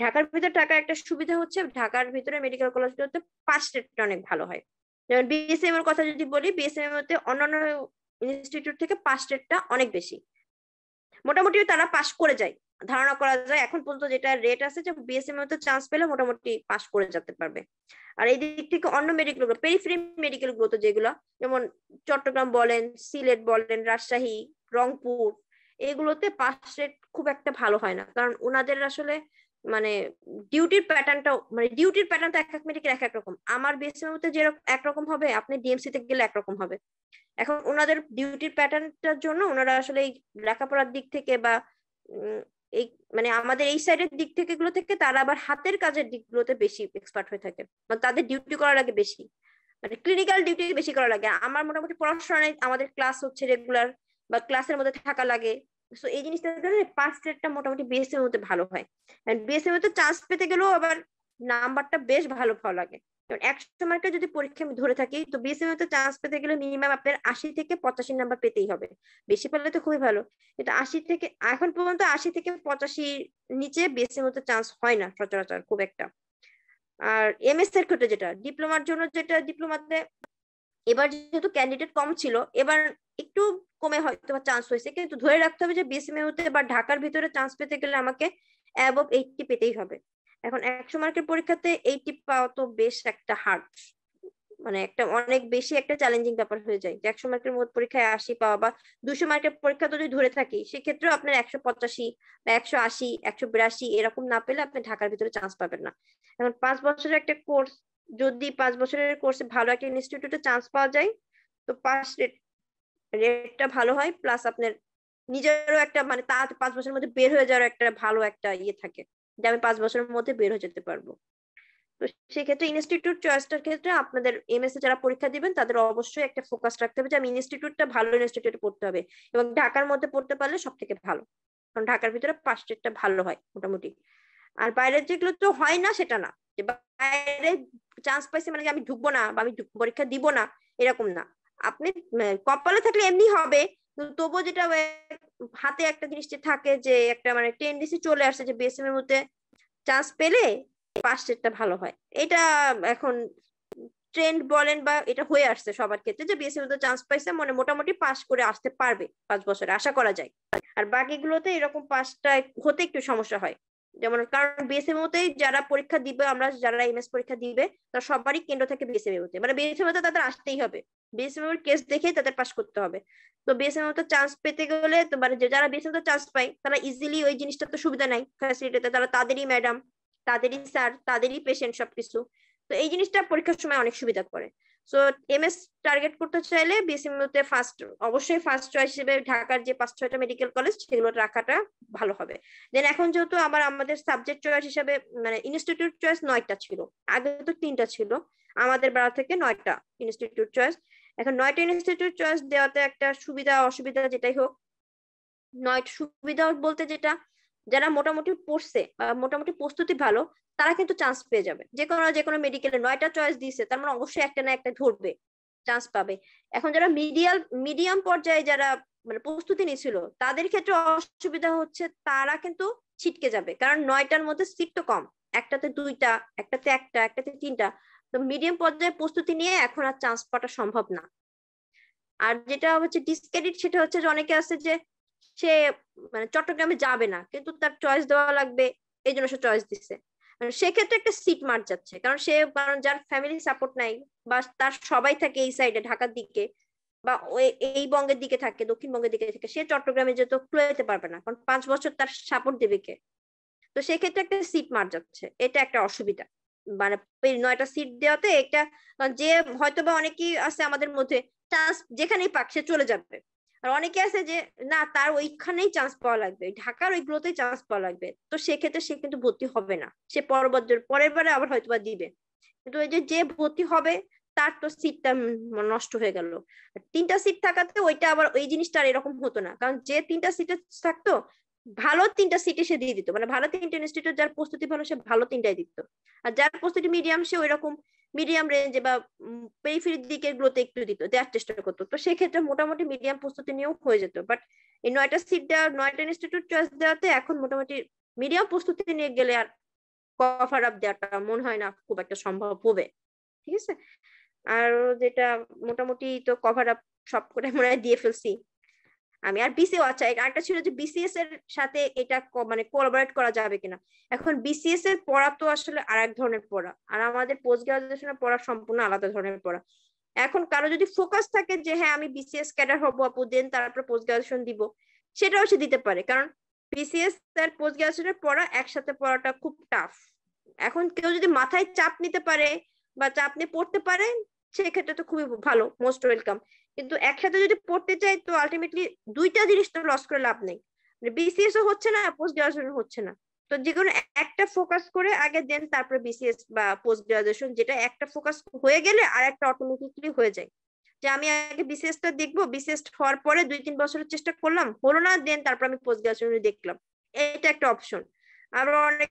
ঢাকার ভিতরে থাকার একটা সুবিধা হচ্ছে, ঢাকার ভিতরে মেডিকেল কলেজগুলোতে পাস রেটটা অনেক ভালো হয়। যেমন বিএসএম এর কথা যদি বলি বিএসএম এর অন্যান্য ইনস্টিটিউট থেকে পাস রেটটা অনেক বেশি। মোটামুটি তারা পাস করে যায়, ধারণা করা যায়। এখন পর্যন্ত যেটা রেট আছে যে বিএসএম এর চান্স পেলে মোটামুটি পাস করে যেতে পারবে। আর এই দিক থেকে অন্য মেডিকেলগুলো পেরিফেরি মেডিকেলগুলো তো যেগুলো, যেমন চট্টগ্রাম বলেন, সিলেট বলেন, রাজশাহী, রংপুর এগুলোতে পাস রেট খুব একটা ভালো হয় না। কারণ ওনাদের আসলে মানে ডিউটির প্যাটার্নটাও মানে ডিউটির প্যাটার্নটা এক এক মেডিকেল এক এক রকম। আমার বিএসএম মধ্যে যে একরকম হবে, আপনি ডিএমসি তে গেলে একরকম হবে। এখন ওনাদের ডিউটির প্যাটার্নটার জন্য ওনারা আসলে এই লেখাপড়ার দিক থেকে বা এই মানে আমাদের এই সাইডের দিক থেকে গুলো থেকে তারা আবার হাতের কাজের দিকগুলোতে বেশি এক্সপার্ট হয়ে থাকে। মানে তাদের ডিউটি করার আগে বেশি। মানে ক্লিনিক্যাল ডিউটি বেশি করা লাগে আমার মোটামুটি পড়াশোনায় আমাদের ক্লাস হচ্ছে রেগুলার বা ক্লাসের মধ্যে থাকা লাগে। সো এই জিনিসটা পাস রেটটা মোটামুটি বিএসএম এর মধ্যে ভালো হয়। বিএসএম এর চান্স পেতে গেলেও আবার নাম্বারটা বেশ ভালো ভালো লাগে। একশো মার্কের যদি পরীক্ষা আমি ধরে থাকি, তো বিএসএম এর চান্স পেতে গেলে মিনিমাম আপনার আশি থেকে পঁচাশি নাম্বার পেতেই হবে। বেশি পেলে তো খুবই ভালো। কিন্তু আশি থেকে, এখন পর্যন্ত আশি থেকে পঁচাশি নিচে বিএসএম এর চান্স হয় না সচরাচর খুব একটা। আর এমএস এর ক্ষেত্রে যেটা ডিপ্লোমার জন্য যেটা ডিপ্লোমাতে এবার যেহেতু ক্যান্ডিডেট কম ছিল, এবার একটু কমে হয়তো চান্স হয়েছে। কিন্তু ধরে রাখতে হবে যে বিএসএমএ হতে বা ঢাকার ভিতরে চান্স পেতে গেলে আমাকে অ্যাবভ এইটটি পেতেই হবে। এখন একশো মার্কের পরীক্ষাতে এইটটি পাওয়া তো বেশ একটা হার্ড মানে একটা অনেক বেশি একটা চ্যালেঞ্জিং ব্যাপার হয়ে যায়। একশো মার্কের মধ্যে পরীক্ষায় আশি পাওয়া বা দুশো মার্কের পরীক্ষা যদি ধরে থাকি সেক্ষেত্রে আপনার একশো পঁচাশি বা একশো আশি, একশো বিরাশি এরকম না পেলে আপনি ঢাকার ভিতরে চান্স পাবেন না। এখন পাঁচ বছরের একটা কোর্স যদি পাঁচ বছরের কোর্সে ভালো একটা ইনস্টিটিউটে চান্স পাওয়া যায়, তো পাস রেট রেটটা ভালো হয় প্লাস আপনার নিজেরও একটা মানে তা পাঁচ বছরের মধ্যে বের হয়ে যাওয়ার একটা ভালো একটা ইয়ে থাকে যে আমি পাঁচ বছরের মধ্যে বের হয়ে যেতে পারব। তো সেক্ষেত্রে ইনস্টিটিউট চয়েসটার ক্ষেত্রে আপনাদের এমএস এ যারা পরীক্ষা দিবেন, তাদের অবশ্যই একটা ফোকাস রাখতে হবে যে আমি ইনস্টিটিউটটা ভালো ইনস্টিটিউট পড়তে হবে এবং ঢাকার মধ্যে পড়তে পারলে সব থেকে ভালো। কারণ ঢাকার ভিতরে পাস রেটটা ভালো হয় মোটামুটি। আর বাইরের যেগুলো তো হয় না, সেটা না। যে বাইরে চান্স পাইছে মানে আমি ঢুকবো না বা আমি পরীক্ষা দিব না, এরকম না। আপনি কপালে থাকলে এমনি হবে তবুও যেটা হাতে একটা জিনিস থাকে যে একটা মানে টেন্ডেন্সি চলে আসছে যে বিএসএম এর মধ্যে চান্স পেলে পাস রেটটা ভালো হয়। এটা এখন ট্রেন্ড বলেন বা এটা হয়ে আসছে সবার ক্ষেত্রে যে বিএসএম মধ্যে চান্স পাইছে মানে মোটামুটি পাস করে আসতে পারবে পাঁচ বছরে, আশা করা যায়। আর বাকিগুলোতে এরকম পাসটা হতে একটু সমস্যা হয়। যেমন কারণ বিএসএমওতেই যারা পরীক্ষা দিবে, আমরা যারা এমএস পরীক্ষা দিবে, তারা সবারই কেন্দ্র থেকে বিএসএমওতে মানে বিএসএমওতে তাদের আসতেই হবে। বিএসএমওর কেস দেখে তাদের পাস করতে হবে। তো বিএসএমওতে চান্স পেতে গেলে তো মানে যারা বিএসএমওতে চান্স পায়, তারা ইজিলি ওই জিনিসটা তো সুবিধা নাই। ফ্যাসিলিটিতে তারা তাদেরই ম্যাডাম তাদেরই স্যার তাদেরই পেশেন্ট সবকিছু। তো এই জিনিসটা পরীক্ষার সময় অনেক সুবিধা করে। সো এমএস টার্গেট করতে চাইলে বিএসএমইউতে ফার্স্ট অবশ্যই ফার্স্ট চয়েস হিসেবে ঢাকার যে পাঁচ, ছয়টা মেডিকেল কলেজ সেগুলো রাখাটা ভালো হবে। দেন এখন যেহেতু আমার, আমাদের সাবজেক্ট চয়েস হিসেবে মানে ইনস্টিটিউট চয়েস নয়টা ছিল। আগে তো তিনটা ছিল। আমাদের বেড়া থেকে নয়টা ইনস্টিটিউট চয়েস এখন নয়টা ইনস্টিটিউট চয়েস দেওয়াতে একটা সুবিধা, অসুবিধা যেটাই হোক, নয় সুবিধা বলতে যেটা যারা মোটামুটি পড়ছে বা মোটামুটি প্রস্তুতি ভালো, তারা কিন্তু চান্স পেয়ে যাবে। যে কোনো যে কোনো মেডিকেলে নয়টা চয়েস দিয়েছে তার মানে অবশ্যই একটা না একটা ধরবে চান্স পাবে। এখন যারা মিডিয়াল মিডিয়াম পর্যায়ে যারা মানে প্রস্তুতি নিয়েছিল তাদের ক্ষেত্রে অসুবিধা হচ্ছে তারা কিন্তু ছিটকে যাবে, কারণ নয়টার মধ্যে সিট তো কম। একটাতে দুইটা, একটাতে একটা, একটাতে তিনটা। তো মিডিয়াম পর্যায়ে প্রস্তুতি নিয়ে এখন আর চান্স পাওয়াটা সম্ভব না। আর যেটা হচ্ছে ডিসক্রেডিট সেটা হচ্ছে যে অনেকে আছে যে সে মানে চট্টগ্রামে যাবে না, কিন্তু তার চয়েস দেওয়া লাগবে, এই জন্য সে চয়েস দিচ্ছে মানে সেক্ষেত্রে একটা সিট মার যাচ্ছে, কারণ সে কারণ যার ফ্যামিলি সাপোর্ট নাই বা তার সবাই থাকে এই সাইডে ঢাকার দিকে বা এই বঙ্গের দিকে থাকে, দক্ষিণবঙ্গের দিকে থাকে, সে চট্টগ্রামে যেত যেতে পারবে না, কারণ পাঁচ বছর তার সাপোর্ট দেবে কে? তো সেক্ষেত্রে একটা সিট মার যাচ্ছে, এটা একটা অসুবিধা। মানে নয়টা সিট দেওয়াতে একটা, যে হয়তো বা অনেকেই আছে আমাদের মধ্যে চান্স যেখানেই পাক সে চলে যাবে। আর অনেকে আছে যে, না, তার ওইখানেই চান্স পাওয়া লাগবে, ঢাকার ওইগুলোতেই চান্স পাওয়া লাগবে। তো সেক্ষেত্রে সে কিন্তু ভর্তি হবে না। সে পরবর্তী, পরের বারে আবার হয়তো বা দিবে। কিন্তু ওই যে যে ভর্তি হবে, তার তো সিটটা নষ্ট হয়ে গেল। তিনটা সিট থাকাতে ওইটা আবার ওই জিনিসটা এরকম হতো না। কারণ যে তিনটা সিটে থাকতো ভালো তিনটা সিটে সে দিয়ে দিত। মানে ভালো তিনটা ইনস্টিটিউট যার প্রস্তুতি ভালো, সে ভালো তিনটাই দিত। আর যার প্রস্তুতি মিডিয়াম সে ওই রকম মিডিয়াম রেঞ্জে বা পেরিফেরির দিকের গুলোতে একটু দিত, দেওয়ার চেষ্টা করতো। তো সেক্ষেত্রে মোটামুটি মিডিয়াম প্রস্তুতি নিয়েও হয়ে যেত। বাট এই নয়টা সিট দেওয়া, নয়টা ইনস্টিটিউট চয়েস দেওয়াতে এখন মোটামুটি মিডিয়াম প্রস্তুতি নিয়ে গেলে আর কভার আপ দেওয়াটা মনে হয় না, খুব একটা সম্ভব হবে। ঠিক আছে? আর যেটা মোটামুটি তো কভার আপ সব করে মনে হয় দিয়ে ফেলছি। আমি আর বিসিএস আচ্ছা আরেকটা ছিল যে বিসিএস এর সাথে এটা মানে কোলাবোরেট করা যাবে কিনা। এখন বিসিএস এর পড়া তো আসলে আর এক ধরনের পড়া, আর আমাদের পোস্ট গ্রাজুয়েশনের পড়া সম্পূর্ণ আলাদা ধরনের পড়া। এখন কারও যদি ফোকাস থাকে যে হ্যাঁ আমি বিসিএস ক্যাডার হব আপু দেন তারপর পোস্ট গ্রাজুয়েশন দিব, সেটাও সে দিতে পারে। কারণ বিসিএস আর পোস্ট গ্রাজুয়েশনের পড়া একসাথে পড়াটা খুব টাফ এখন কেউ যদি মাথায় চাপ নিতে পারে বা চাপ নিয়ে পড়তে পারে, সেক্ষেত্রে তো খুবই ভালো মোস্ট ওয়েলকাম কিন্তু একসাথে যদি পড়তে চাই তো আলটিমেটলি দুইটা জিনিস তো লস করে লাভ নেই। বিসিএস ও হচ্ছে না পোস্ট গ্রাজুয়েশন হচ্ছে না। তো যে কোনো একটা ফোকাস করে আগে দেন তারপরে বিসিএস বা পোস্ট গ্রাজুয়েশন যেটা একটা ফোকাস হয়ে গেলে আর একটা অটোমেটিকলি হয়ে যায়। যে আমি আগে বিসিএসটা দেখব বিসিএস হওয়ার পরে দুই তিন বছরের চেষ্টা করলাম, হলো না দেন তারপর আমি পোস্ট গ্রাজুয়েশন দেখলাম। এটা একটা অপশন আবার অনেক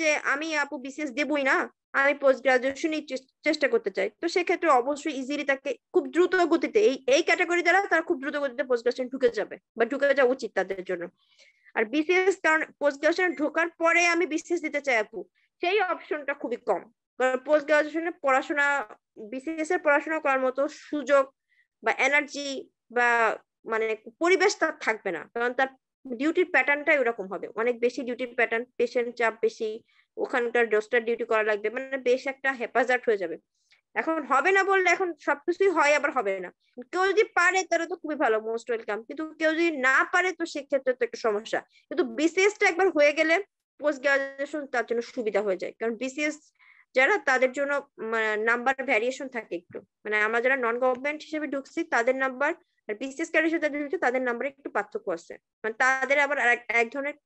যে আমি আপু বিসিএস দেবই না, আমি পোস্ট গ্রাজুয়েশনই চেষ্টা করতে চাই। তো সেক্ষেত্রে অবশ্যই ইজিলি তাকে খুব দ্রুত গতিতে, এই এই ক্যাটাগরি যারা তারা খুব দ্রুত গতিতে পোস্ট গ্রাজুয়েশন ঢুকে যাবে বা ঢুকে যাওয়া উচিত তাদের জন্য। আর বিসিএস কারণ পোস্ট গ্রাজুয়েশন ঢোকার পরে আমি বিসিএস দিতে চাই আপু, সেই অপশনটা খুবই কম। কারণ পোস্ট গ্রাজুয়েশনের পড়াশোনা বিসিএস এর পড়াশোনা করার মতো সুযোগ বা এনার্জি বা মানে পরিবেশ তার থাকবে না। কারণ তার ডিউটির প্যাটার্নটাই ওরকম হবে। অনেক বেশি ডিউটির প্যাটার্ন পেশেন্ট চাপ বেশি, ওখানকার ডোস্টার ডিউটি করা লাগবে মানে বেশ একটা হেফাজত হয়ে যাবে। এখন হবে না বললে এখন সবকিছুই হয়, আবার হবে না। কেউ যদি পারে তাহলে তো খুবই ভালো মোস্ট ওয়েলকাম কিন্তু কেউ যদি না পারে তো সেক্ষেত্রে তো একটা সমস্যা। কিন্তু বিসিএসটা একবার হয়ে গেলে পোস্ট গ্রাজুয়েশন তার জন্য সুবিধা হয়ে যায়। কারণ বিসিএস যারা তাদের জন্য নাম্বার ভ্যারিয়েশন থাকে একটু। মানে আমরা যারা নন গভর্নমেন্ট হিসেবে ঢুকছি, তাদের নাম্বার আর বিসিএস ক্যাডার সাথে ঢুকছে তাদের নাম্বারে একটু পার্থক্য আছে মানে তাদের আবার এক ধরনের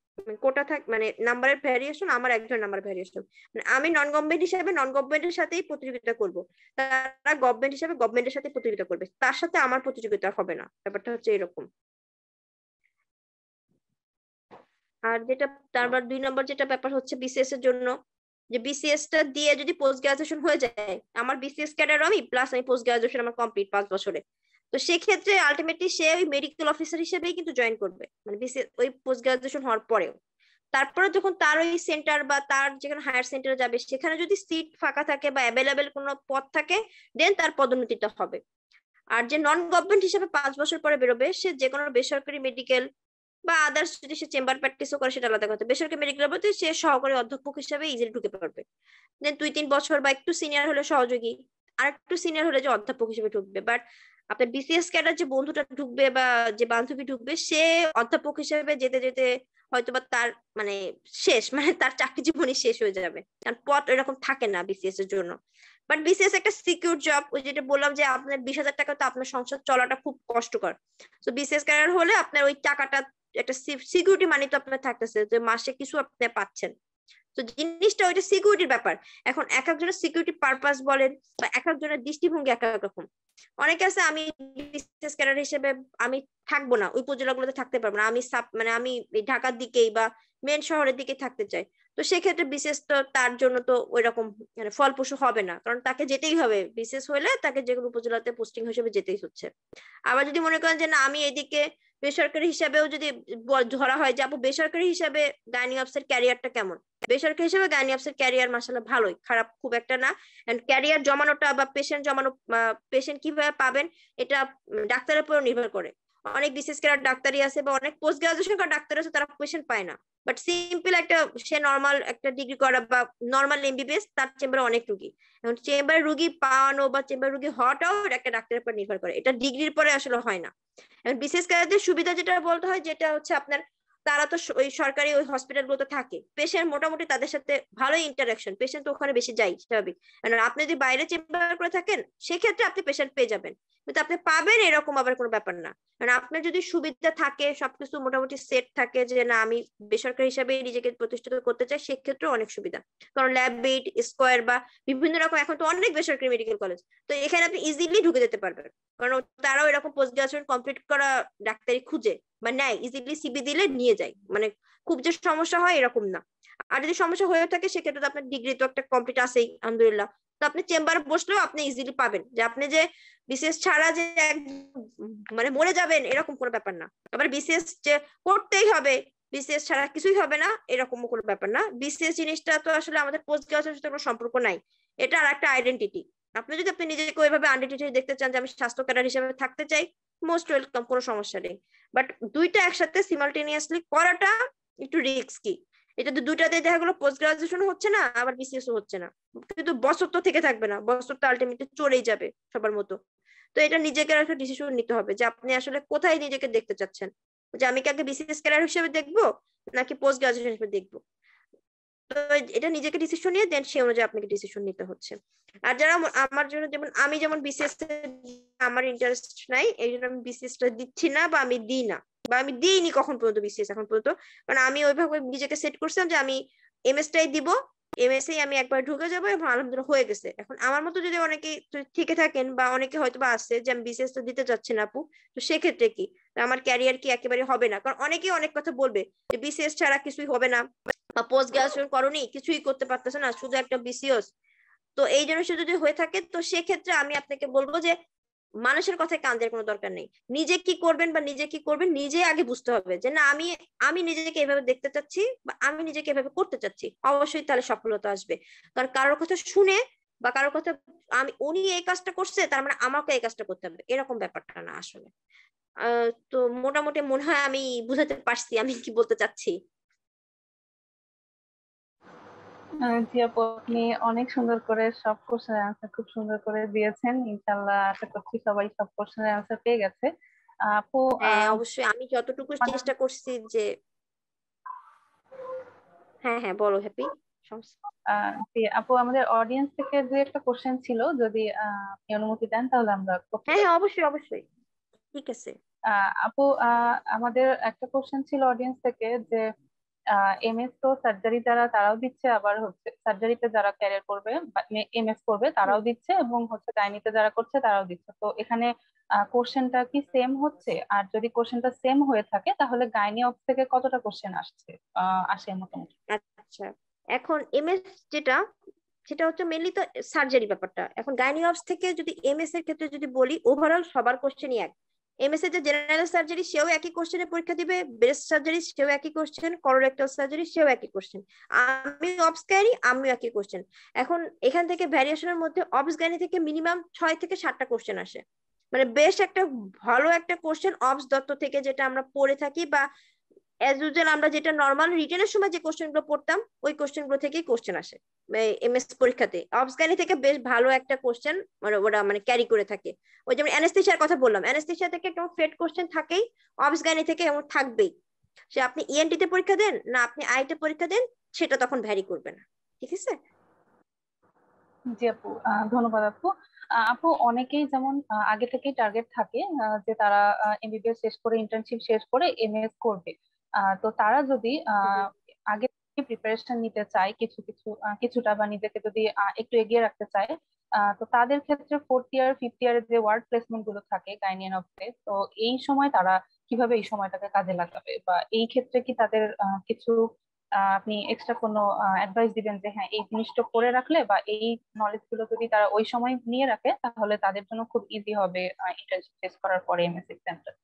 কোটা থাক মানে নাম্বারের ভ্যারিয়েশন আমার এক ধরনের নাম্বার ভ্যারিয়েশন মানে আমি নন গভর্নমেন্ট হিসেবে নন গভর্নমেন্টের সাথেই প্রতিযোগিতা করব। তারা গভর্নমেন্ট হিসেবে গভর্নমেন্টের সাথে প্রতিযোগিতা করবে। তার সাথে আমার প্রতিযোগিতা হবে না। ব্যাপারটা হচ্ছে এরকম। আর যেটা, তারপর দুই নম্বর যেটা ব্যাপার হচ্ছে বিসিএস এর জন্য, যে বিসিএস টা দিয়ে যদি পোস্ট গ্রাজুয়েশন হয়ে যায়, আমার বিসিএস ক্যাডার আমি প্লাস আমি পোস্ট গ্রাজুয়েশন আমার কমপ্লিট পাঁচ বছরে। তো সেক্ষেত্রে আলটিমেটলি সে ওই মেডিকেল অফিসার হিসেবেই কিন্তু জয়েন করবে। মানে বিসিএস ওই পোস্ট গ্রাজুয়েশন হওয়ার পরেও। তারপরে যখন তার ওই সেন্টার বা তার যেখানে হায়ার সেন্টারে যাবে, সেখানে যদি সিট ফাঁকা থাকে বা অ্যাভেলেবেল কোনো পদ থাকে দেন তার পদোন্নতিটা হবে। আর যে নন গভর্নমেন্ট হিসেবে পাঁচ বছর পরে বেরোবে, সে যে কোনো বেসরকারি মেডিকেল বা আদার্স যদি সে চেম্বার প্র্যাকটিসও করে, সেটা আলাদা কথা। বেসরকারি মেডিকেল বলতে সে সহকারী অধ্যাপক হিসাবে ইজিলি ঢুকে পারবে দেন দুই তিন বছর বা একটু সিনিয়র হলে সহযোগী আর একটু সিনিয়র হলে যে অধ্যাপক হিসেবে ঢুকবে। বাট আপনার বিসিএস ক্যাডার যে বন্ধুটা ঢুকবে বা যে বান্ধবী ঢুকবে, সে অধ্যাপক হিসেবে যেতে যেতে হয়তো বা তার মানে শেষ মানে তার চাকরি জীবনই শেষ হয়ে যাবে। কারণ পথ এরকম থাকে না বিসিএস এর জন্য। বাট বিসিএস একটা সিকিউর জব ওই যেটা বললাম যে আপনার বিশ হাজার টাকা তো আপনার সংসার চলাটা খুব কষ্টকর। তো বিসিএস ক্যাডার হলে আপনার ওই টাকাটা, একটা সিকিউরিটি মানি তো আপনার থাকতেছে যে মাসে কিছু আপনি পাচ্ছেন। তো জিনিসটা ওইটা সিকিউরিটির ব্যাপার। এখন এক একজনের সিকিউরিটি পারপাস বলেন বা এক একজনের দৃষ্টিভঙ্গি এক এক রকম। অনেকে আছে আমি বিসিএস ক্যাডার হিসেবে আমি থাকব না ওই উপজেলাগুলোতে থাকতে পারব না, আমি সাব মানে আমি ঢাকার দিকেই বা মেন শহরের দিকে থাকতে চাই। তো সেক্ষেত্রে বিশেষ তো তার জন্য তো ওই রকম মানে ফলপ্রসূ হবে না। কারণ তাকে যেতেই হবে, বিশেষ হলে তাকে যে কোনো উপজেলাতে পোস্টিং হিসেবে যেতেই হচ্ছে। আবার যদি মনে করেন যে না, আমি এদিকে বেসরকারি হিসাবেও যদি ধরা হয় যে, আপু, বেসরকারি হিসাবে গাইনি অফিসের ক্যারিয়ারটা কেমন? বেসরকারি হিসাবে গাইনি অফিসের ক্যারিয়ার মাসালা ভালোই, খারাপ খুব একটা না। ক্যারিয়ার জমানোটা বা পেশেন্ট জমানো পেশেন্ট কীভাবে পাবেন, এটা ডাক্তারের উপর নির্ভর করে। অনেক বিশেষ করে ডাক্তারি আছে বা অনেক পোস্ট গ্রাজুয়েশন করা ডাক্তার আছে, তারা পেশেন্ট পায় না। বাট সিম্পল একটা, সে নর্মাল একটা ডিগ্রি করা বা নর্মাল এমবিবিএস তার চেম্বারে অনেক রুগী। এখন চেম্বারে রুগী পাওয়ানো বা চেম্বার রুগী হওয়াটাও একটা ডাক্তারের উপর নির্ভর করে। এটা ডিগ্রির পরে আসলে হয় না। এখন বিশেষ করে সুবিধা যেটা বলতে হয়, যেটা হচ্ছে আপনার তারা তো ওই সরকারি ওই হসপিটাল গুলোতে থাকে। পেশেন্ট মোটামুটি তাদের সাথে ভালোই ইন্টারাকশন পেশেন্ট তো ওখানে বেশি যাই স্বাভাবিক। আপনি যদি বাইরে চেম্বার করে থাকেন, সেক্ষেত্রে আপনি পেশেন্ট পেয়ে যাবেন। কিন্তু আপনি পাবেন এরকম আবার কোনো ব্যাপার না। কারণ আপনার যদি সুবিধা থাকে, সবকিছু মোটামুটি সেট থাকে যে, না, আমি বেসরকারি হিসাবে নিজেকে প্রতিষ্ঠিত করতে চাই সেক্ষেত্রে অনেক সুবিধা। কারণ ল্যাব বেড স্কোয়ার বা বিভিন্ন রকম, এখন তো অনেক বেসরকারি মেডিকেল কলেজ তো এখানে আপনি ইজিলি ঢুকে যেতে পারবেন। কারণ তারাও এরকম পোস্ট গ্রাজুয়েশন কমপ্লিট করা ডাক্তারি খুঁজে। বা নেয় ইজিলি সিবি দিলে নিয়ে যায়। মানে খুব যে সমস্যা হয় এরকম না। আর যদি সমস্যা হয়ে থাকে, সেক্ষেত্রে আপনার ডিগ্রি তো একটা কমপ্লিট আছেই, আলহামদুলিল্লাহ। তো আপনি চেম্বারে বসলেও আপনি ইজিলি পাবেন। যে আপনি যে বিসিএস ছাড়া যে মানে মরে যাবেন, এরকম কোনো ব্যাপার না। আবার বিসিএস যে করতেই হবে বিসিএস ছাড়া কিছুই হবে না এরকম কোনো ব্যাপার না। বিসিএস জিনিসটা তো আসলে আমাদের পোস্ট গ্রাজুয়েশন সাথে কোনো সম্পর্ক নাই। এটা আর একটা আইডেন্টিটি আপনি যদি, আপনি নিজেকে ওইভাবে আইডেন্টিটি দেখতে চান যে আমি স্বাস্থ্য ক্যাডার হিসেবে থাকতে চাই মোস্ট ওয়েলকাম কোনো সমস্যা নেই। বাট দুইটা একসাথে সিমালটেনিয়াসলি করাটা একটু রিস্কি এটা তো দুইটাতে দেখা গেলো পোস্ট গ্রাজুয়েশন হচ্ছে না, আবার বিসিএস হচ্ছে না। কিন্তু বছর তো থেকে থাকবে না, বছর তো আলটিমেটলি চলেই যাবে সবার মতো। তো এটা নিজেকে একটা ডিসিশন নিতে হবে যে আপনি আসলে কোথায় নিজেকে দেখতে চাচ্ছেন। যে আমি কি আগে বিসিএস ক্যারিয়ার হিসেবে দেখব, নাকি পোস্ট গ্রাজুয়েশন হিসেবে দেখব? তো এটা নিজেকে ডিসিশন নিয়ে দেন সে অনুযায়ী আপনাকে ডিসিশন নিতে হচ্ছে। আর যারা আমার জন্য যেমন, আমি যেমন বিসিএস আমার ইন্টারেস্ট নাই, এই জন্য আমি বিসিএস টা দিচ্ছি না বা আমি দিই না। বা আমি দিইনি কখন পর্যন্ত বিসিএস এখন পর্যন্ত। কারণ আমি ওইভাবে নিজেকে সেট করছিলাম যে আমি এমএস টাই দিব। এমএসএ আমি একবার ঢুকে যাব এবং আলহামদুলিল্লাহ হয়ে গেছে। এখন আমার মতো যদি অনেকে থেকে থাকেন বা অনেকে হয়তো বা আসছে যে আমি বিসিএস টা দিতে চাচ্ছেন আপু, তো সেক্ষেত্রে কি? আমার ক্যারিয়ার কি একেবারে হবে না? কারণ অনেকেই অনেক কথা বলবে যে বিসিএস ছাড়া কিছুই হবে না। বা পোস্ট গ্রাজুয়েশন করনি, কিছুই করতে পারতেছে না, শুধু একটা বিসিএস তো এই জিনিসটা যদি হয়ে থাকে, তো সেক্ষেত্রে আমি আপনাকে বলব যে, মানুষের কথায় কান দেওয়ার কোনো দরকার নেই। নিজে কি করবেন বা নিজে কি করবেন, নিজে আগে বুঝতে হবে যে, না, আমি আমি নিজেকে এভাবে দেখতে চাচ্ছি বা আমি নিজেকে এভাবে করতে চাচ্ছি, অবশ্যই তাহলে সফলতা আসবে। কারণ কারোর কথা শুনে বা কারোর কথা, আমি, উনি এই কাজটা করছে, তার মানে আমাকে এই কাজটা করতে হবে। এরকম ব্যাপারটা না আসলে। তো মোটামুটি মনে হয় আমি বুঝাতে পারছি আমি কি বলতে চাচ্ছি। জি আপু আপনি অনেক সুন্দর করে সব কোশ্চেনের আনসার খুব সুন্দর করে দিয়েছেন। ইনশাল্লাহ আশা করছি সবাই সব কোশ্চেনের আনসার পেয়ে গেছে। আপু হ্যাঁ অবশ্যই। আমি যতটুকু চেষ্টা করছি যে হ্যাঁ হ্যাঁ বলো হ্যাপি। আপু আমাদের অডিয়েন্স থেকে যে একটা কোশ্চেন ছিল। যদি আপনি অনুমতি দেন তাহলে আমরা হ্যাঁ হ্যাঁ অবশ্যই অবশ্যই। ঠিক আছে। আপু আমাদের একটা কোশ্চেন ছিল অডিয়েন্স থেকে যে এমএস তো সার্জারি যারা তারাও দিচ্ছে আবার হচ্ছে সার্জারিতে যারা ক্যারিয়ার করবে এমএস করবে তারাও দিচ্ছে এবং হচ্ছে গাইনিতে যারা করছে তারাও দিচ্ছে। তো এখানে কোশ্চেনটা কি সেম হচ্ছে? আর যদি কোশ্চেনটা সেম হয়ে থাকে তাহলে গাইনি অফ থেকে কতটা কোশ্চেন আসছে? আসে মোটামুটি। আচ্ছা এখন এমএস যেটা সেটা হচ্ছে মেনলি তো সার্জারি ব্যাপারটা। এখন গাইনি অফ থেকে যদি এমএস এর ক্ষেত্রে যদি বলি ওভারঅল সবার কোশ্চেনই এক। এমএস এর যে জেনারেল সার্জারি সেও একই কোশ্চেনে পরীক্ষা দিবে ব্রেস্ট সার্জারি সেও একই কোশ্চেন কলোরেক্টাল সার্জারি সেও একই কোশ্চেন আমি অবস গাইনি আমিও একই কোশ্চেন এখন এখান থেকে ভ্যারিয়েশনের মধ্যে অবস গাইনি থেকে মিনিমাম ছয় থেকে সাতটা কোশ্চেন আসে। মানে বেশ একটা ভালো একটা কোশ্চেন অবস দত্ত থেকে যেটা আমরা পড়ে থাকি বা অ্যাজ ইউজুয়াল আমরা যেটা নর্মাল রিটেনের সময় যে কোশ্চেনগুলো পড়তাম, ওই কোশ্চেনগুলো থেকেই কোশ্চেন আসে। এমএস পরীক্ষাতে। অবসগানি থেকে বেশ ভালো একটা কোশ্চেন মানে ওরা মানে ক্যারি করে থাকে। ওই যেমন অ্যানেস্থেশিয়ার কথা বললাম অ্যানেস্থেশিয়া থেকে একটা ফেড কোশ্চেন থাকেই অবসগানি থেকে এমন থাকবেই। সে আপনি ইএনটি তে পরীক্ষা দেন না আপনি আইতে পরীক্ষা দেন, সেটা তখন ভ্যারি করবে না। ঠিক আছে? জি আপু ধন্যবাদ আপু। আপু, অনেকেই যেমন আগে থেকেই টার্গেট থাকে যে তারা এমবিবিএস শেষ করে ইন্টার্নশিপ শেষ করে এমএস করবে। তো তারা যদি আগে থেকে প্রিপারেশন নিতে চায় কিছু কিছু কিছুটা বা নিজেকে যদি একটু এগিয়ে রাখতে চায় তো তাদের ক্ষেত্রে ফোর্থ ইয়ার ফিফথ ইয়ারের যে ওয়ার্ড প্লেসমেন্টগুলো থাকে গাইনিয়ান অফিসে তো এই সময় তারা কীভাবে এই সময়টাকে কাজে লাগাবে? বা এই ক্ষেত্রে কি তাদের কিছু আপনি এক্সট্রা কোনো অ্যাডভাইস দিবেন যে হ্যাঁ এই জিনিসটা করে রাখলে বা এই নলেজগুলো যদি তারা ওই সময় নিয়ে রাখে তাহলে তাদের জন্য খুব ইজি হবে ইন্টার্নশিপ শেষ করার পরে এমএসসি সেন্টার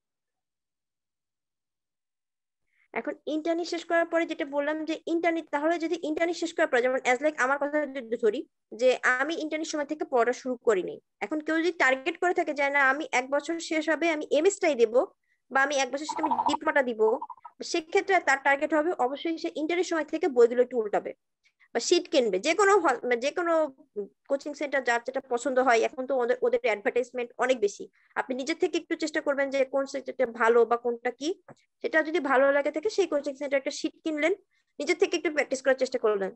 এখন ইন্টারনি শেষ করার পরে যেটা বললাম যে ইন্টারনি তাহলে যদি ইন্টারনি শেষ করার পরে, যেমন অ্যাজ লাইক আমার কথা যদি ধরি, যে আমি ইন্টারনির সময় থেকে পড়া শুরু করিনি, এখন কেউ যদি টার্গেট করে থাকে যে না, আমি এক বছর শেষ হবে, আমি এমএসটাই দেবো, বা আমি এক বছর শেষে আমি ডিপ্লোমাটা দিব, সেক্ষেত্রে তার টার্গেট হবে অবশ্যই সে ইন্টারনির সময় থেকে বইগুলো একটু উল্টাবে। বা সিট কিনবে যে কোনো যে কোনো কোচিং সেন্টার যার যেটা পছন্দ হয়, এখন তো ওদের ওদের অ্যাডভার্টাইজমেন্ট অনেক বেশি। আপনি নিজের থেকে একটু চেষ্টা করবেন যে কোন সেন্টারটা ভালো বা কোনটা কি। সেটা যদি ভালো লাগে থাকে, সেই কোচিং সেন্টার একটা সিট কিনলেন নিজের থেকে একটু প্র্যাকটিস করার চেষ্টা করলেন।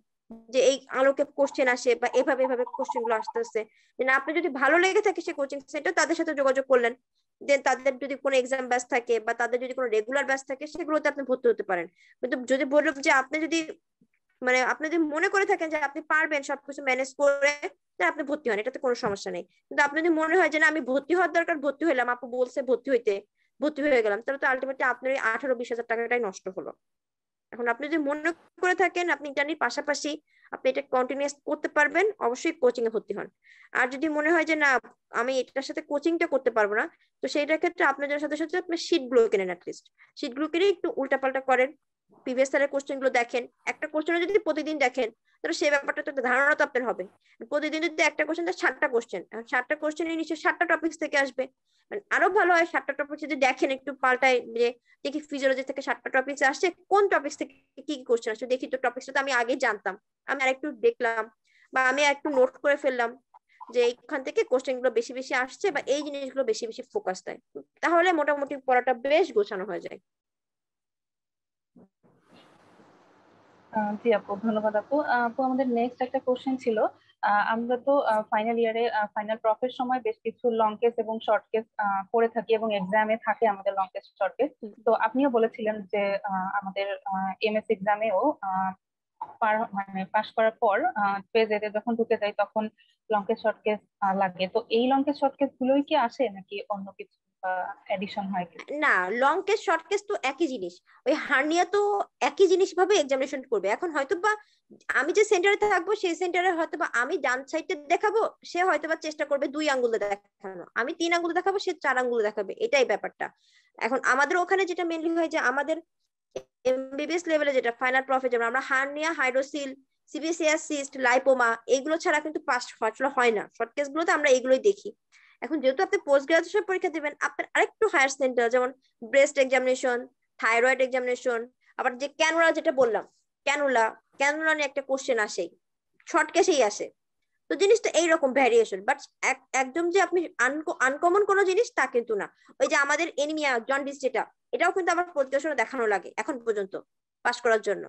যে এই আলোকে কোশ্চেন আসে বা এভাবে এভাবে কোশ্চেনগুলো আসতেছে। আপনি যদি ভালো লেগে থাকে সেই কোচিং সেন্টার তাদের সাথে যোগাযোগ করলেন। দেন তাদের যদি কোনো এক্সাম ব্যাচ থাকে বা তাদের যদি কোনো রেগুলার ব্যাচ থাকে, সেগুলোতে আপনি ভর্তি হতে পারেন। কিন্তু যদি বললাম যে আপনি যদি মানে আপনি যদি মনে করে থাকেন যে আপনি পারবেন সবকিছু ম্যানেজ করে আপনি ভর্তি হন, এটাতে কোনো সমস্যা নেই। কিন্তু আপনি যদি মনে হয় যে না, আমি ভর্তি হওয়ার দরকার, ভর্তি হইলাম, আপু বলছে ভর্তি হইতে, ভর্তি হয়ে গেলাম, তাহলে তো আলটিমেটলি আপনার আঠারো বিশ হাজার টাকাটাই নষ্ট হলো। এখন আপনি যদি মনে করে থাকেন, আপনি ইন্টারনেট পাশাপাশি আপনি এটা কন্টিনিউস করতে পারবেন, অবশ্যই কোচিং এ ভর্তি হন। আর যদি মনে হয় যে না, আমি এটার সাথে কোচিংটা করতে পারব না, তো সেইটার ক্ষেত্রে আপনার সাথে সাথে আপনি শিটগুলো কেনেন অ্যাটলিস্ট শিটগুলো কিনে একটু উল্টাপাল্টা করেন প্রিভিয়াস সালের কোশ্চেনগুলো দেখেন, একটা কোশ্চেন যদি প্রতিদিন দেখেন, তাহলে সেই ব্যাপারটা তো ধারণা তো আপনার হবে। প্রতিদিন যদি একটা কোশ্চেন সাতটা কোশ্চেন সাতটা কোশ্চেন নিশ্চয়ই সাতটা টপিক থেকে আসবে। মানে আরও ভালো হয়, সাতটা টপিক যদি দেখেন একটু পাল্টায়, যে দেখি ফিজিওলজি থেকে সাতটা টপিক আসছে, কোন টপিক থেকে কি কি কোশ্চেন আসছে, দেখি তো টপিকটা তো আমি আগে জানতাম, আমি আর একটু দেখলাম, বা আমি একটু নোট করে ফেললাম, যে এইখান থেকে কোশ্চেনগুলো বেশি বেশি আসছে, বা এই জিনিসগুলো বেশি বেশি ফোকাস দেয়। তাহলে মোটামুটি পড়াটা বেশ গোছানো হয়ে যায়। জি আপু ধন্যবাদ আপু। আপু আমাদের নেক্সট একটা কোশ্চেন ছিল। আমরা তো ফাইনাল ইয়ারে ফাইনাল প্রফের সময় বেশ কিছু লং কেস এবং শর্ট কেস করে থাকি এবং এক্সামে থাকে আমাদের লং কেস শর্ট কেস তো আপনিও বলেছিলেন যে আমাদের এমএস এক্সামেও মানে পাশ করার পর পেজ এতে যখন ঢুকে যায় তখন লং কেস শর্ট কেস লাগে। তো এই লং কেস শর্ট কেস গুলোই কি আসে নাকি অন্য কিছু? এডিশন হয় না লং কেস শর্ট কেস তো একই জিনিস। ওই হার্নিয়া তো একই জিনিস ভাবে এক্সামিনেশন করবে। এখন হয়তো বা আমি যে সেন্টারে থাকব, সেই সেন্টারে হয়তো বা আমি ডান সাইডে দেখাবো, সে হয়তো বা চেষ্টা করবে দুই আঙ্গুলে দেখানো। আমি তিন আঙ্গুলে দেখাবো, সে চার আঙ্গুলে দেখাবে। এটাই ব্যাপারটা। এখন আমাদের ওখানে যেটা মেনলি হয় যে আমাদের এমবিবিএস লেভেলে যেটা ফাইনাল প্রফেট আমরা hernia hydrocele sebaceous cyst lipoma এগুলো ছাড়া কিন্তু পাস হয় না। শর্ট কেস গুলোতে আমরা এগুলোই দেখি। এখন যেহেতু আপনি পোস্ট গ্রাজুয়েশন পরীক্ষা দিবেন, আপনার আরেকটু হায়ার সেন্টার যেমন ব্রেস্ট এক্সামিনেশন থাইরয়েড এক্সামিনেশন আবার যে ক্যানুলা যেটা বললাম ক্যানুলা ক্যানুলা নিয়ে একটা কোশ্চেন আসেই শর্ট কেসেই আসে। তো জিনিসটা এইরকম ভ্যারিয়েশন বাট একদম যে আপনি আনকমন কোনো জিনিস তা কিন্তু না। ওই যে আমাদের এনিমিয়া জন্ডিস যেটা, এটাও কিন্তু আমার পরিদর্শনে দেখানো লাগে, এখন পর্যন্ত পাস করার জন্য।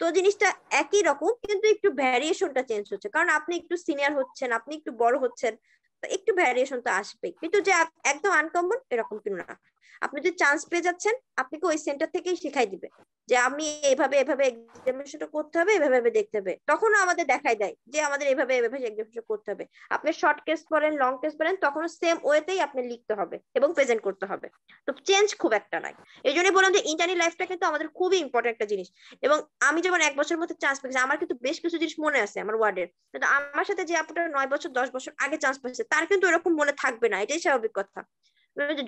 তো জিনিসটা একই রকম, কিন্তু একটু ভ্যারিয়েশনটা চেঞ্জ হচ্ছে। কারণ আপনি একটু সিনিয়র হচ্ছেন, আপনি একটু বড় হচ্ছেন একটু ভ্যারিয়েশন তো আসবে কিন্তু যে একদম আনকমন এরকম কিন্তু না। আপনি যদি চান্স পেয়ে যাচ্ছেন আপনাকে ওই সেন্টার থেকেই শেখাই দিবে যে আমি এভাবে এভাবে এক্সামিনেশনটা করতে হবে, এভাবে এভাবে দেখতে হবে। তখনও আমাদের দেখাই দেয় যে আমাদের এভাবে এভাবে এক্সামিনেশন করতে হবে। আপনি শর্ট কেস পড়েন লং কেস পড়েন, তখনও সেম ওয়েতেই আপনি লিখতে হবে এবং প্রেজেন্ট করতে হবে। তো চেঞ্জ খুব একটা নাই এই জন্যই বললাম যে ইন্টারনি লাইফটা কিন্তু আমাদের খুবই ইম্পর্টেন্ট একটা জিনিস। এবং আমি যেমন এক বছর মধ্যে চান্স পেয়েছি, আমার কিন্তু বেশ কিছু জিনিস মনে আছে আমার ওয়ার্ডের কিন্তু আমার সাথে যে আপনার নয় বছর, দশ বছর আগে চান্স পেয়েছে, তার কিন্তু এরকম মনে থাকবে না। এটাই স্বাভাবিক কথা।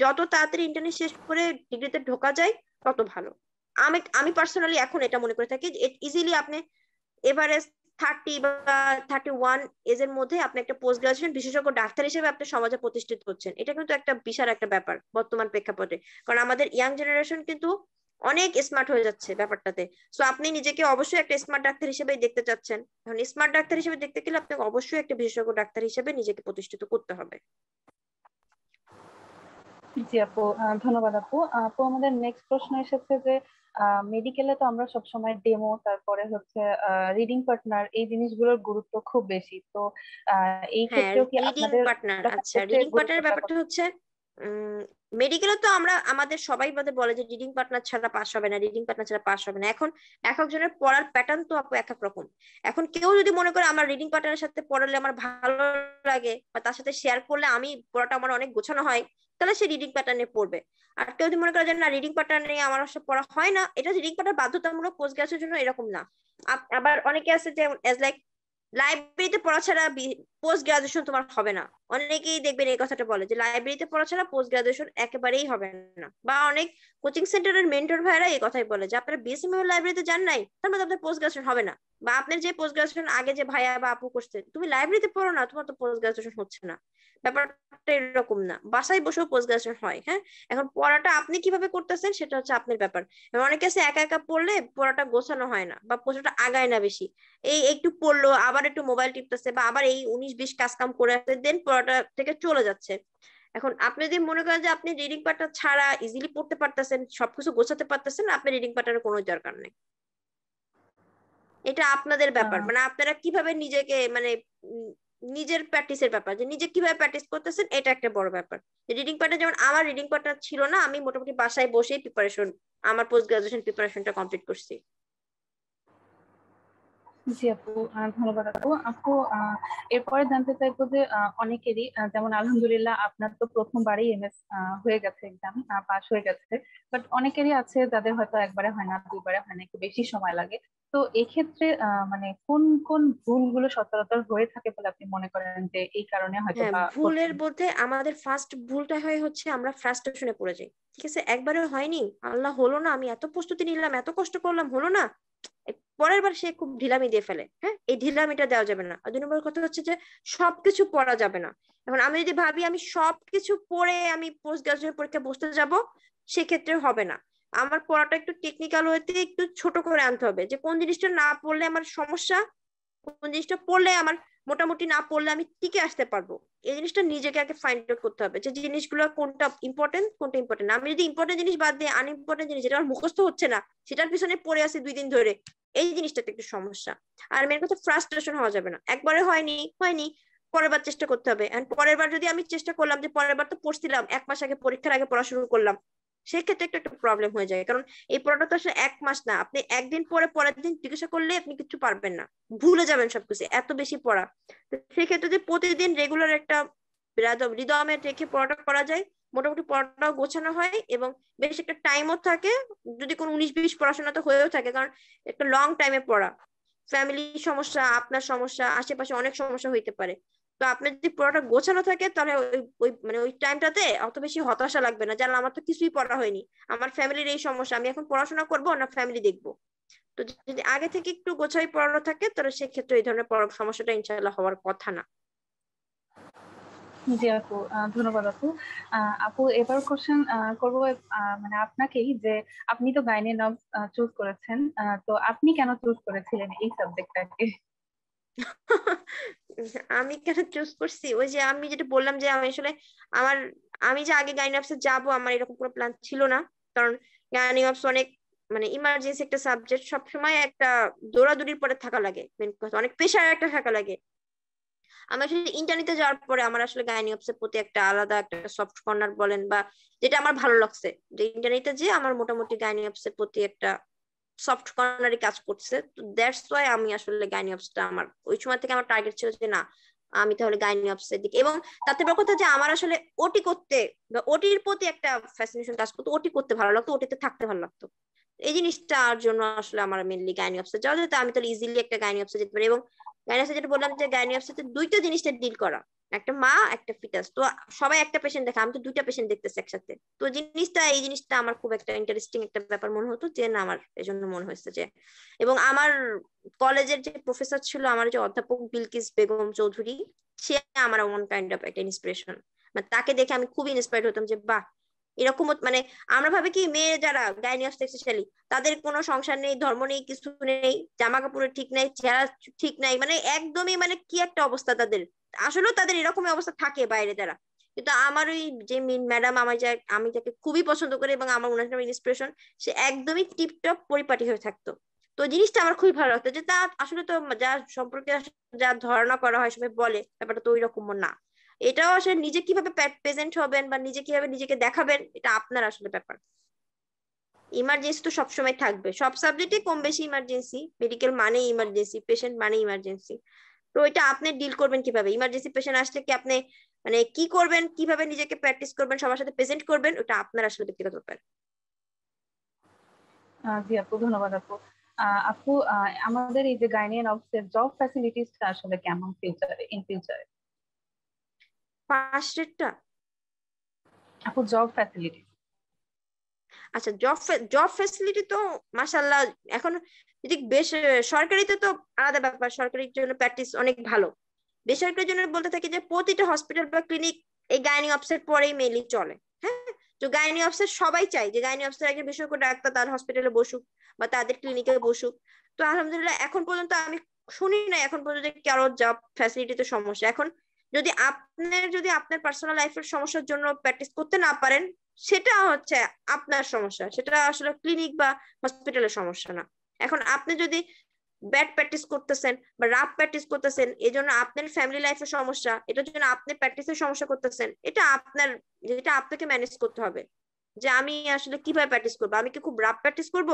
যত তাড়াতাড়ি ইন্টারনেট শেষ করে ডিগ্রিতে ঢোকা যায়, তত ভালো। আমি আমি পার্সোনালি এখন এটা মনে করে থাকি ইজিলি আপনি এভারেজ থার্টি বা থার্টি ওয়ান এজ এর মধ্যে আপনি একটা পোস্ট গ্রাজুয়েশন বিশেষজ্ঞ ডাক্তার হিসেবে আপনি সমাজে প্রতিষ্ঠিত হচ্ছেন। এটা কিন্তু একটা বিশাল একটা ব্যাপার বর্তমান প্রেক্ষাপটে। কারণ আমাদের ইয়াং জেনারেশন কিন্তু অনেক স্মার্ট হয়ে যাচ্ছে ব্যাপারটাতে। সো আপনি নিজেকে অবশ্যই একটা স্মার্ট ডাক্তার হিসেবে দেখতে চাচ্ছেন। এখন স্মার্ট ডাক্তার হিসেবে দেখতে গেলে আপনাকে অবশ্যই একটা বিশেষজ্ঞ ডাক্তার হিসেবে নিজেকে প্রতিষ্ঠিত করতে হবে। জি আপু ধন্যবাদ আপু। আপু, আমাদের নেক্সট প্রশ্ন এসেছে যে মেডিকেলে তো আমরা সবসময় ডেমো তারপরে হচ্ছে রিডিং পার্টনার এই জিনিসগুলোর গুরুত্ব খুব বেশি। তো এই হ্যাঁ, ক্ষেত্রেও কি আপনাদের পার্টনার আচ্ছা রিডিং পার্টনার ব্যাপারটা হচ্ছে মেডিকেলে তো আমরা আমাদের সবাই আমাদের বলে যে রিডিং পার্টনার ছাড়া পাস হবে না রিডিং পার্টনার ছাড়া পাস হবে না। এখন এক একজনের পড়ার প্যাটার্ন তো আপু এক এক রকম। এখন কেউ যদি মনে করে আমার রিডিং পার্টনারের সাথে পড়ালে আমার ভালো লাগে বা তার সাথে শেয়ার করলে আমি পড়াটা আমার অনেক গোছানো হয় তাহলে সে রিডিং প্যাটার্নে পড়বে। আর কেউ যদি মনে করে যে, না রিডিং প্যাটার্নে আমার আসলে পড়া হয় না, এটা রিডিং প্যাটার্ন বাধ্যতামূলক পোস্ট গ্রাজুয়েশনের জন্য এরকম না। আবার অনেকে আছে যে এজ লাইক লাইব্রেরিতে পড়া ছাড়া পোস্ট গ্রাজুয়েশন তোমার হবে না। অনেকেই দেখবেন এই কথাটা বলে যে লাইব্রেরিতে পড়া ছাড়া পোস্ট গ্রাজুয়েশন একেবারেই হবে না। বা অনেক কোচিং সেন্টারের মেন্টর ভাইরা এই কথাই বলে যে, আপনারা বিএসএমএ লাইব্রেরিতে যান নাই, তার মধ্যে আপনার পোস্ট গ্রাজুয়েশন হবে না। বা আপনার যে পোস্ট গ্রাজুয়েশন আগে যে ভাইয়া বা আপু করছে, তুমি লাইব্রেরিতে পড়ো না, তোমার তো পোস্ট গ্রাজুয়েশন হচ্ছে না। ব্যাপারটা এরকম না। বাসায় বসেও পোস্ট গ্রাজুয়েশন হয় হ্যাঁ? এখন পড়াটা আপনি কীভাবে করতেছেন সেটা হচ্ছে আপনার ব্যাপার। অনেকে আছে একা একা পড়লে পড়াটা গোছানো হয় না বা পড়াটা আগায় না বেশি। এই একটু পড়ল, আবার একটু মোবাইল টিপতেছে বা আবার এই উনিশ বিশ কাজ কাম করে আসছে দেন পড়াটা থেকে চলে যাচ্ছে। এখন আপনি যদি মনে করেন যে আপনি রিডিং পার্টটা ছাড়া ইজিলি পড়তে পারতেছেন সবকিছু গোছাতে পারতেছেন আপনি রিডিং পার্টার কোনো দরকার নেই। এটা আপনাদের ব্যাপার। মানে আপনারা কীভাবে নিজেকে মানে নিজের প্র্যাকটিসের ব্যাপার যে নিজে কীভাবে প্র্যাকটিস করতেছেন এটা একটা বড় ব্যাপার। রিডিং পার্টটা যেমন আমার রিডিং পার্টটা ছিল না আমি মোটামুটি বাসায় বসেই প্রিপারেশন আমার পোস্ট গ্রাজুয়েশন প্রিপারেশনটা কমপ্লিট করছি। জি আপু ধন্যবাদ আপু। আপু এরপরে জানতে চাইব যে অনেকেরই যেমন আলহামদুলিল্লাহ আপনার তো প্রথমবারই এমএস হয়ে গেছে এক্সাম পাস হয়ে গেছে। বাট অনেকেরই আছে যাদের হয়তো একবারে হয় না দুইবারে হয় না একটু বেশি সময় লাগে। তো এক্ষেত্রে মানে কোন কোন ভুলগুলো সচরাচর হয়ে থাকে বলে আপনি মনে করেন যে এই কারণে হয়তো হ্যাঁ, ভুলের মধ্যে আমাদের ফার্স্ট ভুলটা হয় হচ্ছে আমরা ফ্রাস্ট্রেশনে পড়ে যাই। ঠিক আছে? একবারে হয়নি আল্লাহ হলো না আমি এত প্রস্তুতি নিলাম এত কষ্ট করলাম হলো না। পরের বার সে খুব ঢিলামি দিয়ে ফেলে হ্যাঁ? এই ঢিলামিটা দেওয়া যাবে না। আর দুই নম্বর কথা হচ্ছে যে, সবকিছু পড়া যাবে না। এখন আমি যদি ভাবি আমি সবকিছু পড়ে আমি পোস্ট গ্রাজুয়েট পরীক্ষা বসতে যাব, সেক্ষেত্রে হবে না। আমার পড়াটা একটু টেকনিক্যাল হইতে একটু ছোট করে আনতে হবে যে, কোন জিনিসটা না পড়লে আমার সমস্যা, কোন জিনিসটা পড়লে আমার মোটামুটি না পড়লে আমি টিকে আসতে পারব। এই জিনিসটা নিজেকে আগে ফাইন্ড আউট করতে হবে যে, জিনিসগুলো কোনটা ইম্পর্টেন্ট কোনটা ইম্পর্টেন্ট আমি যদি ইম্পর্টেন্ট জিনিস বাদ দিয়ে আনইম্পর্টেন্ট জিনিস যেটা আমার মুখস্থ হচ্ছে না, সেটার পিছনে পড়ে আছে দুই দিন ধরে এই জিনিসটাতে একটু সমস্যা। আর মেন কথা ফ্রাস্ট্রেশন হওয়া যাবে না। একবারে হয়নি হয়নি, পরের বার চেষ্টা করতে হবে। এন্ড পরের বার যদি আমি চেষ্টা করলাম যে পরের বার তো পড়ছিলাম, এক মাস আগে পরীক্ষার আগে পড়া শুরু করলাম, সেক্ষেত্রে একটু, একটা প্রবলেম হয়ে যায়। কারণ এই পড়াটা তো আসলে এক মাস না। আপনি একদিন পরে পরের দিন জিজ্ঞাসা করলে আপনি কিছু পারবেন না। ভুলে যাবেন সবকিছু, এত বেশি পড়া। সেক্ষেত্রে যে প্রতিদিন রেগুলার একটা হৃদয়ে রেখে পড়াটা করা যায় মোটামুটি পড়াটাও গোছানো হয় এবং বেশ একটা টাইমও থাকে। যদি কোনো উনিশ বিশ পড়াশোনা তো হয়েও থাকে, কারণ একটা লং টাইমে পড়া। ফ্যামিলি সমস্যা, আপনার সমস্যা, আশেপাশে অনেক সমস্যা হইতে পারে। তো আপনার যদি পড়াটা গোছানো থাকে, তাহলে ওই ওই মানে ওই টাইমটাতে অত বেশি হতাশা লাগবে না। জানলাম আমার তো কিছুই পড়া হয়নি। আমার ফ্যামিলির এই সমস্যা, আমি এখন পড়াশোনা করব না ফ্যামিলি দেখব? তো যদি আগে থেকে একটু গোছাই পড়ানো থাকে, তাহলে সেক্ষেত্রে এই ধরনের সমস্যাটা ইনশাল্লাহ হওয়ার কথা না। জি আপু ধন্যবাদ আপু। আপু, এবার কোশ্চেন করব মানে আপনাকেই যে আপনি তো গাইনে নাম চুজ করেছেন তো আপনি কেন চুজ করেছিলেন এই সাবজেক্টটাকে আমি কেন চুজ করছি? ওই যে আমি যেটা বললাম যে আমি আসলে আমার, আমি যে আগে গাইনি অফিসে যাব, আমার এরকম কোনো প্ল্যান ছিল না। কারণ গাইনি অফিস অনেক মানে ইমার্জেন্সি একটা সাবজেক্ট সবসময় একটা দৌড়াদৌড়ির পরে থাকা লাগে। অনেক প্রেশার একটা থাকা লাগে। আমি আসলে ইন্টারনেটে যাওয়ার পরে আমার আসলে গাইনি অফিসের প্রতি একটা আলাদা একটা সফট কর্নার বলেন বা যেটা আমার ভালো লাগছে। যে ইন্টারনেটে যে আমার মোটামুটি গাইনি অফিসের প্রতি একটা সফট কর্নারই কাজ করছে। তো দ্যাটস ওয়াই আমি আসলে গাইনি অপসটা আমার, ওই সময় থেকে আমার টার্গেট ছিল যে না, আমি তাহলে গাইনি অপসের দিকে। এবং তাতে বড় কথা যে আমার আসলে ওটি করতে বা ওটির প্রতি একটা ফ্যাসিনেশন কাজ করতো। ওটি করতে ভালো লাগতো ওটিতে থাকতে ভালো লাগতো। এই জিনিসটার জন্য আসলে আমার মেনলি গাইনি অপসে যাওয়া যেত আমি তাহলে ইজিলি একটা গাইনি অপসে যেতে পারি এবং গাইনি অপসে যেটা বললাম যে গাইনি অপসে দুইটা জিনিসটা ডিল করা, একটা মা, একটা ফিটাস তো সবাই একটা পেশেন্ট দেখে, আমি তো দুইটা পেশেন্ট দেখতেছি একসাথে। তো জিনিসটা, এই জিনিসটা আমার খুব একটা ইন্টারেস্টিং একটা ব্যাপার মনে হতো যে না, আমার এই জন্য মনে হয়েছে যে এবং আমার কলেজের যে প্রফেসর ছিল, আমার যে অধ্যাপক বিলকিস বেগম চৌধুরী, সে আমার ওয়ান কাইন্ড অফ একটা ইন্সপিরেশন মানে তাকে দেখে আমি খুব ইন্সপায়ার্ড হতাম যে, বাহ এরকম মানে আমরা ভাবে কি মেয়ে যারা গাইনি স্পেশালি তাদের কোনো সংসার নেই, ধর্ম নেই, কিছু নেই জামা কাপড়ের ঠিক নেই, চেহারা ঠিক নাই মানে একদমই মানে কি একটা অবস্থা তাদের। আসলেও তাদের এরকম অবস্থা থাকে বাইরে যারা। কিন্তু আমার ওই যে মিন, ম্যাডাম, আমার যা, আমি যাকে খুবই পছন্দ করি এবং আমার ওনার ইন্সপিরেশন সে একদমই টিপটপ পরিপাটি হয়ে থাকতো। তো জিনিসটা আমার খুবই ভালো লাগতো যে তা আসলে তো যা সম্পর্কে যা ধারণা করা হয়, সবাই বলে, ব্যাপারটা তো ওই রকম না। এটাও আসলে নিজে কীভাবে প্রেজেন্ট হবেন বা নিজে কীভাবে নিজেকে দেখাবেন, এটা আপনার আসলে ব্যাপার। ইমার্জেন্সি তো সবসময় থাকবে। সব সাবজেক্টে কম বেশি ইমার্জেন্সি মেডিকেল মানে ইমার্জেন্সি পেশেন্ট মানে ইমার্জেন্সি তো এটা আপনি ডিল করবেন কীভাবে? ইমার্জেন্সি পেশেন্ট আসলে কি আপনি মানে কি করবেন, কীভাবে নিজেকে প্র্যাকটিস করবেন, সবার সাথে প্রেজেন্ট করবেন, ওটা আপনার আসলে ব্যক্তিগত ব্যাপার। জি আপু, ধন্যবাদ আপু। আপু আমাদের এই যে গাইনিয়ান অফিসের জব ফ্যাসিলিটিসটা আসলে কেমন ফিউচারে ইন ফিউচারে পাস রেটটা আপু জব ফ্যাসিলিটি আচ্ছা জব জব ফ্যাসিলিটি তো মাশাআল্লাহ এখন যদি বেশ সরকারিতে তো আলাদা ব্যাপার সরকারির জন্য প্র্যাকটিস অনেক ভালো। বেসরকারির জন্য বলতে থাকি যে প্রতিটা হসপিটাল বা ক্লিনিক এই গাইনি অফিসের পরেই মেনলি চলে হ্যাঁ? তো গাইনি অফিসার সবাই চাই যে গাইনি অফিসার একজন বেসরকারি ডাক্তার তার হসপিটালে বসুক বা তাদের ক্লিনিকে বসুক। তো আলহামদুলিল্লাহ এখন পর্যন্ত আমি শুনি না এখন পর্যন্ত কারও জব ফ্যাসিলিটিতে সমস্যা। এখন যদি আপনার যদি আপনার পার্সোনাল লাইফের সমস্যার জন্য প্র্যাকটিস করতে না পারেন, সেটা হচ্ছে আপনার সমস্যা। সেটা আসলে ক্লিনিক বা হসপিটালের সমস্যা না। এখন আপনি যদি ব্যাড প্র্যাকটিস করতেছেন বা রাফ প্র্যাকটিস করতেছেন এই জন্য আপনার ফ্যামিলি লাইফের সমস্যা, এটার জন্য আপনি প্র্যাকটিসের সমস্যা করতেছেন, এটা আপনার যেটা আপনাকে ম্যানেজ করতে হবে। যে আমি আসলে কীভাবে প্র্যাকটিস করব? আমি কি খুব রাফ প্র্যাকটিস করব?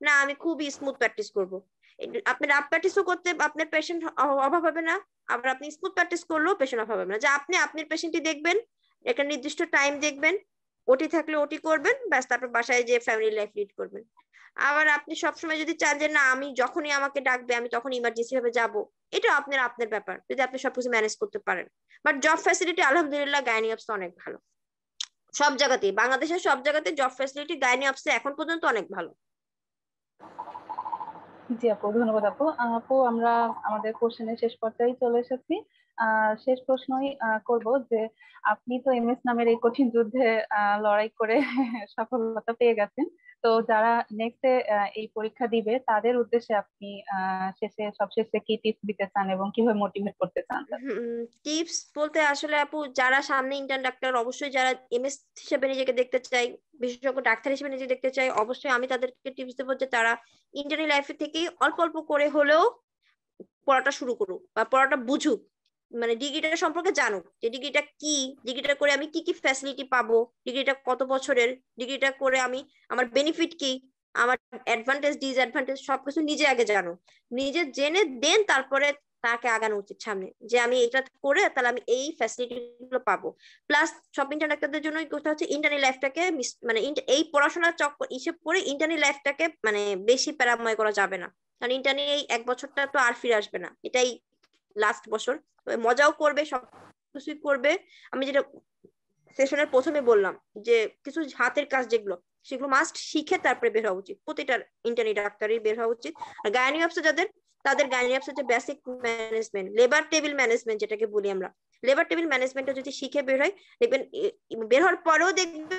না, আমি খুবই স্মুথ প্র্যাকটিস করব। আপনি রাফ প্র্যাকটিসও করতে, আপনার পেশেন্ট অভাব হবে না। আবার আপনি স্মুথ প্র্যাকটিস করলেও পেশেন্ট অভাব হবে না। যে আপনি আপনার পেশেন্টই দেখবেন, একটা নির্দিষ্ট টাইম দেখবেন ওটি থাকলে ওটি করবেন, ব্যাস, তারপর বাসায় যে ফ্যামিলি লাইফ লিড করবেন। আবার আপনি সবসময় যদি চান যে, না, আমি যখনই আমাকে ডাকবে, আমি তখন ইমার্জেন্সি ভাবে যাব এটা আপনার আপনার ব্যাপার, যদি আপনি সবকিছু ম্যানেজ করতে পারেন। বাট জব ফ্যাসিলিটি আলহামদুলিল্লাহ গাইনি অপস অনেক ভালো। সব জায়গাতেই, বাংলাদেশের সব জায়গাতে জব ফ্যাসিলিটি গাইনি অপসে এখন পর্যন্ত অনেক ভালো। জি আপু, ধন্যবাদ আপু। আপু, আমরা আমাদের কোশ্চেনের শেষ পর্যায়ে চলে এসেছি। শেষ প্রশ্নই করব যে আপনি তো এমএস নামের এই কঠিন যুদ্ধে লড়াই করে সফলতা পেয়ে গেছেন। তো যারা নেক্সটে এই পরীক্ষা দিবে, তাদের উদ্দেশ্যে আপনি শেষে, সবশেষে কি টিপস দিতে চান এবং কীভাবে মোটিভেট করতে চান? টিপস বলতে আসলে আপু, যারা সামনে ইন্টার্ন ডাক্তার অবশ্যই যারা এমএস হিসেবে নিজেকে দেখতে চাই, বিশেষজ্ঞ, ডাক্তার হিসেবে নিজে দেখতে চাই, অবশ্যই আমি তাদেরকে টিপস দেবো যে তারা ইন্টারনি লাইফে থেকে অল্প অল্প করে হলেও পড়াটা শুরু করুক বা পড়াটা বুঝুক। মানে ডিগ্রিটা সম্পর্কে জানুক যে ডিগ্রিটা কি, ডিগ্রিটা করে আমি কি কি ফ্যাসিলিটি পাবো, ডিগ্রিটা কত বছরের, ডিগ্রিটা করে আমি আমার বেনিফিট কি, আমার অ্যাডভান্টেজ ডিসঅ্যাডভান্টেজ সবকিছু নিজে আগে জানো নিজে জেনে দেন তারপরে তাকে আগানো উচিত সামনে যে আমি এটা করে তাহলে আমি এই ফ্যাসিলিটি গুলো পাবো। প্লাস সব ইন্টারনেট জন্য কথা হচ্ছে ইন্টারনেট লাইফটাকে মানে এই পড়াশোনার চক্কর হিসেব করে ইন্টারনেট লাইফটাকে মানে বেশি প্যারাময় করা যাবে না। কারণ ইন্টারনেট এই এক বছরটা তো আর ফিরে আসবে না। এটাই লাস্ট বছর। মজাও করবে, সব কিছুই করবে। আমি যেটা সেশনের প্রথমে বললাম যে, কিছু হাতের কাজ যেগুলো, সেগুলো মাস্ট শিখে তারপরে বের হওয়া উচিত। প্রতিটা ইন্টারনেট ডাক্তারই বের হওয়া উচিত। আর গায়নি অফিসে যাদের, তাদের গাইনি অফিসে যে basic management labour table management যেটাকে বলি আমরা। লেবার টেবিল ম্যানেজমেন্টটা যদি শিখে বের হয়, দেখবেন বের হওয়ার পরেও দেখবে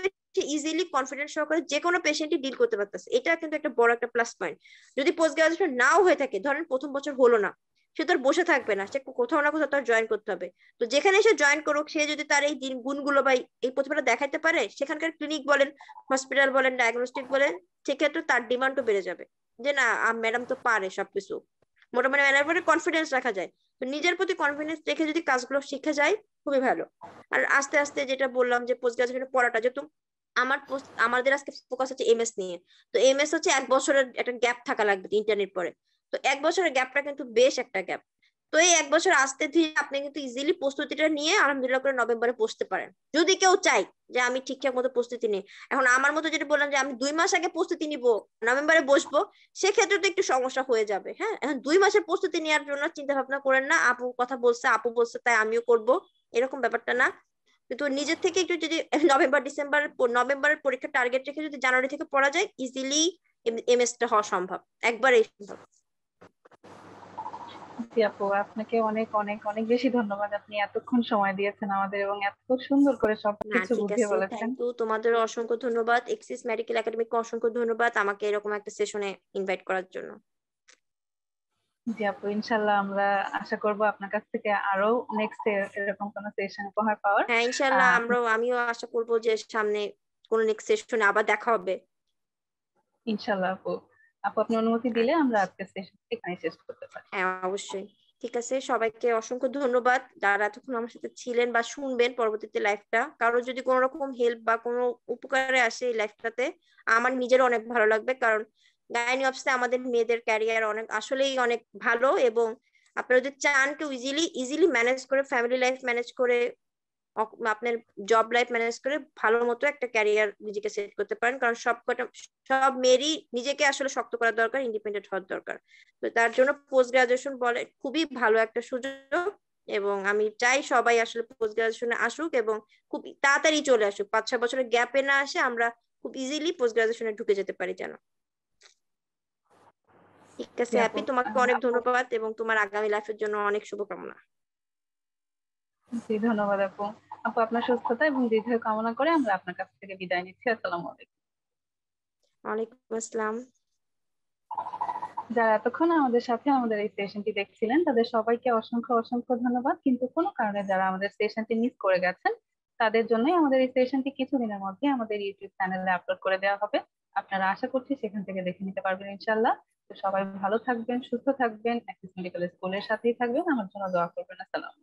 ইজিলি কনফিডেন্স সহকারে যে কোনো পেশেন্টই ডিল করতে পারতেছে। এটা কিন্তু একটা বড় একটা প্লাস পয়েন্ট যদি পোস্ট গ্রাজুয়েশন নাও হয়ে থাকে, ধরেন প্রথম বছর হলো না সে তো আর বসে থাকবে না, সে কোথাও না কোথাও তার জয়েন করতে হবে। তো যেখানে সে জয়েন করুক, সে যদি তার এই গুণগুলো বা এই প্রতিভাটা দেখাতে পারে, সেখানকার ক্লিনিক বলেন হসপিটাল বলেন ডায়াগনস্টিক বলেন, সেক্ষেত্রে তার ডিমান্ডও বেড়ে যাবে। যে না ম্যাডাম তো পারে সবকিছু। মোটামুটি ম্যাডামের পরে কনফিডেন্স রাখা যায়। তো নিজের প্রতি কনফিডেন্স রেখে যদি কাজগুলো শিখে যায়, খুবই ভালো। আর আস্তে আস্তে যেটা বললাম যে পোস্ট গ্রাজুয়েশনের পড়াটা, যেহেতু আমার আমাদের আজকে ফোকাস হচ্ছে এমএস নিয়ে। তো এমএস হচ্ছে এক বছরের একটা গ্যাপ থাকা লাগবে ইন্টারনেট পরে। তো এক বছরের গ্যাপটা কিন্তু বেশ একটা গ্যাপ। তো এই এক বছর আসতে ধীরে আপনি কিন্তু ইজিলি প্রস্তুতিটা নিয়ে আলহামদুলিল্লাহ করে নভেম্বরে বসতে পারেন। যদি কেউ চাই যে আমি ঠিকঠাক মতো প্রস্তুতি নিই, এখন আমার মতো যেটা বললাম যে আমি দুই মাস আগে প্রস্তুতি নিব, নভেম্বরে বসবো, সেক্ষেত্রে তো একটু সমস্যা হয়ে যাবে হ্যাঁ? এখন দুই মাসের প্রস্তুতি নেওয়ার জন্য চিন্তা ভাবনা করেন না, আপু কথা বলছে, আপু বলছে, তাই আমিও করব, এরকম ব্যাপারটা না। কিন্তু নিজের থেকে একটু যদি নভেম্বর, ডিসেম্বর, নভেম্বরের পরীক্ষা টার্গেট রেখে যদি জানুয়ারি থেকে পড়া যায় ইজিলি এমএসটা হওয়া সম্ভব। একবারেই সম্ভব। জি আপু আপনাকে অনেক অনেক অনেক বেশি ধন্যবাদ। আপনি এতক্ষণ সময় দিয়েছেন আমাদের এবং এত সুন্দর করে সবকিছু বুঝিয়ে বলেছেন। তোমাদের অসংখ্য ধন্যবাদ। এক্সিস মেডিকেল একাডেমিকে অসংখ্য ধন্যবাদ আমাকে এরকম একটা সেশনে ইনভাইট করার জন্য। জি আপু ইনশাল্লাহ আমরা আশা করব আপনার কাছ থেকে আরও নেক্সট এরকম কোন সেশন উপহার পাওয়ার। হ্যাঁ ইনশাল্লাহ আমরাও আমিও আশা করব যে সামনে কোন নেক্সট সেশনে আবার দেখা হবে। ইনশাল্লাহ আপু। আপু, আপনি অনুমতি দিলে আমরা আজকে সেশন এখানে শেষ করতে পারি। হ্যাঁ অবশ্যই। ঠিক আছে, সবাইকে অসংখ্য ধন্যবাদ। যারা এতক্ষণ আমার সাথে ছিলেন বা শুনবেন পরবর্তীতে লাইফটা কারও যদি কোনো রকম হেল্প বা কোনো উপকারে আসে এই লাইফটাতে আমার নিজের অনেক ভালো লাগবে, কারণ গাইনি অফিসে আমাদের মেয়েদের ক্যারিয়ার অনেক, আসলেই অনেক ভালো এবং আপনারা যদি চান কেউ ইজিলি ইজিলি ম্যানেজ করে ফ্যামিলি লাইফ ম্যানেজ করে আপনার জব লাইফ ম্যানেজ করে ভালো মতো একটা ক্যারিয়ার নিজেকে সেট করতে পারেন। কারণ সব কটা সব মেয়েরই নিজেকে আসলে শক্ত করা দরকার ইন্ডিপেন্ডেন্ট হওয়ার দরকার। তো তার জন্য পোস্ট গ্রাজুয়েশন বলে খুবই ভালো একটা সুযোগ এবং আমি চাই সবাই আসলে পোস্ট গ্রাজুয়েশনে আসুক এবং খুব তাড়াতাড়ি চলে আসুক। পাঁচ ছয় বছরের গ্যাপে না আসে আমরা খুব ইজিলি পোস্ট গ্রাজুয়েশনে ঢুকে যেতে পারি যেন। ঠিক আছে হ্যাপি তোমাকে অনেক ধন্যবাদ এবং তোমার আগামী লাইফের জন্য অনেক শুভকামনা। ধন্যবাদ আপু। আপু আপনার সুস্থতা এবং দীর্ঘায়ু কামনা করে আমরা আপনার কাছ থেকে বিদায় নিচ্ছি। আসসালামু আলাইকুম। ওয়ালাইকুম আসসালাম। যারা এতক্ষণ আমাদের সাথে আমাদের এই সেশনটি দেখছিলেন তাদের সবাইকে অসংখ্য অসংখ্য ধন্যবাদ। কিন্তু কোনো কারণে যারা আমাদের সেশনটি মিস করে গেছেন তাদের জন্যই আমাদের এই সেশনটি কিছুদিনের মধ্যে আমাদের ইউটিউব চ্যানেলে আপলোড করে দেওয়া হবে। আপনারা আশা করছি সেখান থেকে দেখে নিতে পারবেন ইনশাল্লাহ তো সবাই ভালো থাকবেন সুস্থ থাকবেন। মেডিকেল স্কুলের সাথেই থাকবেন। আমার জন্য দোয়া করবেন। আসসালাম